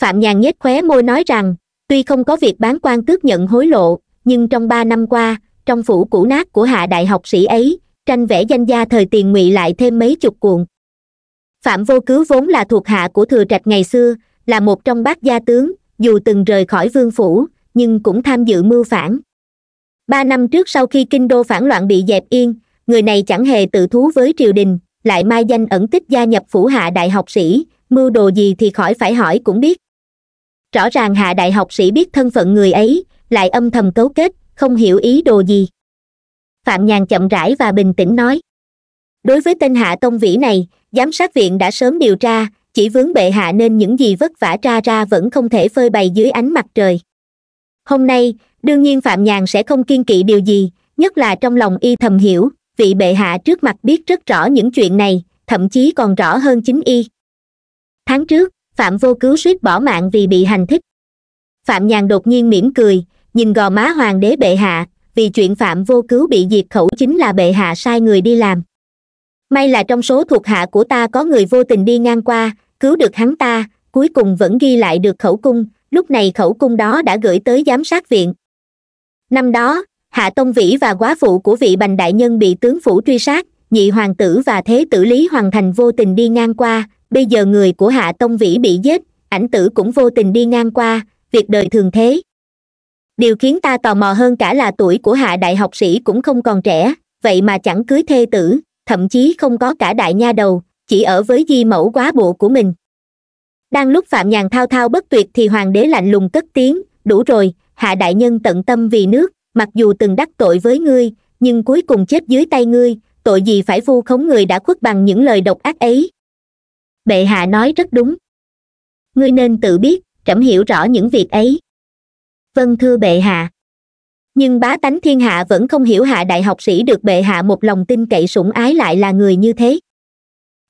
Phạm nhàn nhếch khóe môi nói rằng, tuy không có việc bán quan tước nhận hối lộ, nhưng trong ba năm qua trong phủ cũ nát của hạ đại học sĩ ấy, tranh vẽ danh gia thời tiền ngụy lại thêm mấy chục cuộn. Phạm vô cứu vốn là thuộc hạ của thừa trạch ngày xưa, là một trong bát gia tướng, dù từng rời khỏi vương phủ, nhưng cũng tham dự mưu phản. Ba năm trước sau khi kinh đô phản loạn bị dẹp yên, người này chẳng hề tự thú với triều đình, lại mai danh ẩn tích gia nhập phủ hạ đại học sĩ, mưu đồ gì thì khỏi phải hỏi cũng biết. Rõ ràng hạ đại học sĩ biết thân phận người ấy, lại âm thầm cấu kết không hiểu ý đồ gì. Phạm nhàn chậm rãi và bình tĩnh nói. Đối với tên hạ tông vĩ này, giám sát viện đã sớm điều tra, chỉ vướng bệ hạ nên những gì vất vả tra ra vẫn không thể phơi bày dưới ánh mặt trời. Hôm nay, đương nhiên phạm nhàn sẽ không kiên kỵ điều gì, nhất là trong lòng y thầm hiểu, vị bệ hạ trước mặt biết rất rõ những chuyện này, thậm chí còn rõ hơn chính y. Tháng trước, phạm vô cứu suýt bỏ mạng vì bị hành thích. Phạm nhàn đột nhiên mỉm cười nhìn gò má hoàng đế bệ hạ, vì chuyện phạm vô cứu bị diệt khẩu chính là bệ hạ sai người đi làm. May là trong số thuộc hạ của ta có người vô tình đi ngang qua, cứu được hắn ta, cuối cùng vẫn ghi lại được khẩu cung, lúc này khẩu cung đó đã gửi tới giám sát viện. Năm đó, hạ tông vĩ và quá phụ của vị bành đại nhân bị tướng phủ truy sát, nhị hoàng tử và thế tử lý hoàng thành vô tình đi ngang qua, bây giờ người của hạ tông vĩ bị giết, ảnh tử cũng vô tình đi ngang qua, việc đời thường thế điều khiến ta tò mò hơn cả là tuổi của hạ đại học sĩ cũng không còn trẻ, vậy mà chẳng cưới thê tử, thậm chí không có cả đại nha đầu, chỉ ở với di mẫu quá bộ của mình. Đang lúc phạm nhàn thao thao bất tuyệt thì hoàng đế lạnh lùng cất tiếng, đủ rồi, hạ đại nhân tận tâm vì nước, mặc dù từng đắc tội với ngươi, nhưng cuối cùng chết dưới tay ngươi, tội gì phải vu khống người đã khuất bằng những lời độc ác ấy. Bệ hạ nói rất đúng. Ngươi nên tự biết, trẫm hiểu rõ những việc ấy vâng thưa bệ hạ. Nhưng bá tánh thiên hạ vẫn không hiểu hạ đại học sĩ được bệ hạ một lòng tin cậy sủng ái lại là người như thế.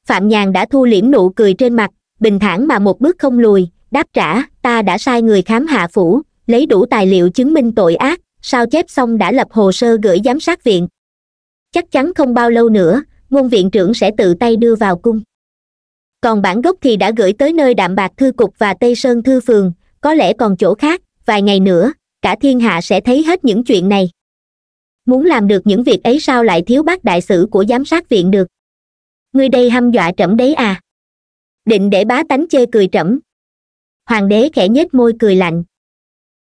Phạm nhàn đã thu liễm nụ cười trên mặt, bình thản mà một bước không lùi, đáp trả, ta đã sai người khám hạ phủ, lấy đủ tài liệu chứng minh tội ác, sao chép xong đã lập hồ sơ gửi giám sát viện. Chắc chắn không bao lâu nữa, ngôn viện trưởng sẽ tự tay đưa vào cung. Còn bản gốc thì đã gửi tới nơi đạm bạc thư cục và tây sơn thư phường, có lẽ còn chỗ khác vài ngày nữa, cả thiên hạ sẽ thấy hết những chuyện này. Muốn làm được những việc ấy sao lại thiếu bác đại sử của giám sát viện được? Ngươi đây hăm dọa trẫm đấy à? Định để bá tánh chê cười trẫm. Hoàng đế khẽ nhếch môi cười lạnh.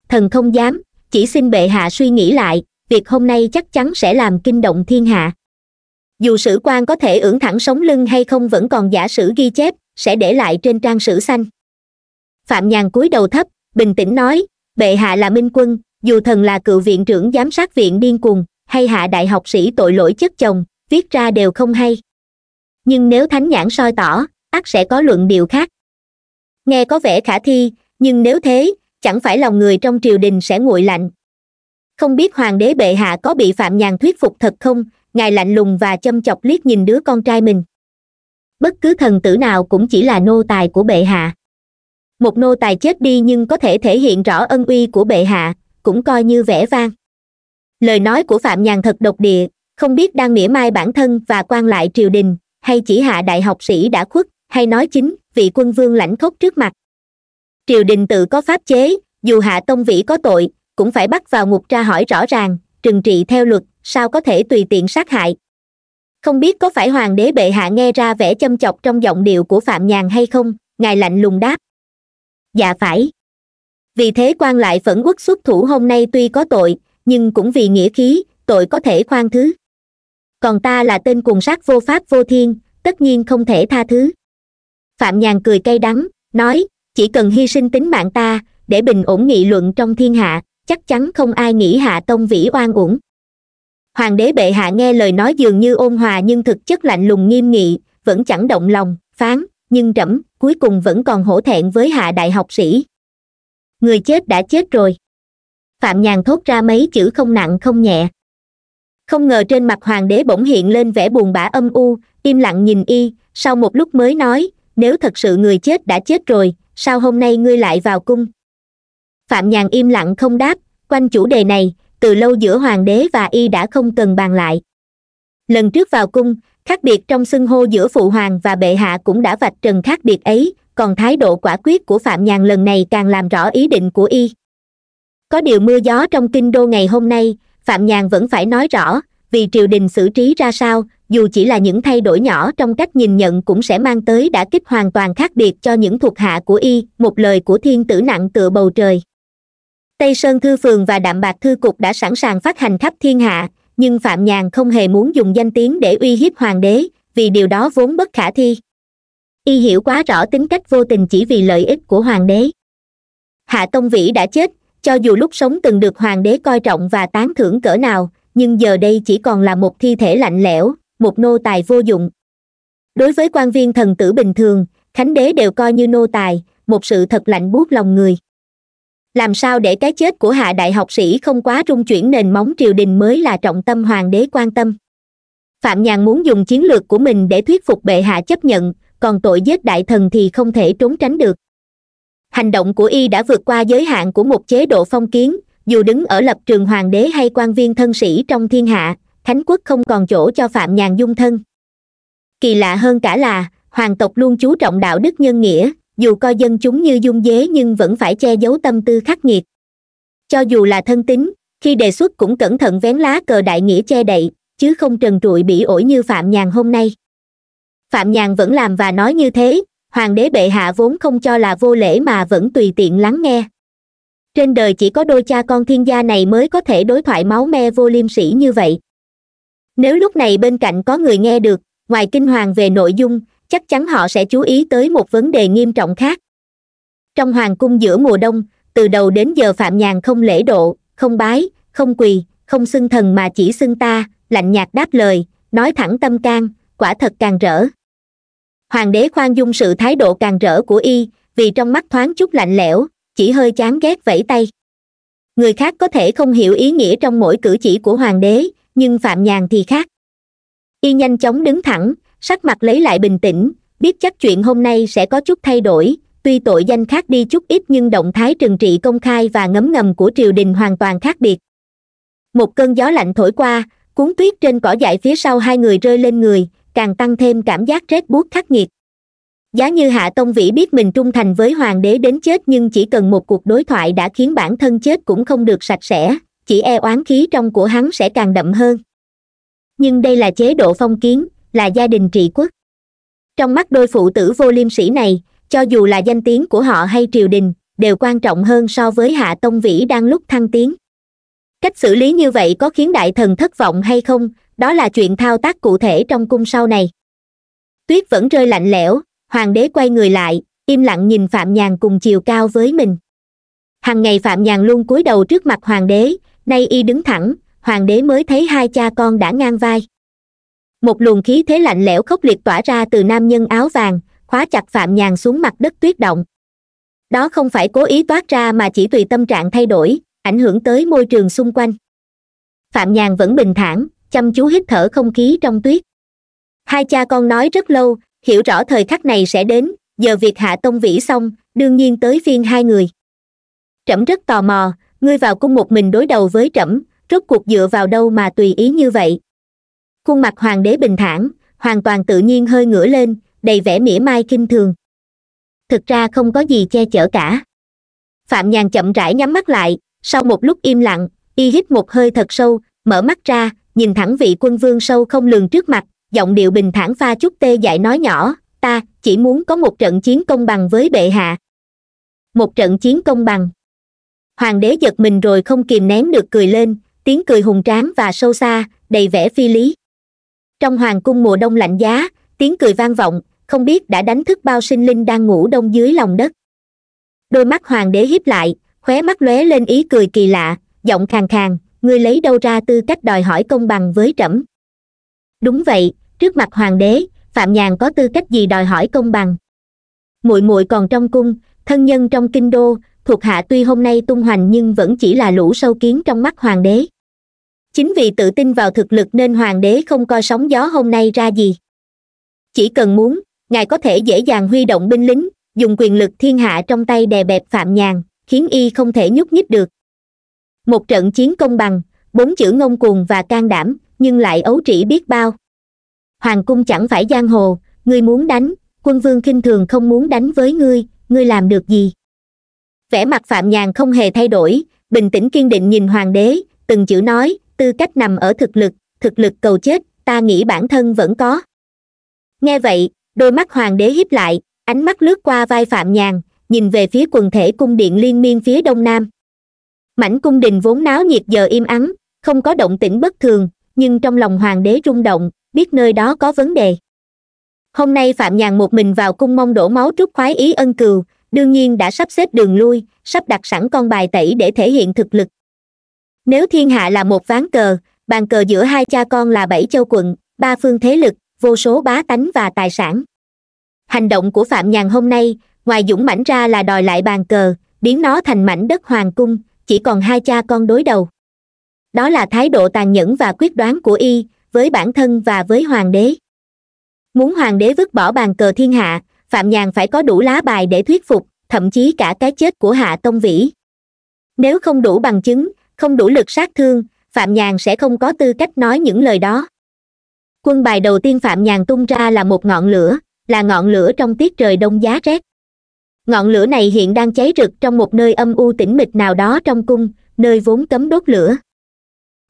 Thần không dám, chỉ xin bệ hạ suy nghĩ lại, việc hôm nay chắc chắn sẽ làm kinh động thiên hạ. Dù sử quan có thể ưỡn thẳng sống lưng hay không vẫn còn giả sử ghi chép, sẽ để lại trên trang sử xanh. Phạm nhàn cúi đầu thấp, bình tĩnh nói bệ hạ là minh quân, dù thần là cựu viện trưởng giám sát viện điên cuồng, hay hạ đại học sĩ tội lỗi chất chồng, viết ra đều không hay. Nhưng nếu thánh nhãn soi tỏ ắt sẽ có luận điều khác. Nghe có vẻ khả thi, nhưng nếu thế, chẳng phải lòng người trong triều đình sẽ nguội lạnh. Không biết hoàng đế bệ hạ có bị phạm nhàn thuyết phục thật không, ngài lạnh lùng và châm chọc liếc nhìn đứa con trai mình. Bất cứ thần tử nào cũng chỉ là nô tài của bệ hạ một nô tài chết đi nhưng có thể thể hiện rõ ân uy của bệ hạ, cũng coi như vẻ vang. Lời nói của phạm nhàn thật độc địa, không biết đang mỉa mai bản thân và quan lại triều đình, hay chỉ hạ đại học sĩ đã khuất, hay nói chính, vị quân vương lãnh khốc trước mặt. Triều đình tự có pháp chế, dù hạ tông vĩ có tội, cũng phải bắt vào ngục tra hỏi rõ ràng, trừng trị theo luật, sao có thể tùy tiện sát hại. Không biết có phải hoàng đế bệ hạ nghe ra vẻ châm chọc trong giọng điệu của phạm nhàn hay không, ngài lạnh lùng đáp dạ phải. Vì thế quan lại phẫn quốc xuất thủ hôm nay tuy có tội, nhưng cũng vì nghĩa khí, tội có thể khoan thứ. Còn ta là tên cùng sát vô pháp vô thiên, tất nhiên không thể tha thứ. Phạm nhàn cười cay đắng, nói, chỉ cần hy sinh tính mạng ta, để bình ổn nghị luận trong thiên hạ, chắc chắn không ai nghĩ hạ tông vĩ oan uổng. Hoàng đế bệ hạ nghe lời nói dường như ôn hòa nhưng thực chất lạnh lùng nghiêm nghị, vẫn chẳng động lòng, phán nhưng trẫm, cuối cùng vẫn còn hổ thẹn với hạ đại học sĩ. Người chết đã chết rồi. Phạm nhàn thốt ra mấy chữ không nặng không nhẹ. Không ngờ trên mặt hoàng đế bỗng hiện lên vẻ buồn bã âm u, im lặng nhìn y, sau một lúc mới nói, nếu thật sự người chết đã chết rồi, sao hôm nay ngươi lại vào cung? Phạm nhàn im lặng không đáp, quanh chủ đề này, từ lâu giữa hoàng đế và y đã không cần bàn lại. Lần trước vào cung khác biệt trong xưng hô giữa phụ hoàng và bệ hạ cũng đã vạch trần khác biệt ấy, còn thái độ quả quyết của phạm nhàn lần này càng làm rõ ý định của y. Có điều mưa gió trong kinh đô ngày hôm nay, phạm nhàn vẫn phải nói rõ, vì triều đình xử trí ra sao, dù chỉ là những thay đổi nhỏ trong cách nhìn nhận cũng sẽ mang tới đã kích hoàn toàn khác biệt cho những thuộc hạ của y, một lời của thiên tử nặng tựa bầu trời. Tây sơn thư phường và đạm bạc thư cục đã sẵn sàng phát hành khắp thiên hạ nhưng phạm nhàn không hề muốn dùng danh tiếng để uy hiếp hoàng đế, vì điều đó vốn bất khả thi. Y hiểu quá rõ tính cách vô tình chỉ vì lợi ích của hoàng đế. Hạ tông vĩ đã chết, cho dù lúc sống từng được hoàng đế coi trọng và tán thưởng cỡ nào, nhưng giờ đây chỉ còn là một thi thể lạnh lẽo, một nô tài vô dụng. Đối với quan viên thần tử bình thường, khánh đế đều coi như nô tài, một sự thật lạnh buốt lòng người làm sao để cái chết của hạ đại học sĩ không quá rung chuyển nền móng triều đình mới là trọng tâm hoàng đế quan tâm. Phạm nhàn muốn dùng chiến lược của mình để thuyết phục bệ hạ chấp nhận, còn tội giết đại thần thì không thể trốn tránh được. Hành động của y đã vượt qua giới hạn của một chế độ phong kiến, dù đứng ở lập trường hoàng đế hay quan viên thân sĩ trong thiên hạ, thánh quốc không còn chỗ cho phạm nhàn dung thân. Kỳ lạ hơn cả là, hoàng tộc luôn chú trọng đạo đức nhân nghĩa dù coi dân chúng như dung dế nhưng vẫn phải che giấu tâm tư khắc nghiệt. Cho dù là thân tín, khi đề xuất cũng cẩn thận vén lá cờ đại nghĩa che đậy, chứ không trần trụi bị ổi như phạm nhàn hôm nay. Phạm nhàn vẫn làm và nói như thế, hoàng đế bệ hạ vốn không cho là vô lễ mà vẫn tùy tiện lắng nghe. Trên đời chỉ có đôi cha con thiên gia này mới có thể đối thoại máu me vô liêm sĩ như vậy. Nếu lúc này bên cạnh có người nghe được, ngoài kinh hoàng về nội dung chắc chắn họ sẽ chú ý tới một vấn đề nghiêm trọng khác. Trong hoàng cung giữa mùa đông, từ đầu đến giờ phạm nhàn không lễ độ, không bái, không quỳ, không xưng thần mà chỉ xưng ta, lạnh nhạt đáp lời, nói thẳng tâm can, quả thật càng rỡ. Hoàng đế khoan dung sự thái độ càng rỡ của y, vì trong mắt thoáng chút lạnh lẽo, chỉ hơi chán ghét vẫy tay. Người khác có thể không hiểu ý nghĩa trong mỗi cử chỉ của hoàng đế, nhưng phạm nhàn thì khác. Y nhanh chóng đứng thẳng sắc mặt lấy lại bình tĩnh, biết chắc chuyện hôm nay sẽ có chút thay đổi, tuy tội danh khác đi chút ít nhưng động thái trừng trị công khai và ngấm ngầm của triều đình hoàn toàn khác biệt. Một cơn gió lạnh thổi qua, cuốn tuyết trên cỏ dại phía sau hai người rơi lên người, càng tăng thêm cảm giác rét buốt khắc nghiệt. Giá như hạ tông vĩ biết mình trung thành với hoàng đế đến chết nhưng chỉ cần một cuộc đối thoại đã khiến bản thân chết cũng không được sạch sẽ, chỉ e oán khí trong của hắn sẽ càng đậm hơn. Nhưng đây là chế độ phong kiến là gia đình trị quốc. Trong mắt đôi phụ tử vô liêm sĩ này, cho dù là danh tiếng của họ hay triều đình, đều quan trọng hơn so với hạ tông vĩ đang lúc thăng tiến. Cách xử lý như vậy có khiến đại thần thất vọng hay không, đó là chuyện thao tác cụ thể trong cung sau này. Tuyết vẫn rơi lạnh lẽo, hoàng đế quay người lại, im lặng nhìn phạm nhàn cùng chiều cao với mình. Hằng ngày phạm nhàn luôn cúi đầu trước mặt hoàng đế, nay y đứng thẳng, hoàng đế mới thấy hai cha con đã ngang vai một luồng khí thế lạnh lẽo khốc liệt tỏa ra từ nam nhân áo vàng, khóa chặt phạm nhàn xuống mặt đất tuyết động. Đó không phải cố ý toát ra mà chỉ tùy tâm trạng thay đổi, ảnh hưởng tới môi trường xung quanh. Phạm nhàn vẫn bình thản, chăm chú hít thở không khí trong tuyết. Hai cha con nói rất lâu, hiểu rõ thời khắc này sẽ đến, giờ việc hạ tông vĩ xong, đương nhiên tới phiên hai người. Trẫm rất tò mò, ngươi vào cung một mình đối đầu với trẫm, rốt cuộc dựa vào đâu mà tùy ý như vậy? Khuôn mặt hoàng đế bình thản, hoàn toàn tự nhiên hơi ngửa lên, đầy vẻ mỉa mai kinh thường. Thực ra không có gì che chở cả. Phạm nhàn chậm rãi nhắm mắt lại, sau một lúc im lặng, y hít một hơi thật sâu, mở mắt ra, nhìn thẳng vị quân vương sâu không lường trước mặt, giọng điệu bình thản pha chút tê dại nói nhỏ, ta chỉ muốn có một trận chiến công bằng với bệ hạ. Một trận chiến công bằng. Hoàng đế giật mình rồi không kìm nén được cười lên, tiếng cười hùng tráng và sâu xa, đầy vẻ phi lý trong hoàng cung mùa đông lạnh giá, tiếng cười vang vọng, không biết đã đánh thức bao sinh linh đang ngủ đông dưới lòng đất. Đôi mắt hoàng đế hiếp lại, khóe mắt lóe lên ý cười kỳ lạ, giọng khàn khàn, ngươi lấy đâu ra tư cách đòi hỏi công bằng với trẫm? Đúng vậy, trước mặt hoàng đế, phạm nhàn có tư cách gì đòi hỏi công bằng? Muội muội còn trong cung, thân nhân trong kinh đô, thuộc hạ tuy hôm nay tung hoành nhưng vẫn chỉ là lũ sâu kiến trong mắt hoàng đế chính vì tự tin vào thực lực nên hoàng đế không coi sóng gió hôm nay ra gì. Chỉ cần muốn, ngài có thể dễ dàng huy động binh lính, dùng quyền lực thiên hạ trong tay đè bẹp phạm nhàn, khiến y không thể nhúc nhích được. Một trận chiến công bằng, bốn chữ ngông cuồng và can đảm, nhưng lại ấu trĩ biết bao. Hoàng cung chẳng phải giang hồ, ngươi muốn đánh, quân vương khinh thường không muốn đánh với ngươi ngươi làm được gì? Vẻ mặt phạm nhàn không hề thay đổi, bình tĩnh kiên định nhìn hoàng đế, từng chữ nói tư cách nằm ở thực lực thực lực cầu chết, ta nghĩ bản thân vẫn có. Nghe vậy, đôi mắt hoàng đế hiếp lại, ánh mắt lướt qua vai phạm nhàn, nhìn về phía quần thể cung điện liên miên phía đông nam. Mảnh cung đình vốn náo nhiệt giờ im ắng, không có động tĩnh bất thường, nhưng trong lòng hoàng đế rung động, biết nơi đó có vấn đề. Hôm nay phạm nhàn một mình vào cung mong đổ máu trút khoái ý ân cừu, đương nhiên đã sắp xếp đường lui, sắp đặt sẵn con bài tẩy để thể hiện thực lực nếu thiên hạ là một ván cờ, bàn cờ giữa hai cha con là bảy châu quận, ba phương thế lực, vô số bá tánh và tài sản. Hành động của phạm nhàn hôm nay, ngoài dũng mãnh ra là đòi lại bàn cờ, biến nó thành mảnh đất hoàng cung, chỉ còn hai cha con đối đầu. Đó là thái độ tàn nhẫn và quyết đoán của y, với bản thân và với hoàng đế. Muốn hoàng đế vứt bỏ bàn cờ thiên hạ, phạm nhàn phải có đủ lá bài để thuyết phục, thậm chí cả cái chết của hạ tông vĩ. Nếu không đủ bằng chứng không đủ lực sát thương, phạm nhàn sẽ không có tư cách nói những lời đó. Quân bài đầu tiên phạm nhàn tung ra là một ngọn lửa, là ngọn lửa trong tiết trời đông giá rét. Ngọn lửa này hiện đang cháy rực trong một nơi âm u tĩnh mịch nào đó trong cung, nơi vốn cấm đốt lửa.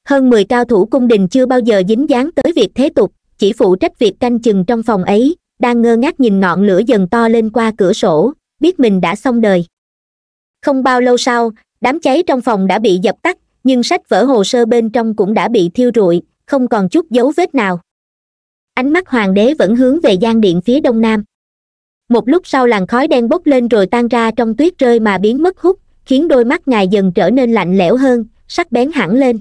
Hơn mười cao thủ cung đình chưa bao giờ dính dáng tới việc thế tục, chỉ phụ trách việc canh chừng trong phòng ấy, đang ngơ ngác nhìn ngọn lửa dần to lên qua cửa sổ, biết mình đã xong đời. Không bao lâu sau đám cháy trong phòng đã bị dập tắt, nhưng sách vở hồ sơ bên trong cũng đã bị thiêu rụi, không còn chút dấu vết nào. Ánh mắt hoàng đế vẫn hướng về gian điện phía đông nam. Một lúc sau làn khói đen bốc lên rồi tan ra trong tuyết rơi mà biến mất hút, khiến đôi mắt ngài dần trở nên lạnh lẽo hơn, sắc bén hẳn lên.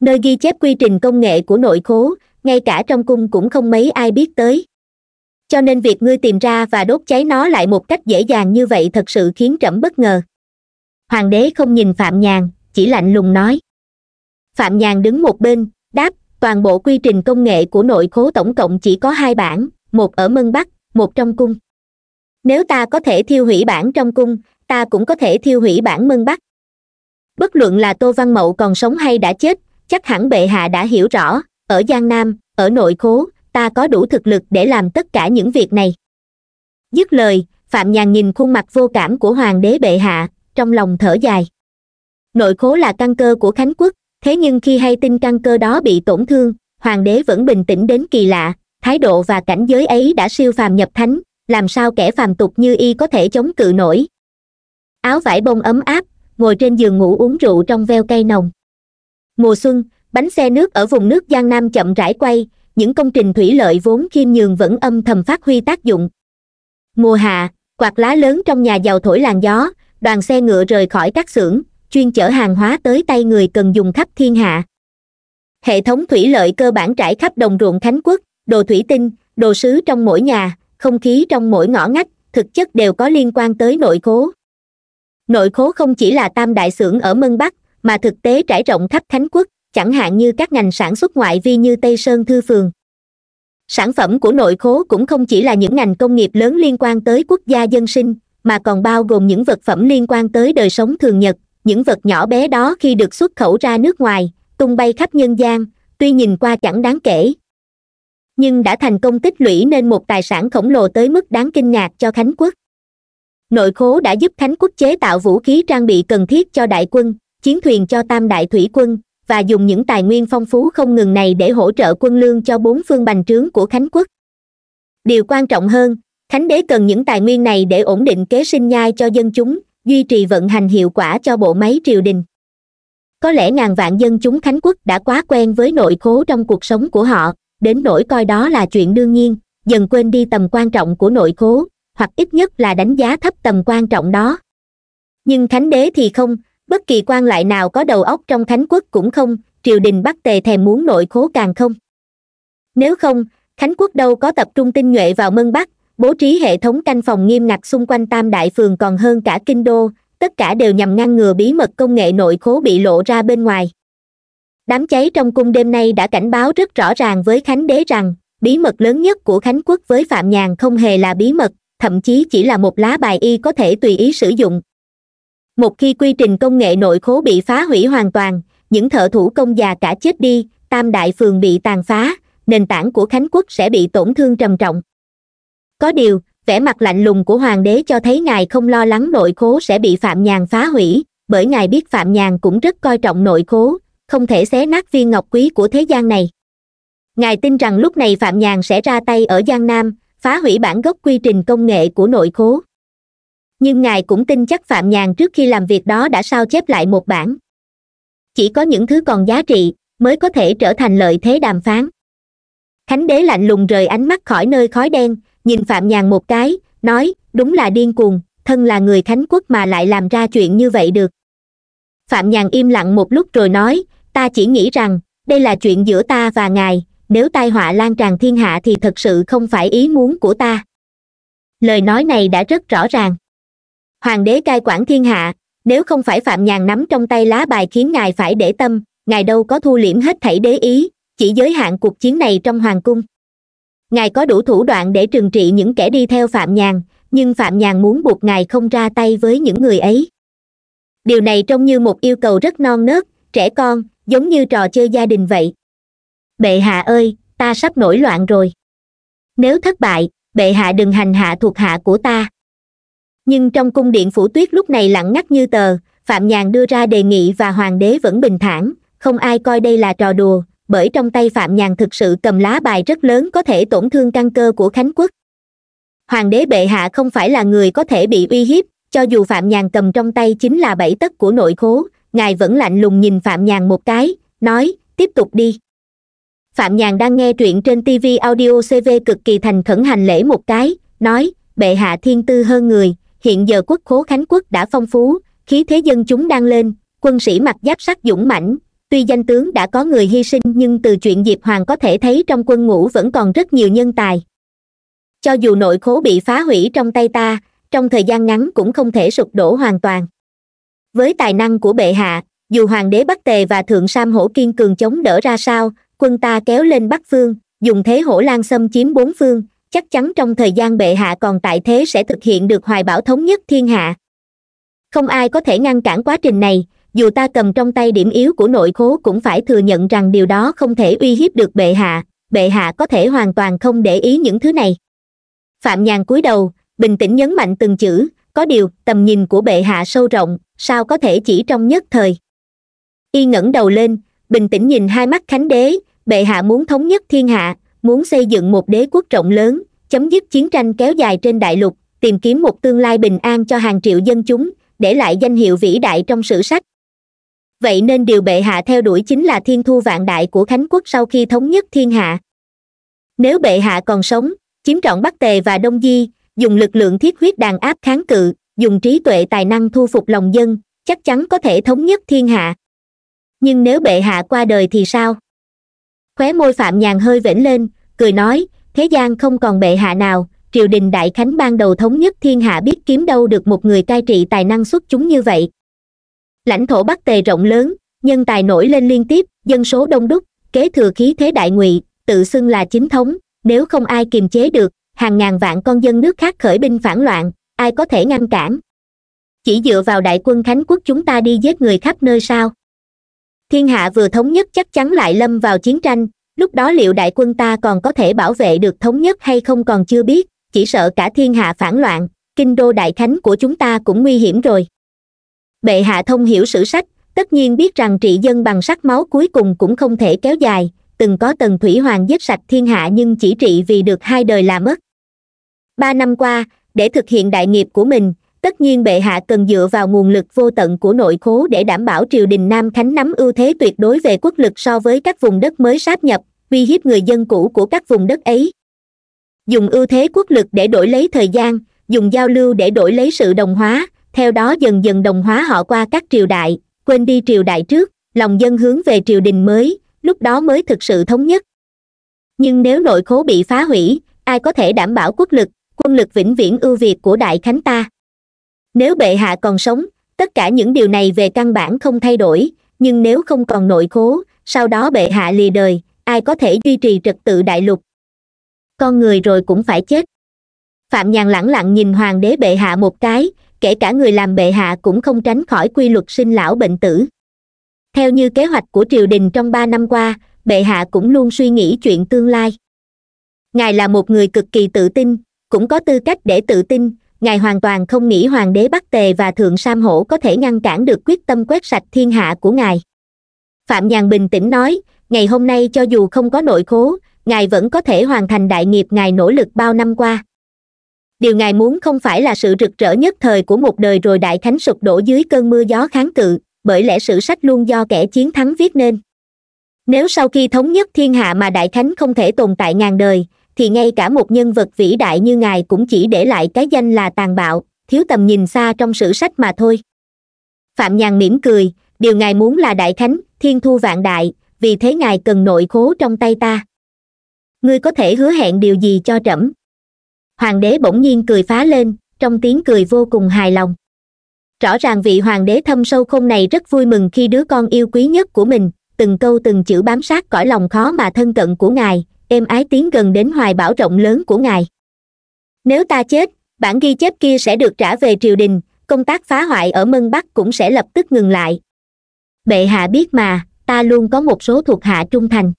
Nơi ghi chép quy trình công nghệ của nội khố, ngay cả trong cung cũng không mấy ai biết tới. Cho nên việc ngươi tìm ra và đốt cháy nó lại một cách dễ dàng như vậy thật sự khiến trẫm bất ngờ hoàng đế không nhìn phạm nhàn, chỉ lạnh lùng nói. Phạm nhàn đứng một bên, đáp, toàn bộ quy trình công nghệ của nội khố tổng cộng chỉ có hai bản một ở mân bắc, một trong cung. Nếu ta có thể thiêu hủy bản trong cung, ta cũng có thể thiêu hủy bản mân bắc. Bất luận là tô văn mậu còn sống hay đã chết, chắc hẳn bệ hạ đã hiểu rõ, ở giang nam, ở nội khố, ta có đủ thực lực để làm tất cả những việc này. Dứt lời, phạm nhàn nhìn khuôn mặt vô cảm của hoàng đế bệ hạ trong lòng thở dài. Nội khố là căn cơ của khánh quốc, thế nhưng khi hay tin căn cơ đó bị tổn thương, hoàng đế vẫn bình tĩnh đến kỳ lạ, thái độ và cảnh giới ấy đã siêu phàm nhập thánh, làm sao kẻ phàm tục như y có thể chống cự nổi. Áo vải bông ấm áp, ngồi trên giường ngủ uống rượu trong veo cây nồng. Mùa xuân, bánh xe nước ở vùng nước giang nam chậm rãi quay, những công trình thủy lợi vốn khiêm nhường vẫn âm thầm phát huy tác dụng. Mùa hạ, quạt lá lớn trong nhà giàu thổi làn gió đoàn xe ngựa rời khỏi các xưởng, chuyên chở hàng hóa tới tay người cần dùng khắp thiên hạ. Hệ thống thủy lợi cơ bản trải khắp đồng ruộng khánh quốc, đồ thủy tinh, đồ sứ trong mỗi nhà, không khí trong mỗi ngõ ngách, thực chất đều có liên quan tới nội khố. Nội khố không chỉ là tam đại xưởng ở mân bắc, mà thực tế trải rộng khắp khánh quốc, chẳng hạn như các ngành sản xuất ngoại vi như tây sơn thư phường. Sản phẩm của nội khố cũng không chỉ là những ngành công nghiệp lớn liên quan tới quốc gia dân sinh mà còn bao gồm những vật phẩm liên quan tới đời sống thường nhật, những vật nhỏ bé đó khi được xuất khẩu ra nước ngoài, tung bay khắp nhân gian, tuy nhìn qua chẳng đáng kể. Nhưng đã thành công tích lũy nên một tài sản khổng lồ tới mức đáng kinh ngạc cho khánh quốc. Nội khố đã giúp khánh quốc chế tạo vũ khí trang bị cần thiết cho đại quân, chiến thuyền cho tam đại thủy quân, và dùng những tài nguyên phong phú không ngừng này để hỗ trợ quân lương cho bốn phương bành trướng của khánh quốc. Điều quan trọng hơn Thánh đế cần những tài nguyên này để ổn định kế sinh nhai cho dân chúng, duy trì vận hành hiệu quả cho bộ máy triều đình. Có lẽ ngàn vạn dân chúng khánh quốc đã quá quen với nội khố trong cuộc sống của họ, đến nỗi coi đó là chuyện đương nhiên, dần quên đi tầm quan trọng của nội khố, hoặc ít nhất là đánh giá thấp tầm quan trọng đó. Nhưng khánh đế thì không, bất kỳ quan lại nào có đầu óc trong khánh quốc cũng không, triều đình bắc tề thèm muốn nội khố càng không. Nếu không khánh quốc đâu có tập trung tinh nhuệ vào mân bắc bố trí hệ thống canh phòng nghiêm ngặt xung quanh tam đại phường còn hơn cả kinh đô, tất cả đều nhằm ngăn ngừa bí mật công nghệ nội khố bị lộ ra bên ngoài. Đám cháy trong cung đêm nay đã cảnh báo rất rõ ràng với khánh đế rằng, bí mật lớn nhất của khánh quốc với phạm nhàn không hề là bí mật, thậm chí chỉ là một lá bài y có thể tùy ý sử dụng. Một khi quy trình công nghệ nội khố bị phá hủy hoàn toàn, những thợ thủ công già cả chết đi, tam đại phường bị tàn phá, nền tảng của khánh quốc sẽ bị tổn thương trầm trọng có điều, vẻ mặt lạnh lùng của hoàng đế cho thấy ngài không lo lắng nội khố sẽ bị phạm nhàn phá hủy, bởi ngài biết phạm nhàn cũng rất coi trọng nội khố, không thể xé nát viên ngọc quý của thế gian này. Ngài tin rằng lúc này phạm nhàn sẽ ra tay ở giang nam, phá hủy bản gốc quy trình công nghệ của nội khố. Nhưng ngài cũng tin chắc phạm nhàn trước khi làm việc đó đã sao chép lại một bản. Chỉ có những thứ còn giá trị, mới có thể trở thành lợi thế đàm phán. Khánh đế lạnh lùng rời ánh mắt khỏi nơi khói đen nhìn phạm nhàn một cái, nói, đúng là điên cuồng, thân là người khánh quốc mà lại làm ra chuyện như vậy được. Phạm nhàn im lặng một lúc rồi nói, ta chỉ nghĩ rằng, đây là chuyện giữa ta và ngài, nếu tai họa lan tràn thiên hạ thì thật sự không phải ý muốn của ta. Lời nói này đã rất rõ ràng. Hoàng đế cai quản thiên hạ, nếu không phải phạm nhàn nắm trong tay lá bài khiến ngài phải để tâm, ngài đâu có thu liễm hết thảy đế ý, chỉ giới hạn cuộc chiến này trong hoàng cung ngài có đủ thủ đoạn để trừng trị những kẻ đi theo phạm nhàn, nhưng phạm nhàn muốn buộc ngài không ra tay với những người ấy. Điều này trông như một yêu cầu rất non nớt, trẻ con, giống như trò chơi gia đình vậy. Bệ hạ ơi, ta sắp nổi loạn rồi. Nếu thất bại, bệ hạ đừng hành hạ thuộc hạ của ta. Nhưng trong cung điện phủ tuyết lúc này lặng ngắt như tờ, phạm nhàn đưa ra đề nghị và hoàng đế vẫn bình thản, không ai coi đây là trò đùa bởi trong tay phạm nhàn thực sự cầm lá bài rất lớn có thể tổn thương căn cơ của khánh quốc. Hoàng đế bệ hạ không phải là người có thể bị uy hiếp, cho dù phạm nhàn cầm trong tay chính là bảy tấc của nội khố, ngài vẫn lạnh lùng nhìn phạm nhàn một cái, nói, tiếp tục đi. Phạm nhàn đang nghe truyện trên tv audio cv cực kỳ thành khẩn hành lễ một cái, nói, bệ hạ thiên tư hơn người, hiện giờ quốc khố khánh quốc đã phong phú, khí thế dân chúng đang lên, quân sĩ mặc giáp sắt dũng mãnh tuy danh tướng đã có người hy sinh, nhưng từ chuyện diệp hoàng có thể thấy trong quân ngũ vẫn còn rất nhiều nhân tài. Cho dù nội khố bị phá hủy trong tay ta, trong thời gian ngắn cũng không thể sụp đổ hoàn toàn. Với tài năng của bệ hạ, dù hoàng đế bắc tề và thượng sam hổ kiên cường chống đỡ ra sao, quân ta kéo lên bắc phương, dùng thế hổ lan xâm chiếm bốn phương, chắc chắn trong thời gian bệ hạ còn tại thế sẽ thực hiện được hoài Bảo thống nhất thiên hạ. Không ai có thể ngăn cản quá trình này dù ta cầm trong tay điểm yếu của nội khố cũng phải thừa nhận rằng điều đó không thể uy hiếp được bệ hạ bệ hạ có thể hoàn toàn không để ý những thứ này. Phạm nhàn cúi đầu, bình tĩnh nhấn mạnh từng chữ, có điều, tầm nhìn của bệ hạ sâu rộng, sao có thể chỉ trong nhất thời? Y ngẩng đầu lên, bình tĩnh nhìn hai mắt khánh đế, bệ hạ muốn thống nhất thiên hạ, muốn xây dựng một đế quốc rộng lớn, chấm dứt chiến tranh kéo dài trên đại lục, tìm kiếm một tương lai bình an cho hàng triệu dân chúng, để lại danh hiệu vĩ đại trong sử sách vậy nên điều bệ hạ theo đuổi chính là thiên thu vạn đại của khánh quốc sau khi thống nhất thiên hạ. Nếu bệ hạ còn sống, chiếm trọn bắc tề và đông di, dùng lực lượng thiết huyết đàn áp kháng cự, dùng trí tuệ tài năng thu phục lòng dân, chắc chắn có thể thống nhất thiên hạ. Nhưng nếu bệ hạ qua đời thì sao? Khóe môi phạm nhàn hơi vểnh lên, cười nói, thế gian không còn bệ hạ nào, triều đình đại khánh ban đầu thống nhất thiên hạ biết kiếm đâu được một người cai trị tài năng xuất chúng như vậy lãnh thổ bắc tề rộng lớn, nhân tài nổi lên liên tiếp, dân số đông đúc, kế thừa khí thế đại ngụy, tự xưng là chính thống, nếu không ai kiềm chế được, hàng ngàn vạn con dân nước khác khởi binh phản loạn, ai có thể ngăn cản? Chỉ dựa vào đại quân khánh quốc chúng ta đi giết người khắp nơi sao? Thiên hạ vừa thống nhất chắc chắn lại lâm vào chiến tranh, lúc đó liệu đại quân ta còn có thể bảo vệ được thống nhất hay không còn chưa biết, chỉ sợ cả thiên hạ phản loạn, kinh đô đại khánh của chúng ta cũng nguy hiểm rồi bệ hạ thông hiểu sử sách, tất nhiên biết rằng trị dân bằng sắc máu cuối cùng cũng không thể kéo dài, từng có tần thủy hoàng giết sạch thiên hạ nhưng chỉ trị vì được hai đời là mất. Ba năm qua, để thực hiện đại nghiệp của mình, tất nhiên bệ hạ cần dựa vào nguồn lực vô tận của nội khố để đảm bảo triều đình nam khánh nắm ưu thế tuyệt đối về quốc lực so với các vùng đất mới sáp nhập, uy hiếp người dân cũ của các vùng đất ấy. Dùng ưu thế quốc lực để đổi lấy thời gian, dùng giao lưu để đổi lấy sự đồng hóa theo đó dần dần đồng hóa họ qua các triều đại, quên đi triều đại trước, lòng dân hướng về triều đình mới, lúc đó mới thực sự thống nhất. Nhưng nếu nội khố bị phá hủy, ai có thể đảm bảo quốc lực, quân lực vĩnh viễn ưu việt của đại khánh ta? Nếu bệ hạ còn sống, tất cả những điều này về căn bản không thay đổi, nhưng nếu không còn nội khố, sau đó bệ hạ lìa đời, ai có thể duy trì trật tự đại lục? Con người rồi cũng phải chết. Phạm nhàn lẳng lặng nhìn hoàng đế bệ hạ một cái kể cả người làm bệ hạ cũng không tránh khỏi quy luật sinh lão bệnh tử. Theo như kế hoạch của triều đình trong ba năm qua, bệ hạ cũng luôn suy nghĩ chuyện tương lai. Ngài là một người cực kỳ tự tin, cũng có tư cách để tự tin, ngài hoàn toàn không nghĩ hoàng đế bắc tề và thượng sam hổ có thể ngăn cản được quyết tâm quét sạch thiên hạ của ngài. Phạm nhàn bình tĩnh nói, ngày hôm nay cho dù không có nội khố, ngài vẫn có thể hoàn thành đại nghiệp ngài nỗ lực bao năm qua điều ngài muốn không phải là sự rực rỡ nhất thời của một đời rồi đại khánh sụp đổ dưới cơn mưa gió kháng cự, bởi lẽ sử sách luôn do kẻ chiến thắng viết nên. Nếu sau khi thống nhất thiên hạ mà đại khánh không thể tồn tại ngàn đời, thì ngay cả một nhân vật vĩ đại như ngài cũng chỉ để lại cái danh là tàn bạo, thiếu tầm nhìn xa trong sử sách mà thôi. Phạm nhàn mỉm cười, điều ngài muốn là đại khánh thiên thu vạn đại, vì thế ngài cần nội khố trong tay ta. Ngươi có thể hứa hẹn điều gì cho trẫm? Hoàng đế bỗng nhiên cười phá lên, trong tiếng cười vô cùng hài lòng. Rõ ràng vị hoàng đế thâm sâu khôn này rất vui mừng khi đứa con yêu quý nhất của mình, từng câu từng chữ bám sát cõi lòng khó mà thân cận của ngài, êm ái tiến gần đến hoài bảo rộng lớn của ngài. Nếu ta chết, bản ghi chép kia sẽ được trả về triều đình, công tác phá hoại ở mân bắc cũng sẽ lập tức ngừng lại. Bệ hạ biết mà, ta luôn có một số thuộc hạ trung thành.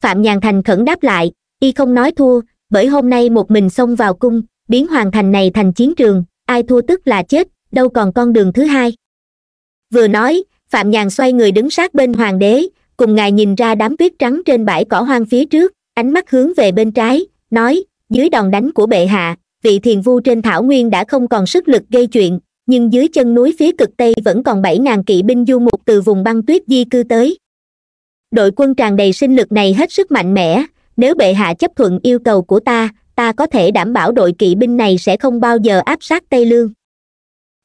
Phạm nhàn thành khẩn đáp lại, y không nói thua bởi hôm nay một mình xông vào cung, biến hoàng thành này thành chiến trường, ai thua tức là chết, đâu còn con đường thứ hai. Vừa nói, phạm nhàn xoay người đứng sát bên hoàng đế, cùng ngài nhìn ra đám tuyết trắng trên bãi cỏ hoang phía trước, ánh mắt hướng về bên trái, nói, dưới đòn đánh của bệ hạ, vị thiền vu trên thảo nguyên đã không còn sức lực gây chuyện, nhưng dưới chân núi phía cực tây vẫn còn bảy ngàn kỵ binh du mục từ vùng băng tuyết di cư tới. Đội quân tràn đầy sinh lực này hết sức mạnh mẽ nếu bệ hạ chấp thuận yêu cầu của ta ta có thể đảm bảo đội kỵ binh này sẽ không bao giờ áp sát tây lương.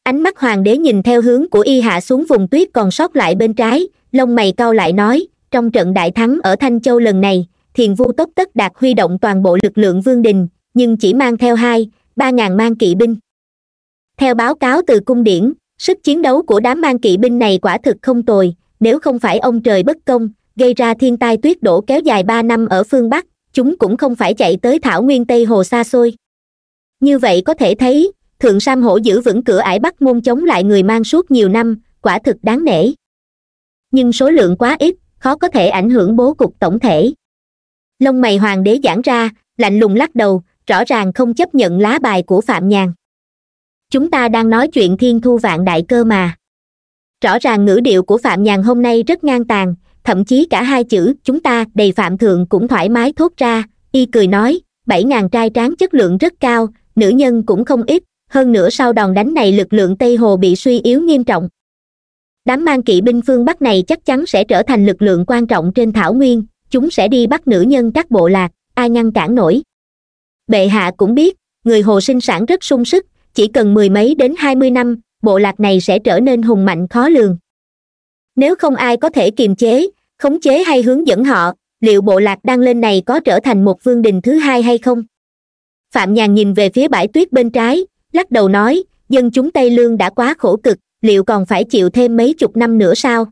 Ánh mắt hoàng đế nhìn theo hướng của y hạ xuống vùng tuyết còn sót lại bên trái, lông mày cau lại nói, trong trận đại thắng ở thanh châu lần này, thiền vu tốc tất đạt huy động toàn bộ lực lượng vương đình, nhưng chỉ mang theo hai, ba ngàn mang kỵ binh. Theo báo cáo từ cung điển, sức chiến đấu của đám mang kỵ binh này quả thực không tồi, nếu không phải ông trời bất công gây ra thiên tai tuyết đổ kéo dài ba năm ở phương bắc, chúng cũng không phải chạy tới thảo nguyên tây hồ xa xôi. Như vậy có thể thấy, thượng sam hổ giữ vững cửa ải bắc môn chống lại người mang suốt nhiều năm, quả thực đáng nể. Nhưng số lượng quá ít, khó có thể ảnh hưởng bố cục tổng thể. Lông mày hoàng đế giãn ra, lạnh lùng lắc đầu, rõ ràng không chấp nhận lá bài của phạm nhàn. Chúng ta đang nói chuyện thiên thu vạn đại cơ mà. Rõ ràng ngữ điệu của phạm nhàn hôm nay rất ngang tàn thậm chí cả hai chữ chúng ta đầy phạm thượng cũng thoải mái thốt ra. Y cười nói, bảy ngàn trai tráng chất lượng rất cao, nữ nhân cũng không ít. Hơn nữa sau đòn đánh này lực lượng tây hồ bị suy yếu nghiêm trọng. Đám mang kỵ binh phương bắc này chắc chắn sẽ trở thành lực lượng quan trọng trên thảo nguyên. Chúng sẽ đi bắt nữ nhân các bộ lạc ai ngăn cản nổi. Bệ hạ cũng biết, người hồ sinh sản rất sung sức, chỉ cần mười mấy đến hai mươi năm, bộ lạc này sẽ trở nên hùng mạnh khó lường. Nếu không ai có thể kiềm chế khống chế hay hướng dẫn họ, liệu bộ lạc đang lên này có trở thành một vương đình thứ hai hay không? Phạm nhàn nhìn về phía bãi tuyết bên trái, lắc đầu nói, dân chúng tây lương đã quá khổ cực, liệu còn phải chịu thêm mấy chục năm nữa sao?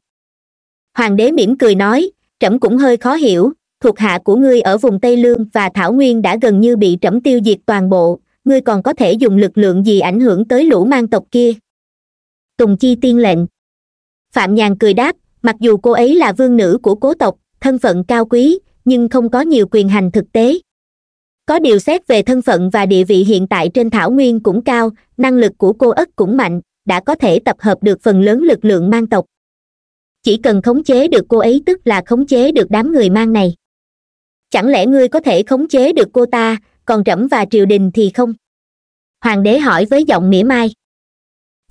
Hoàng đế mỉm cười nói, trẫm cũng hơi khó hiểu, thuộc hạ của ngươi ở vùng tây lương và thảo nguyên đã gần như bị trẫm tiêu diệt toàn bộ, ngươi còn có thể dùng lực lượng gì ảnh hưởng tới lũ mang tộc kia? Tùng chi tiên lệnh. Phạm nhàn cười đáp mặc dù cô ấy là vương nữ của cố tộc, thân phận cao quý, nhưng không có nhiều quyền hành thực tế. Có điều xét về thân phận và địa vị hiện tại trên thảo nguyên cũng cao, năng lực của cô ất cũng mạnh, đã có thể tập hợp được phần lớn lực lượng mang tộc. Chỉ cần khống chế được cô ấy tức là khống chế được đám người mang này. Chẳng lẽ ngươi có thể khống chế được cô ta, còn trẫm và triều đình thì không? Hoàng đế hỏi với giọng mỉa mai.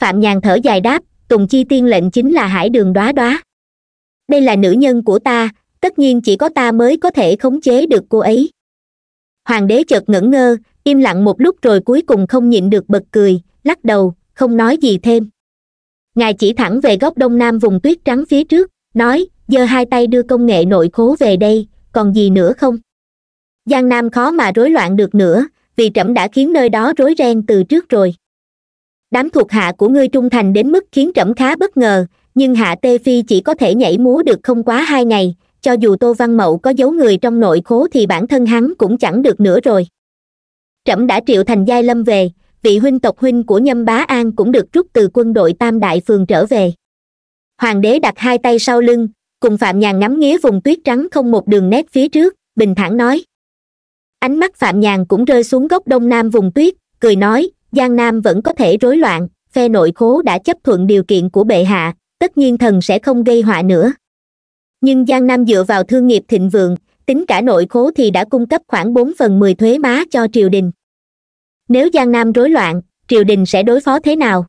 Phạm nhàn thở dài đáp, tùng chi tiên lệnh chính là hải đường đoá đoá đây là nữ nhân của ta, tất nhiên chỉ có ta mới có thể khống chế được cô ấy. Hoàng đế chợt ngẩn ngơ, im lặng một lúc rồi cuối cùng không nhịn được bật cười, lắc đầu, không nói gì thêm. Ngài chỉ thẳng về góc đông nam vùng tuyết trắng phía trước, nói, giơ hai tay đưa công nghệ nội khố về đây, còn gì nữa không? Giang nam khó mà rối loạn được nữa, vì trẫm đã khiến nơi đó rối ren từ trước rồi. Đám thuộc hạ của ngươi trung thành đến mức khiến trẫm khá bất ngờ nhưng hạ tê phi chỉ có thể nhảy múa được không quá hai ngày, cho dù tô văn mậu có giấu người trong nội khố thì bản thân hắn cũng chẳng được nữa rồi. Trẫm đã triệu thành giai lâm về, vị huynh tộc huynh của nhâm bá an cũng được rút từ quân đội tam đại phường trở về. Hoàng đế đặt hai tay sau lưng, cùng phạm nhàn ngắm nghía vùng tuyết trắng không một đường nét phía trước, bình thản nói. Ánh mắt phạm nhàn cũng rơi xuống góc đông nam vùng tuyết, cười nói, giang nam vẫn có thể rối loạn, phe nội khố đã chấp thuận điều kiện của bệ hạ tất nhiên thần sẽ không gây họa nữa. Nhưng giang nam dựa vào thương nghiệp thịnh vượng, tính cả nội khố thì đã cung cấp khoảng bốn phần mười thuế má cho triều đình. Nếu giang nam rối loạn, triều đình sẽ đối phó thế nào?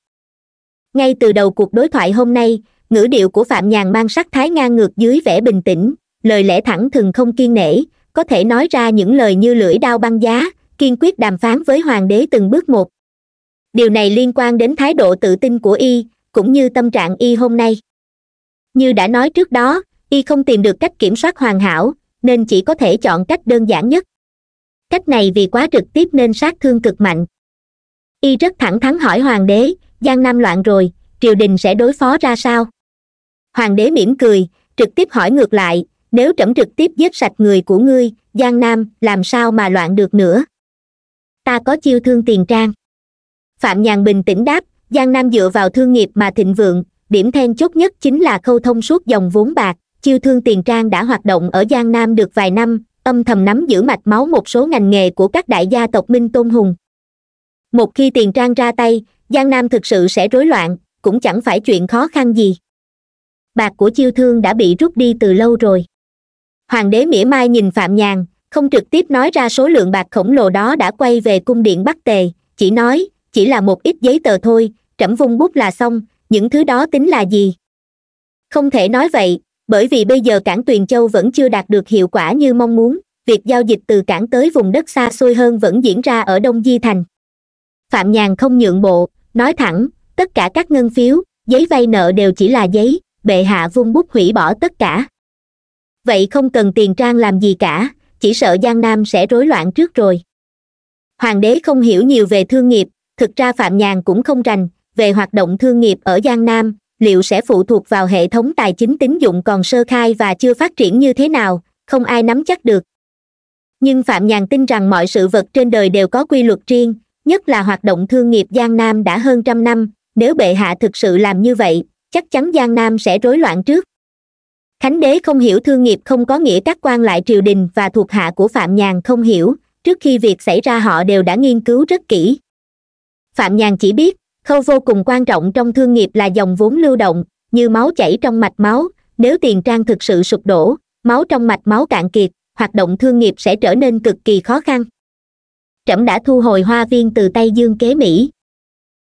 Ngay từ đầu cuộc đối thoại hôm nay, ngữ điệu của phạm nhàn mang sắc thái ngang ngược dưới vẻ bình tĩnh, lời lẽ thẳng thừng không kiên nể, có thể nói ra những lời như lưỡi đao băng giá, kiên quyết đàm phán với hoàng đế từng bước một. Điều này liên quan đến thái độ tự tin của y cũng như tâm trạng y hôm nay. Như đã nói trước đó, y không tìm được cách kiểm soát hoàn hảo, nên chỉ có thể chọn cách đơn giản nhất. Cách này vì quá trực tiếp nên sát thương cực mạnh. Y rất thẳng thắn hỏi hoàng đế, giang nam loạn rồi, triều đình sẽ đối phó ra sao? Hoàng đế mỉm cười, trực tiếp hỏi ngược lại, nếu trẫm trực tiếp giết sạch người của ngươi, giang nam, làm sao mà loạn được nữa? Ta có chiêu thương tiền trang. Phạm nhàn bình tĩnh đáp giang nam dựa vào thương nghiệp mà thịnh vượng, điểm then chốt nhất chính là khâu thông suốt dòng vốn bạc. Chiêu thương tiền trang đã hoạt động ở giang nam được vài năm, âm thầm nắm giữ mạch máu một số ngành nghề của các đại gia tộc minh tôn hùng. Một khi tiền trang ra tay, giang nam thực sự sẽ rối loạn, cũng chẳng phải chuyện khó khăn gì. Bạc của chiêu thương đã bị rút đi từ lâu rồi. Hoàng đế mỉa mai nhìn phạm nhàn, không trực tiếp nói ra số lượng bạc khổng lồ đó đã quay về cung điện bắc tề, chỉ nói chỉ là một ít giấy tờ thôi, trẫm vung bút là xong, những thứ đó tính là gì? Không thể nói vậy, bởi vì bây giờ cảng tuyền châu vẫn chưa đạt được hiệu quả như mong muốn, việc giao dịch từ cảng tới vùng đất xa xôi hơn vẫn diễn ra ở đông di thành. Phạm nhàn không nhượng bộ, nói thẳng, tất cả các ngân phiếu, giấy vay nợ đều chỉ là giấy, bệ hạ vung bút hủy bỏ tất cả. Vậy không cần tiền trang làm gì cả, chỉ sợ giang nam sẽ rối loạn trước rồi. Hoàng đế không hiểu nhiều về thương nghiệp thực ra phạm nhàn cũng không rành về hoạt động thương nghiệp ở giang nam, liệu sẽ phụ thuộc vào hệ thống tài chính tín dụng còn sơ khai và chưa phát triển như thế nào, không ai nắm chắc được. Nhưng phạm nhàn tin rằng mọi sự vật trên đời đều có quy luật riêng, nhất là hoạt động thương nghiệp giang nam đã hơn trăm năm, nếu bệ hạ thực sự làm như vậy, chắc chắn giang nam sẽ rối loạn trước. Khánh đế không hiểu thương nghiệp không có nghĩa các quan lại triều đình và thuộc hạ của phạm nhàn không hiểu, trước khi việc xảy ra họ đều đã nghiên cứu rất kỹ phạm nhàn chỉ biết, khâu vô cùng quan trọng trong thương nghiệp là dòng vốn lưu động, như máu chảy trong mạch máu, nếu tiền trang thực sự sụp đổ, máu trong mạch máu cạn kiệt, hoạt động thương nghiệp sẽ trở nên cực kỳ khó khăn. Trẫm đã thu hồi hoa viên từ tay dương kế mỹ.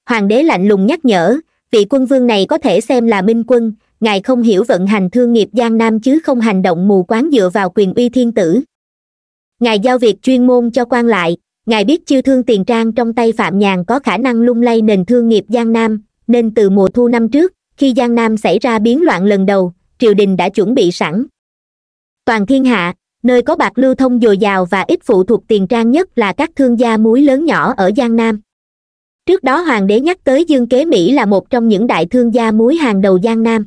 Hoàng đế lạnh lùng nhắc nhở, vị quân vương này có thể xem là minh quân, ngài không hiểu vận hành thương nghiệp giang nam chứ không hành động mù quáng dựa vào quyền uy thiên tử. Ngài giao việc chuyên môn cho quan lại ngài biết chiêu thương tiền trang trong tay phạm nhàn có khả năng lung lay nền thương nghiệp giang nam, nên từ mùa thu năm trước, khi giang nam xảy ra biến loạn lần đầu, triều đình đã chuẩn bị sẵn. Toàn thiên hạ, nơi có bạc lưu thông dồi dào và ít phụ thuộc tiền trang nhất là các thương gia muối lớn nhỏ ở giang nam. Trước đó hoàng đế nhắc tới dương kế mỹ là một trong những đại thương gia muối hàng đầu giang nam.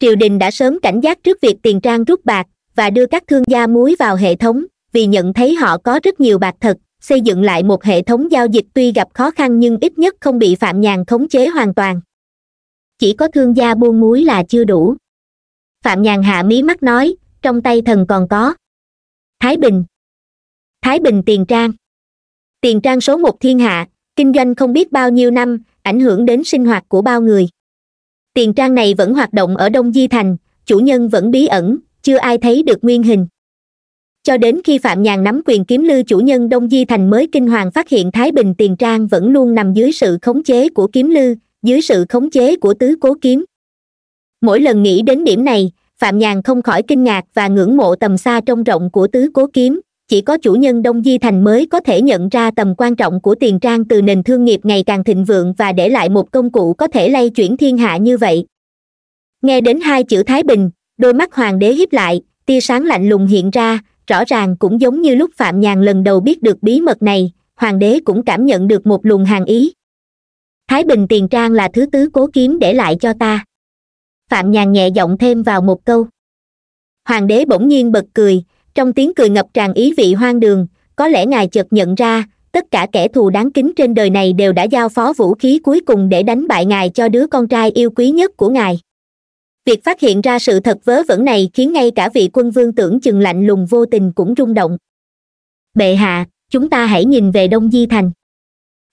Triều đình đã sớm cảnh giác trước việc tiền trang rút bạc và đưa các thương gia muối vào hệ thống, vì nhận thấy họ có rất nhiều bạc thật xây dựng lại một hệ thống giao dịch tuy gặp khó khăn nhưng ít nhất không bị phạm nhàn khống chế hoàn toàn. Chỉ có thương gia buôn muối là chưa đủ. Phạm nhàn hạ mí mắt nói, trong tay thần còn có. Thái bình. Thái bình tiền trang. Tiền trang số một thiên hạ, kinh doanh không biết bao nhiêu năm, ảnh hưởng đến sinh hoạt của bao người. Tiền trang này vẫn hoạt động ở đông di thành, chủ nhân vẫn bí ẩn, chưa ai thấy được nguyên hình cho đến khi phạm nhàn nắm quyền kiếm lư chủ nhân đông di thành mới kinh hoàng phát hiện thái bình tiền trang vẫn luôn nằm dưới sự khống chế của kiếm lư dưới sự khống chế của tứ cố kiếm. Mỗi lần nghĩ đến điểm này, phạm nhàn không khỏi kinh ngạc và ngưỡng mộ tầm xa trông rộng của tứ cố kiếm. Chỉ có chủ nhân đông di thành mới có thể nhận ra tầm quan trọng của tiền trang từ nền thương nghiệp ngày càng thịnh vượng và để lại một công cụ có thể lay chuyển thiên hạ như vậy. Nghe đến hai chữ thái bình, đôi mắt hoàng đế hiếp lại, tia sáng lạnh lùng hiện ra rõ ràng cũng giống như lúc phạm nhàn lần đầu biết được bí mật này, hoàng đế cũng cảm nhận được một luồng hàng ý. Thái bình tiền trang là thứ tứ cố kiếm để lại cho ta. Phạm nhàn nhẹ giọng thêm vào một câu. Hoàng đế bỗng nhiên bật cười, trong tiếng cười ngập tràn ý vị hoang đường, có lẽ ngài chợt nhận ra, tất cả kẻ thù đáng kính trên đời này đều đã giao phó vũ khí cuối cùng để đánh bại ngài cho đứa con trai yêu quý nhất của ngài việc phát hiện ra sự thật vớ vẩn này khiến ngay cả vị quân vương tưởng chừng lạnh lùng vô tình cũng rung động. Bệ hạ, chúng ta hãy nhìn về đông di thành.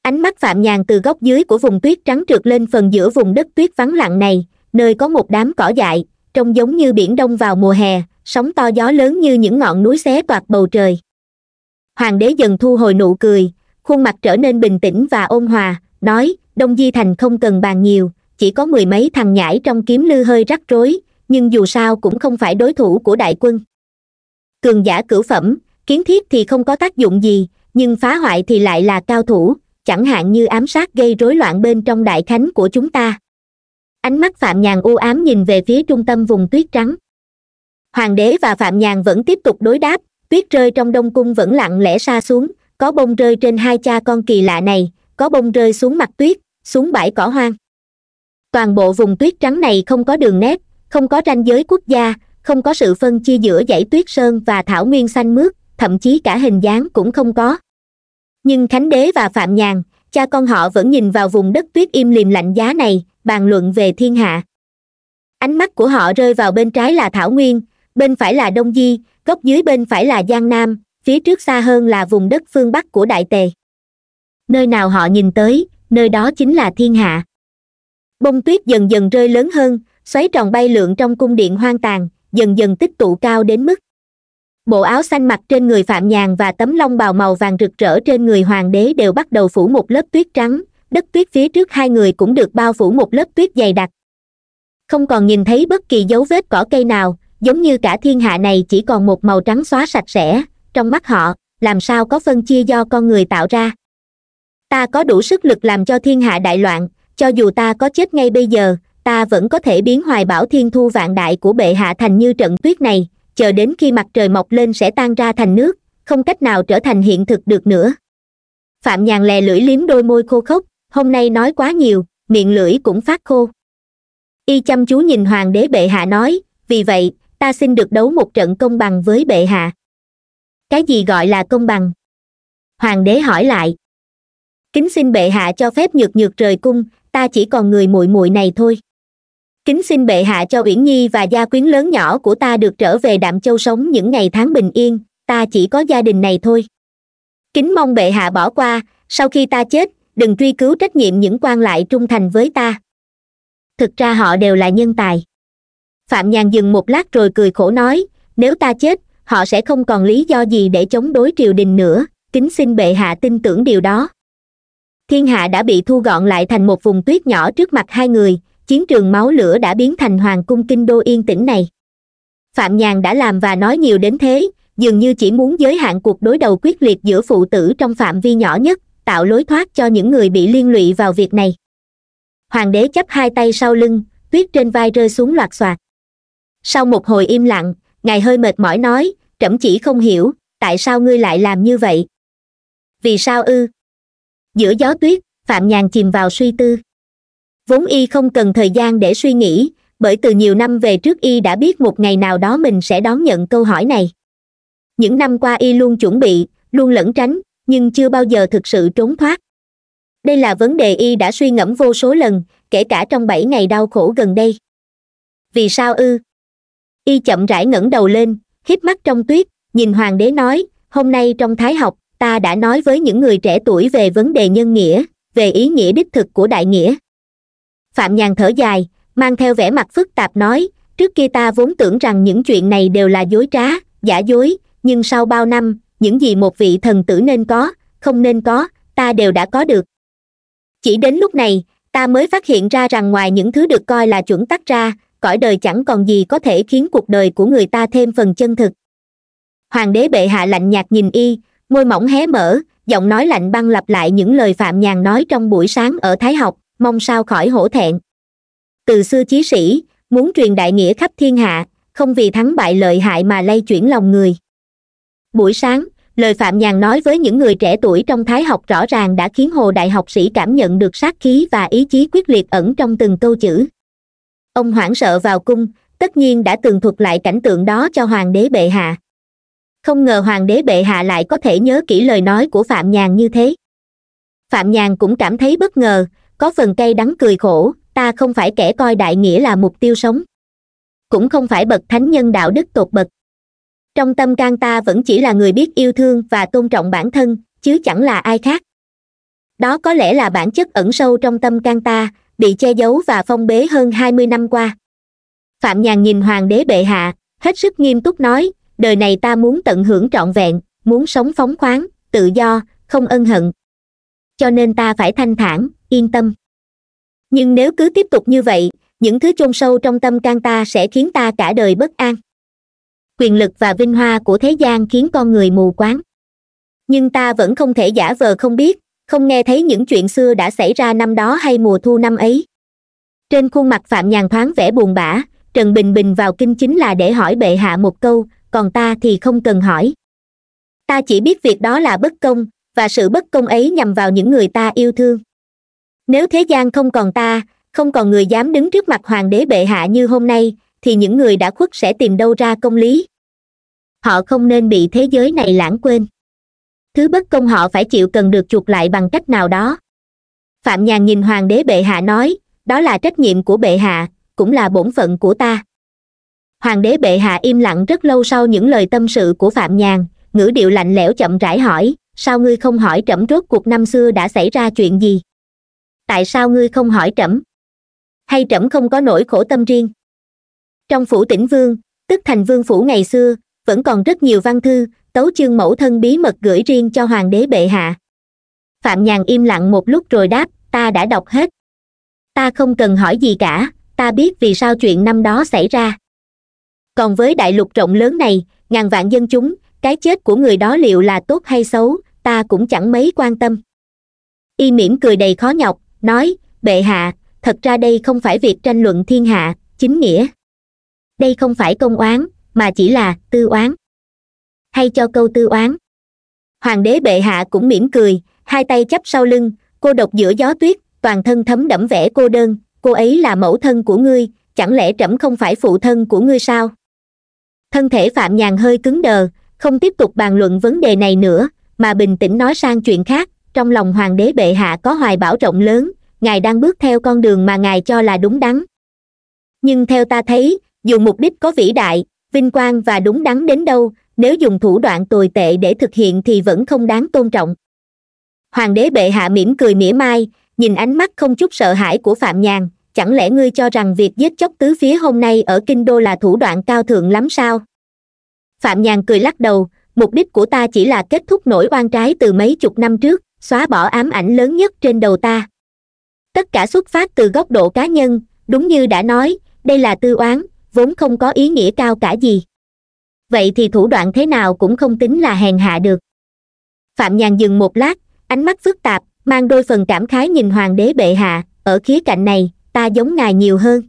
Ánh mắt phạm nhàn từ góc dưới của vùng tuyết trắng trượt lên phần giữa vùng đất tuyết vắng lặng này, nơi có một đám cỏ dại, trông giống như biển đông vào mùa hè, sóng to gió lớn như những ngọn núi xé toạc bầu trời. Hoàng đế dần thu hồi nụ cười, khuôn mặt trở nên bình tĩnh và ôn hòa, nói, đông di thành không cần bàn nhiều chỉ có mười mấy thằng nhãi trong kiếm lư hơi rắc rối, nhưng dù sao cũng không phải đối thủ của đại quân. Cường giả cửu phẩm, kiến thiết thì không có tác dụng gì, nhưng phá hoại thì lại là cao thủ, chẳng hạn như ám sát gây rối loạn bên trong đại khánh của chúng ta. Ánh mắt phạm nhàn u ám nhìn về phía trung tâm vùng tuyết trắng. Hoàng đế và phạm nhàn vẫn tiếp tục đối đáp, tuyết rơi trong đông cung vẫn lặng lẽ xa xuống, có bông rơi trên hai cha con kỳ lạ này, có bông rơi xuống mặt tuyết, xuống bãi cỏ hoang toàn bộ vùng tuyết trắng này không có đường nét, không có ranh giới quốc gia, không có sự phân chia giữa dãy tuyết sơn và thảo nguyên xanh mướt, thậm chí cả hình dáng cũng không có. Nhưng khánh đế và phạm nhàn, cha con họ vẫn nhìn vào vùng đất tuyết im lìm lạnh giá này, bàn luận về thiên hạ. Ánh mắt của họ rơi vào bên trái là thảo nguyên, bên phải là đông di, góc dưới bên phải là giang nam, phía trước xa hơn là vùng đất phương bắc của đại tề. Nơi nào họ nhìn tới, nơi đó chính là thiên hạ bông tuyết dần dần rơi lớn hơn, xoáy tròn bay lượn trong cung điện hoang tàn, dần dần tích tụ cao đến mức. Bộ áo xanh mặc trên người phạm nhàn và tấm lông bào màu vàng rực rỡ trên người hoàng đế đều bắt đầu phủ một lớp tuyết trắng, đất tuyết phía trước hai người cũng được bao phủ một lớp tuyết dày đặc. Không còn nhìn thấy bất kỳ dấu vết cỏ cây nào, giống như cả thiên hạ này chỉ còn một màu trắng xóa sạch sẽ, trong mắt họ, làm sao có phân chia do con người tạo ra. Ta có đủ sức lực làm cho thiên hạ đại loạn cho dù ta có chết ngay bây giờ, ta vẫn có thể biến hoài bảo thiên thu vạn đại của bệ hạ thành như trận tuyết này. Chờ đến khi mặt trời mọc lên sẽ tan ra thành nước, không cách nào trở thành hiện thực được nữa. Phạm nhàn lè lưỡi liếm đôi môi khô khốc, hôm nay nói quá nhiều, miệng lưỡi cũng phát khô. Y chăm chú nhìn hoàng đế bệ hạ nói, vì vậy, ta xin được đấu một trận công bằng với bệ hạ. Cái gì gọi là công bằng? Hoàng đế hỏi lại. Kính xin bệ hạ cho phép nhược nhược rời cung ta chỉ còn người muội muội này thôi. Kính xin bệ hạ cho uyển nhi và gia quyến lớn nhỏ của ta được trở về đạm châu sống những ngày tháng bình yên, ta chỉ có gia đình này thôi. Kính mong bệ hạ bỏ qua, sau khi ta chết, đừng truy cứu trách nhiệm những quan lại trung thành với ta. Thực ra họ đều là nhân tài. Phạm nhàn dừng một lát rồi cười khổ nói, nếu ta chết, họ sẽ không còn lý do gì để chống đối triều đình nữa, kính xin bệ hạ tin tưởng điều đó thiên hạ đã bị thu gọn lại thành một vùng tuyết nhỏ trước mặt hai người, chiến trường máu lửa đã biến thành hoàng cung kinh đô yên tĩnh này. Phạm nhàn đã làm và nói nhiều đến thế, dường như chỉ muốn giới hạn cuộc đối đầu quyết liệt giữa phụ tử trong phạm vi nhỏ nhất, tạo lối thoát cho những người bị liên lụy vào việc này. Hoàng đế chấp hai tay sau lưng, tuyết trên vai rơi xuống loạt xoạt. Sau một hồi im lặng, ngài hơi mệt mỏi nói, trẫm chỉ không hiểu, tại sao ngươi lại làm như vậy? Vì sao ư? Giữa gió tuyết, phạm nhàn chìm vào suy tư. Vốn y không cần thời gian để suy nghĩ, bởi từ nhiều năm về trước y đã biết một ngày nào đó mình sẽ đón nhận câu hỏi này. Những năm qua y luôn chuẩn bị, luôn lẩn tránh, nhưng chưa bao giờ thực sự trốn thoát. Đây là vấn đề y đã suy ngẫm vô số lần, kể cả trong bảy ngày đau khổ gần đây. Vì sao ư? Y chậm rãi ngẩng đầu lên hít mắt trong tuyết, nhìn hoàng đế nói, hôm nay trong thái học ta đã nói với những người trẻ tuổi về vấn đề nhân nghĩa, về ý nghĩa đích thực của đại nghĩa. Phạm nhàn thở dài, mang theo vẻ mặt phức tạp nói, trước kia ta vốn tưởng rằng những chuyện này đều là dối trá, giả dối, nhưng sau bao năm, những gì một vị thần tử nên có, không nên có, ta đều đã có được. Chỉ đến lúc này, ta mới phát hiện ra rằng ngoài những thứ được coi là chuẩn tắc ra, cõi đời chẳng còn gì có thể khiến cuộc đời của người ta thêm phần chân thực. Hoàng đế bệ hạ lạnh nhạt nhìn y môi mỏng hé mở, giọng nói lạnh băng lặp lại những lời phạm nhàn nói trong buổi sáng ở thái học, mong sao khỏi hổ thẹn. Từ xưa chí sĩ, muốn truyền đại nghĩa khắp thiên hạ, không vì thắng bại lợi hại mà lay chuyển lòng người. Buổi sáng, lời phạm nhàn nói với những người trẻ tuổi trong thái học rõ ràng đã khiến hồ đại học sĩ cảm nhận được sát khí và ý chí quyết liệt ẩn trong từng câu chữ. Ông hoảng sợ vào cung, tất nhiên đã tường thuật lại cảnh tượng đó cho hoàng đế bệ hạ không ngờ hoàng đế bệ hạ lại có thể nhớ kỹ lời nói của phạm nhàn như thế. Phạm nhàn cũng cảm thấy bất ngờ, có phần cay đắng cười khổ, ta không phải kẻ coi đại nghĩa là mục tiêu sống. Cũng không phải bậc thánh nhân đạo đức tột bậc. Trong tâm can ta vẫn chỉ là người biết yêu thương và tôn trọng bản thân, chứ chẳng là ai khác. Đó có lẽ là bản chất ẩn sâu trong tâm can ta, bị che giấu và phong bế hơn hai mươi năm qua. Phạm nhàn nhìn hoàng đế bệ hạ, hết sức nghiêm túc nói đời này ta muốn tận hưởng trọn vẹn, muốn sống phóng khoáng, tự do, không ân hận. Cho nên ta phải thanh thản, yên tâm. Nhưng nếu cứ tiếp tục như vậy, những thứ chôn sâu trong tâm can ta sẽ khiến ta cả đời bất an. Quyền lực và vinh hoa của thế gian khiến con người mù quáng. Nhưng ta vẫn không thể giả vờ không biết, không nghe thấy những chuyện xưa đã xảy ra năm đó hay mùa thu năm ấy. Trên khuôn mặt phạm nhàn thoáng vẻ buồn bã, trần bình bình vào kinh chính là để hỏi bệ hạ một câu còn ta thì không cần hỏi. Ta chỉ biết việc đó là bất công, và sự bất công ấy nhằm vào những người ta yêu thương. Nếu thế gian không còn ta, không còn người dám đứng trước mặt hoàng đế bệ hạ như hôm nay, thì những người đã khuất sẽ tìm đâu ra công lý. Họ không nên bị thế giới này lãng quên. Thứ bất công họ phải chịu cần được chuộc lại bằng cách nào đó. Phạm nhàn nhìn hoàng đế bệ hạ nói, đó là trách nhiệm của bệ hạ, cũng là bổn phận của ta hoàng đế bệ hạ im lặng rất lâu sau những lời tâm sự của phạm nhàn. Ngữ điệu lạnh lẽo chậm rãi hỏi, sao ngươi không hỏi trẫm rốt cuộc năm xưa đã xảy ra chuyện gì? Tại sao ngươi không hỏi trẫm? Hay trẫm không có nỗi khổ tâm riêng? Trong phủ tỉnh vương, tức thành vương phủ ngày xưa, vẫn còn rất nhiều văn thư, tấu chương mẫu thân bí mật gửi riêng cho hoàng đế bệ hạ. Phạm nhàn im lặng một lúc rồi đáp, ta đã đọc hết. Ta không cần hỏi gì cả, ta biết vì sao chuyện năm đó xảy ra còn với đại lục rộng lớn này, ngàn vạn dân chúng, cái chết của người đó liệu là tốt hay xấu, ta cũng chẳng mấy quan tâm. Y mỉm cười đầy khó nhọc, nói, bệ hạ, thật ra đây không phải việc tranh luận thiên hạ, chính nghĩa. Đây không phải công oán, mà chỉ là tư oán. Hay cho câu tư oán. Hoàng đế bệ hạ cũng mỉm cười, hai tay chắp sau lưng, cô độc giữa gió tuyết, toàn thân thấm đẫm vẻ cô đơn, cô ấy là mẫu thân của ngươi, chẳng lẽ trẫm không phải phụ thân của ngươi sao? Thân thể phạm nhàn hơi cứng đờ, không tiếp tục bàn luận vấn đề này nữa, mà bình tĩnh nói sang chuyện khác. Trong lòng hoàng đế bệ hạ có hoài bão rộng lớn, ngài đang bước theo con đường mà ngài cho là đúng đắn. Nhưng theo ta thấy, dù mục đích có vĩ đại, vinh quang và đúng đắn đến đâu, nếu dùng thủ đoạn tồi tệ để thực hiện thì vẫn không đáng tôn trọng. Hoàng đế bệ hạ mỉm cười mỉa mai, nhìn ánh mắt không chút sợ hãi của phạm nhàn chẳng lẽ ngươi cho rằng việc giết chóc tứ phía hôm nay ở kinh đô là thủ đoạn cao thượng lắm sao? Phạm nhàn cười lắc đầu, mục đích của ta chỉ là kết thúc nỗi oan trái từ mấy chục năm trước, xóa bỏ ám ảnh lớn nhất trên đầu ta. Tất cả xuất phát từ góc độ cá nhân, đúng như đã nói, đây là tư oán, vốn không có ý nghĩa cao cả gì. Vậy thì thủ đoạn thế nào cũng không tính là hèn hạ được. Phạm nhàn dừng một lát, ánh mắt phức tạp, mang đôi phần cảm khái nhìn hoàng đế bệ hạ, ở khía cạnh này ta giống ngài nhiều hơn.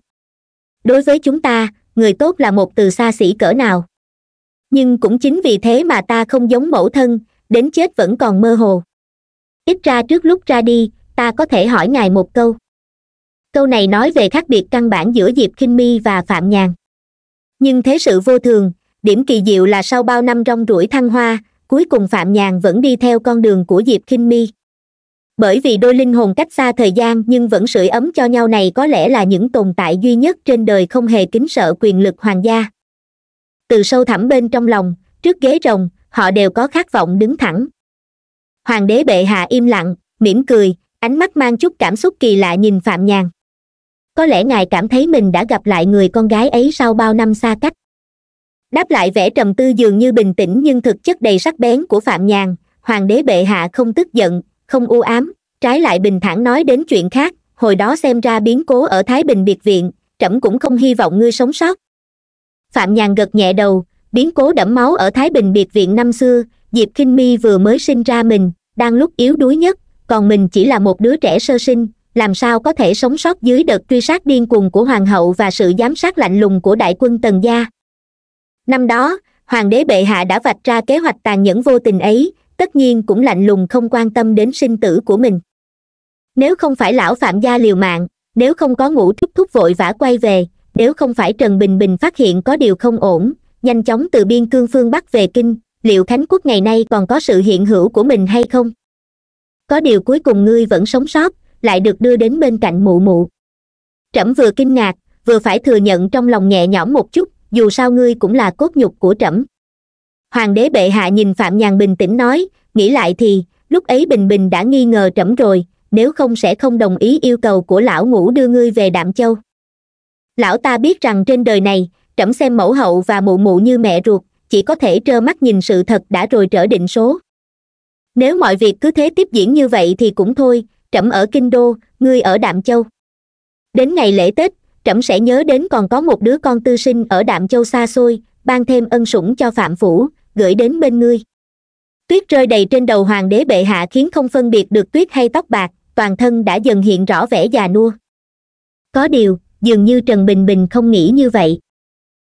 Đối với chúng ta, người tốt là một từ xa xỉ cỡ nào. Nhưng cũng chính vì thế mà ta không giống mẫu thân, đến chết vẫn còn mơ hồ. Ít ra trước lúc ra đi, ta có thể hỏi ngài một câu. Câu này nói về khác biệt căn bản giữa diệp kinh mi và phạm nhàn. Nhưng thế sự vô thường, điểm kỳ diệu là sau bao năm rong ruổi thăng hoa, cuối cùng phạm nhàn vẫn đi theo con đường của diệp kinh mi bởi vì đôi linh hồn cách xa thời gian nhưng vẫn sưởi ấm cho nhau này có lẽ là những tồn tại duy nhất trên đời không hề kính sợ quyền lực hoàng gia. Từ sâu thẳm bên trong lòng, trước ghế rồng, họ đều có khát vọng đứng thẳng. Hoàng đế bệ hạ im lặng, mỉm cười, ánh mắt mang chút cảm xúc kỳ lạ nhìn phạm nhàn. Có lẽ ngài cảm thấy mình đã gặp lại người con gái ấy sau bao năm xa cách. Đáp lại vẻ trầm tư dường như bình tĩnh nhưng thực chất đầy sắc bén của phạm nhàn, hoàng đế bệ hạ không tức giận không u ám, trái lại bình thản nói đến chuyện khác, hồi đó xem ra biến cố ở thái bình biệt viện, trẫm cũng không hy vọng ngươi sống sót. Phạm nhàn gật nhẹ đầu, biến cố đẫm máu ở thái bình biệt viện năm xưa, diệp kinh mi vừa mới sinh ra mình, đang lúc yếu đuối nhất, còn mình chỉ là một đứa trẻ sơ sinh, làm sao có thể sống sót dưới đợt truy sát điên cuồng của hoàng hậu và sự giám sát lạnh lùng của đại quân tần gia. Năm đó, hoàng đế bệ hạ đã vạch ra kế hoạch tàn nhẫn vô tình ấy tất nhiên cũng lạnh lùng không quan tâm đến sinh tử của mình. Nếu không phải lão phạm gia liều mạng, nếu không có ngũ thúc thúc vội vã quay về, nếu không phải trần bình bình phát hiện có điều không ổn, nhanh chóng từ biên cương phương bắc về kinh, liệu khánh quốc ngày nay còn có sự hiện hữu của mình hay không? Có điều cuối cùng ngươi vẫn sống sót, lại được đưa đến bên cạnh mụ mụ. Trẫm vừa kinh ngạc, vừa phải thừa nhận trong lòng nhẹ nhõm một chút, dù sao ngươi cũng là cốt nhục của trẫm hoàng đế bệ hạ nhìn phạm nhàn bình tĩnh nói, nghĩ lại thì, lúc ấy bình bình đã nghi ngờ trẫm rồi, nếu không sẽ không đồng ý yêu cầu của lão ngũ đưa ngươi về đạm châu. Lão ta biết rằng trên đời này, trẫm xem mẫu hậu và mụ mụ như mẹ ruột, chỉ có thể trơ mắt nhìn sự thật đã rồi trở định số. Nếu mọi việc cứ thế tiếp diễn như vậy thì cũng thôi, trẫm ở kinh đô, ngươi ở đạm châu. Đến ngày lễ tết, trẫm sẽ nhớ đến còn có một đứa con tư sinh ở đạm châu xa xôi, ban thêm ân sủng cho phạm phủ gửi đến bên ngươi. Tuyết rơi đầy trên đầu hoàng đế bệ hạ khiến không phân biệt được tuyết hay tóc bạc, toàn thân đã dần hiện rõ vẻ già nua. Có điều, dường như trần bình bình không nghĩ như vậy.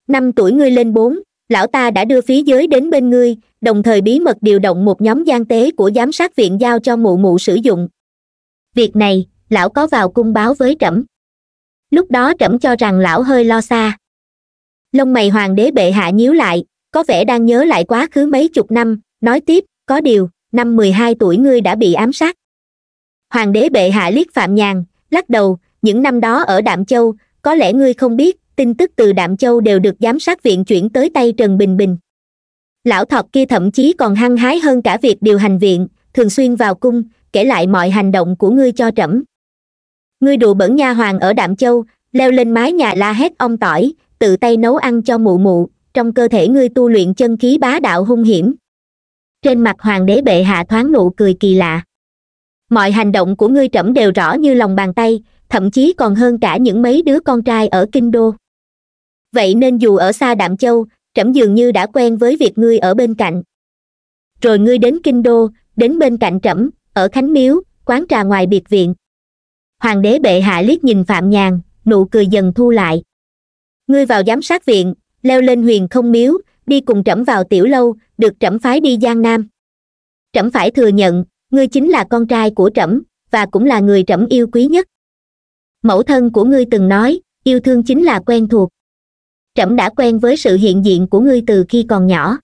Năm tuổi ngươi lên bốn, lão ta đã đưa phí giới đến bên ngươi, đồng thời bí mật điều động một nhóm gian tế của giám sát viện giao cho mụ mụ sử dụng. Việc này, lão có vào cung báo với trẫm. Lúc đó trẫm cho rằng lão hơi lo xa. Lông mày hoàng đế bệ hạ nhíu lại có vẻ đang nhớ lại quá khứ mấy chục năm. Nói tiếp, có điều, năm mười hai tuổi ngươi đã bị ám sát. Hoàng đế bệ hạ liếc phạm nhàn, lắc đầu, những năm đó ở đạm châu, có lẽ ngươi không biết, tin tức từ đạm châu đều được giám sát viện chuyển tới tay trần bình bình. Lão thọt kia thậm chí còn hăng hái hơn cả việc điều hành viện, thường xuyên vào cung, kể lại mọi hành động của ngươi cho trẫm. Ngươi đùa bẩn nha hoàng ở đạm châu, leo lên mái nhà la hét ông tỏi, tự tay nấu ăn cho mụ mụ trong cơ thể ngươi tu luyện chân khí bá đạo hung hiểm. Trên mặt hoàng đế bệ hạ thoáng nụ cười kỳ lạ. Mọi hành động của ngươi trẫm đều rõ như lòng bàn tay, thậm chí còn hơn cả những mấy đứa con trai ở kinh đô. Vậy nên dù ở xa đạm châu, trẫm dường như đã quen với việc ngươi ở bên cạnh. Rồi ngươi đến kinh đô, đến bên cạnh trẫm, ở khánh miếu, quán trà ngoài biệt viện. Hoàng đế bệ hạ liếc nhìn phạm nhàn, nụ cười dần thu lại. Ngươi vào giám sát viện leo lên huyền không miếu, đi cùng trẫm vào tiểu lâu, được trẫm phái đi giang nam. Trẫm phải thừa nhận, ngươi chính là con trai của trẫm, và cũng là người trẫm yêu quý nhất. Mẫu thân của ngươi từng nói, yêu thương chính là quen thuộc. Trẫm đã quen với sự hiện diện của ngươi từ khi còn nhỏ.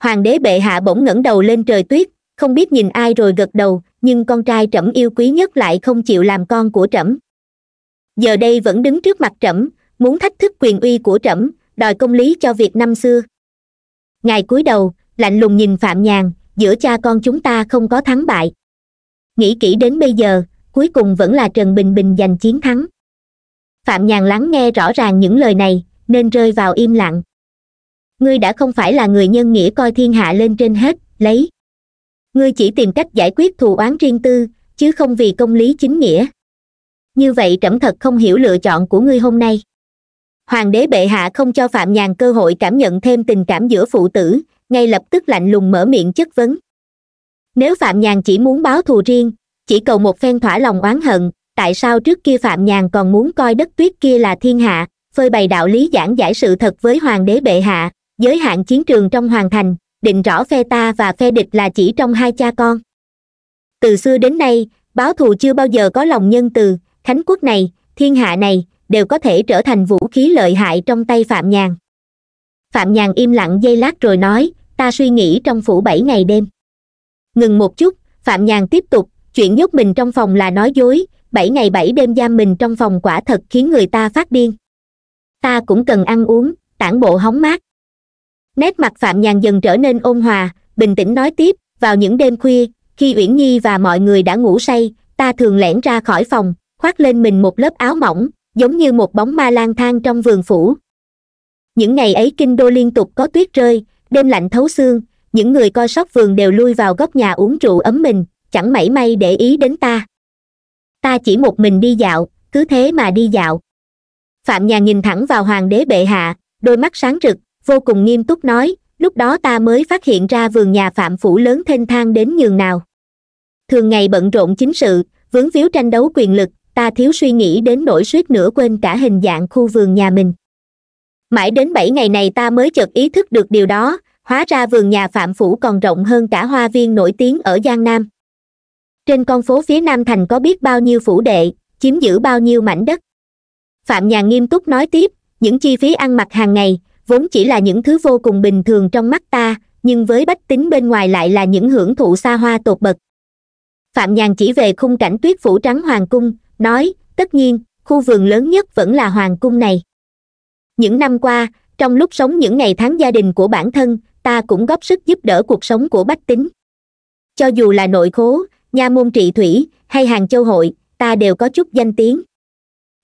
Hoàng đế bệ hạ bỗng ngẩng đầu lên trời tuyết, không biết nhìn ai rồi gật đầu, nhưng con trai trẫm yêu quý nhất lại không chịu làm con của trẫm. Giờ đây vẫn đứng trước mặt trẫm, muốn thách thức quyền uy của trẫm đòi công lý cho việc năm xưa. Ngài cúi đầu, lạnh lùng nhìn phạm nhàn, giữa cha con chúng ta không có thắng bại. Nghĩ kỹ đến bây giờ, cuối cùng vẫn là trần bình bình giành chiến thắng. Phạm nhàn lắng nghe rõ ràng những lời này, nên rơi vào im lặng. Ngươi đã không phải là người nhân nghĩa coi thiên hạ lên trên hết, lấy. Ngươi chỉ tìm cách giải quyết thù oán riêng tư, chứ không vì công lý chính nghĩa. Như vậy trẫm thật không hiểu lựa chọn của ngươi hôm nay hoàng đế bệ hạ không cho phạm nhàn cơ hội cảm nhận thêm tình cảm giữa phụ tử, ngay lập tức lạnh lùng mở miệng chất vấn. Nếu phạm nhàn chỉ muốn báo thù riêng, chỉ cầu một phen thỏa lòng oán hận, tại sao trước kia phạm nhàn còn muốn coi đất tuyết kia là thiên hạ, phơi bày đạo lý giảng giải sự thật với hoàng đế bệ hạ, giới hạn chiến trường trong hoàng thành, định rõ phe ta và phe địch là chỉ trong hai cha con? Từ xưa đến nay, báo thù chưa bao giờ có lòng nhân từ khánh quốc này, thiên hạ này đều có thể trở thành vũ khí lợi hại trong tay phạm nhàn. Phạm nhàn im lặng giây lát rồi nói, ta suy nghĩ trong phủ bảy ngày đêm. Ngừng một chút, phạm nhàn tiếp tục, chuyện nhốt mình trong phòng là nói dối, bảy ngày bảy đêm giam mình trong phòng quả thật khiến người ta phát điên. Ta cũng cần ăn uống, tản bộ hóng mát. Nét mặt phạm nhàn dần trở nên ôn hòa, bình tĩnh nói tiếp, vào những đêm khuya, khi uyển nhi và mọi người đã ngủ say, ta thường lẻn ra khỏi phòng, khoác lên mình một lớp áo mỏng giống như một bóng ma lang thang trong vườn phủ. Những ngày ấy kinh đô liên tục có tuyết rơi, đêm lạnh thấu xương, những người coi sóc vườn đều lui vào góc nhà uống rượu ấm mình, chẳng mảy may để ý đến ta. Ta chỉ một mình đi dạo, cứ thế mà đi dạo. Phạm nhà nhìn thẳng vào hoàng đế bệ hạ, đôi mắt sáng rực, vô cùng nghiêm túc nói, lúc đó ta mới phát hiện ra vườn nhà phạm phủ lớn thênh thang đến nhường nào. Thường ngày bận rộn chính sự, vướng víu tranh đấu quyền lực ta thiếu suy nghĩ đến nỗi suýt nữa quên cả hình dạng khu vườn nhà mình. Mãi đến bảy ngày này ta mới chợt ý thức được điều đó, hóa ra vườn nhà phạm phủ còn rộng hơn cả hoa viên nổi tiếng ở giang nam. Trên con phố phía nam thành có biết bao nhiêu phủ đệ, chiếm giữ bao nhiêu mảnh đất? Phạm nhà nghiêm túc nói tiếp, những chi phí ăn mặc hàng ngày, vốn chỉ là những thứ vô cùng bình thường trong mắt ta, nhưng với bách tính bên ngoài lại là những hưởng thụ xa hoa tột bậc. Phạm nhàn chỉ về khung cảnh tuyết phủ trắng hoàng cung nói, tất nhiên, khu vườn lớn nhất vẫn là hoàng cung này. Những năm qua, trong lúc sống những ngày tháng gia đình của bản thân, ta cũng góp sức giúp đỡ cuộc sống của bách tính. Cho dù là nội khố, nha môn trị thủy, hay hàng châu hội, ta đều có chút danh tiếng.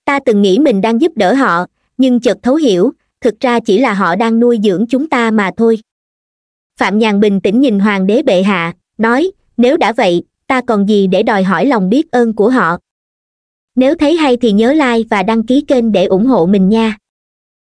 Ta từng nghĩ mình đang giúp đỡ họ, nhưng chợt thấu hiểu, thực ra chỉ là họ đang nuôi dưỡng chúng ta mà thôi. Phạm nhàn bình tĩnh nhìn hoàng đế bệ hạ, nói, nếu đã vậy, ta còn gì để đòi hỏi lòng biết ơn của họ? Nếu thấy hay thì nhớ like và đăng ký kênh để ủng hộ mình nha.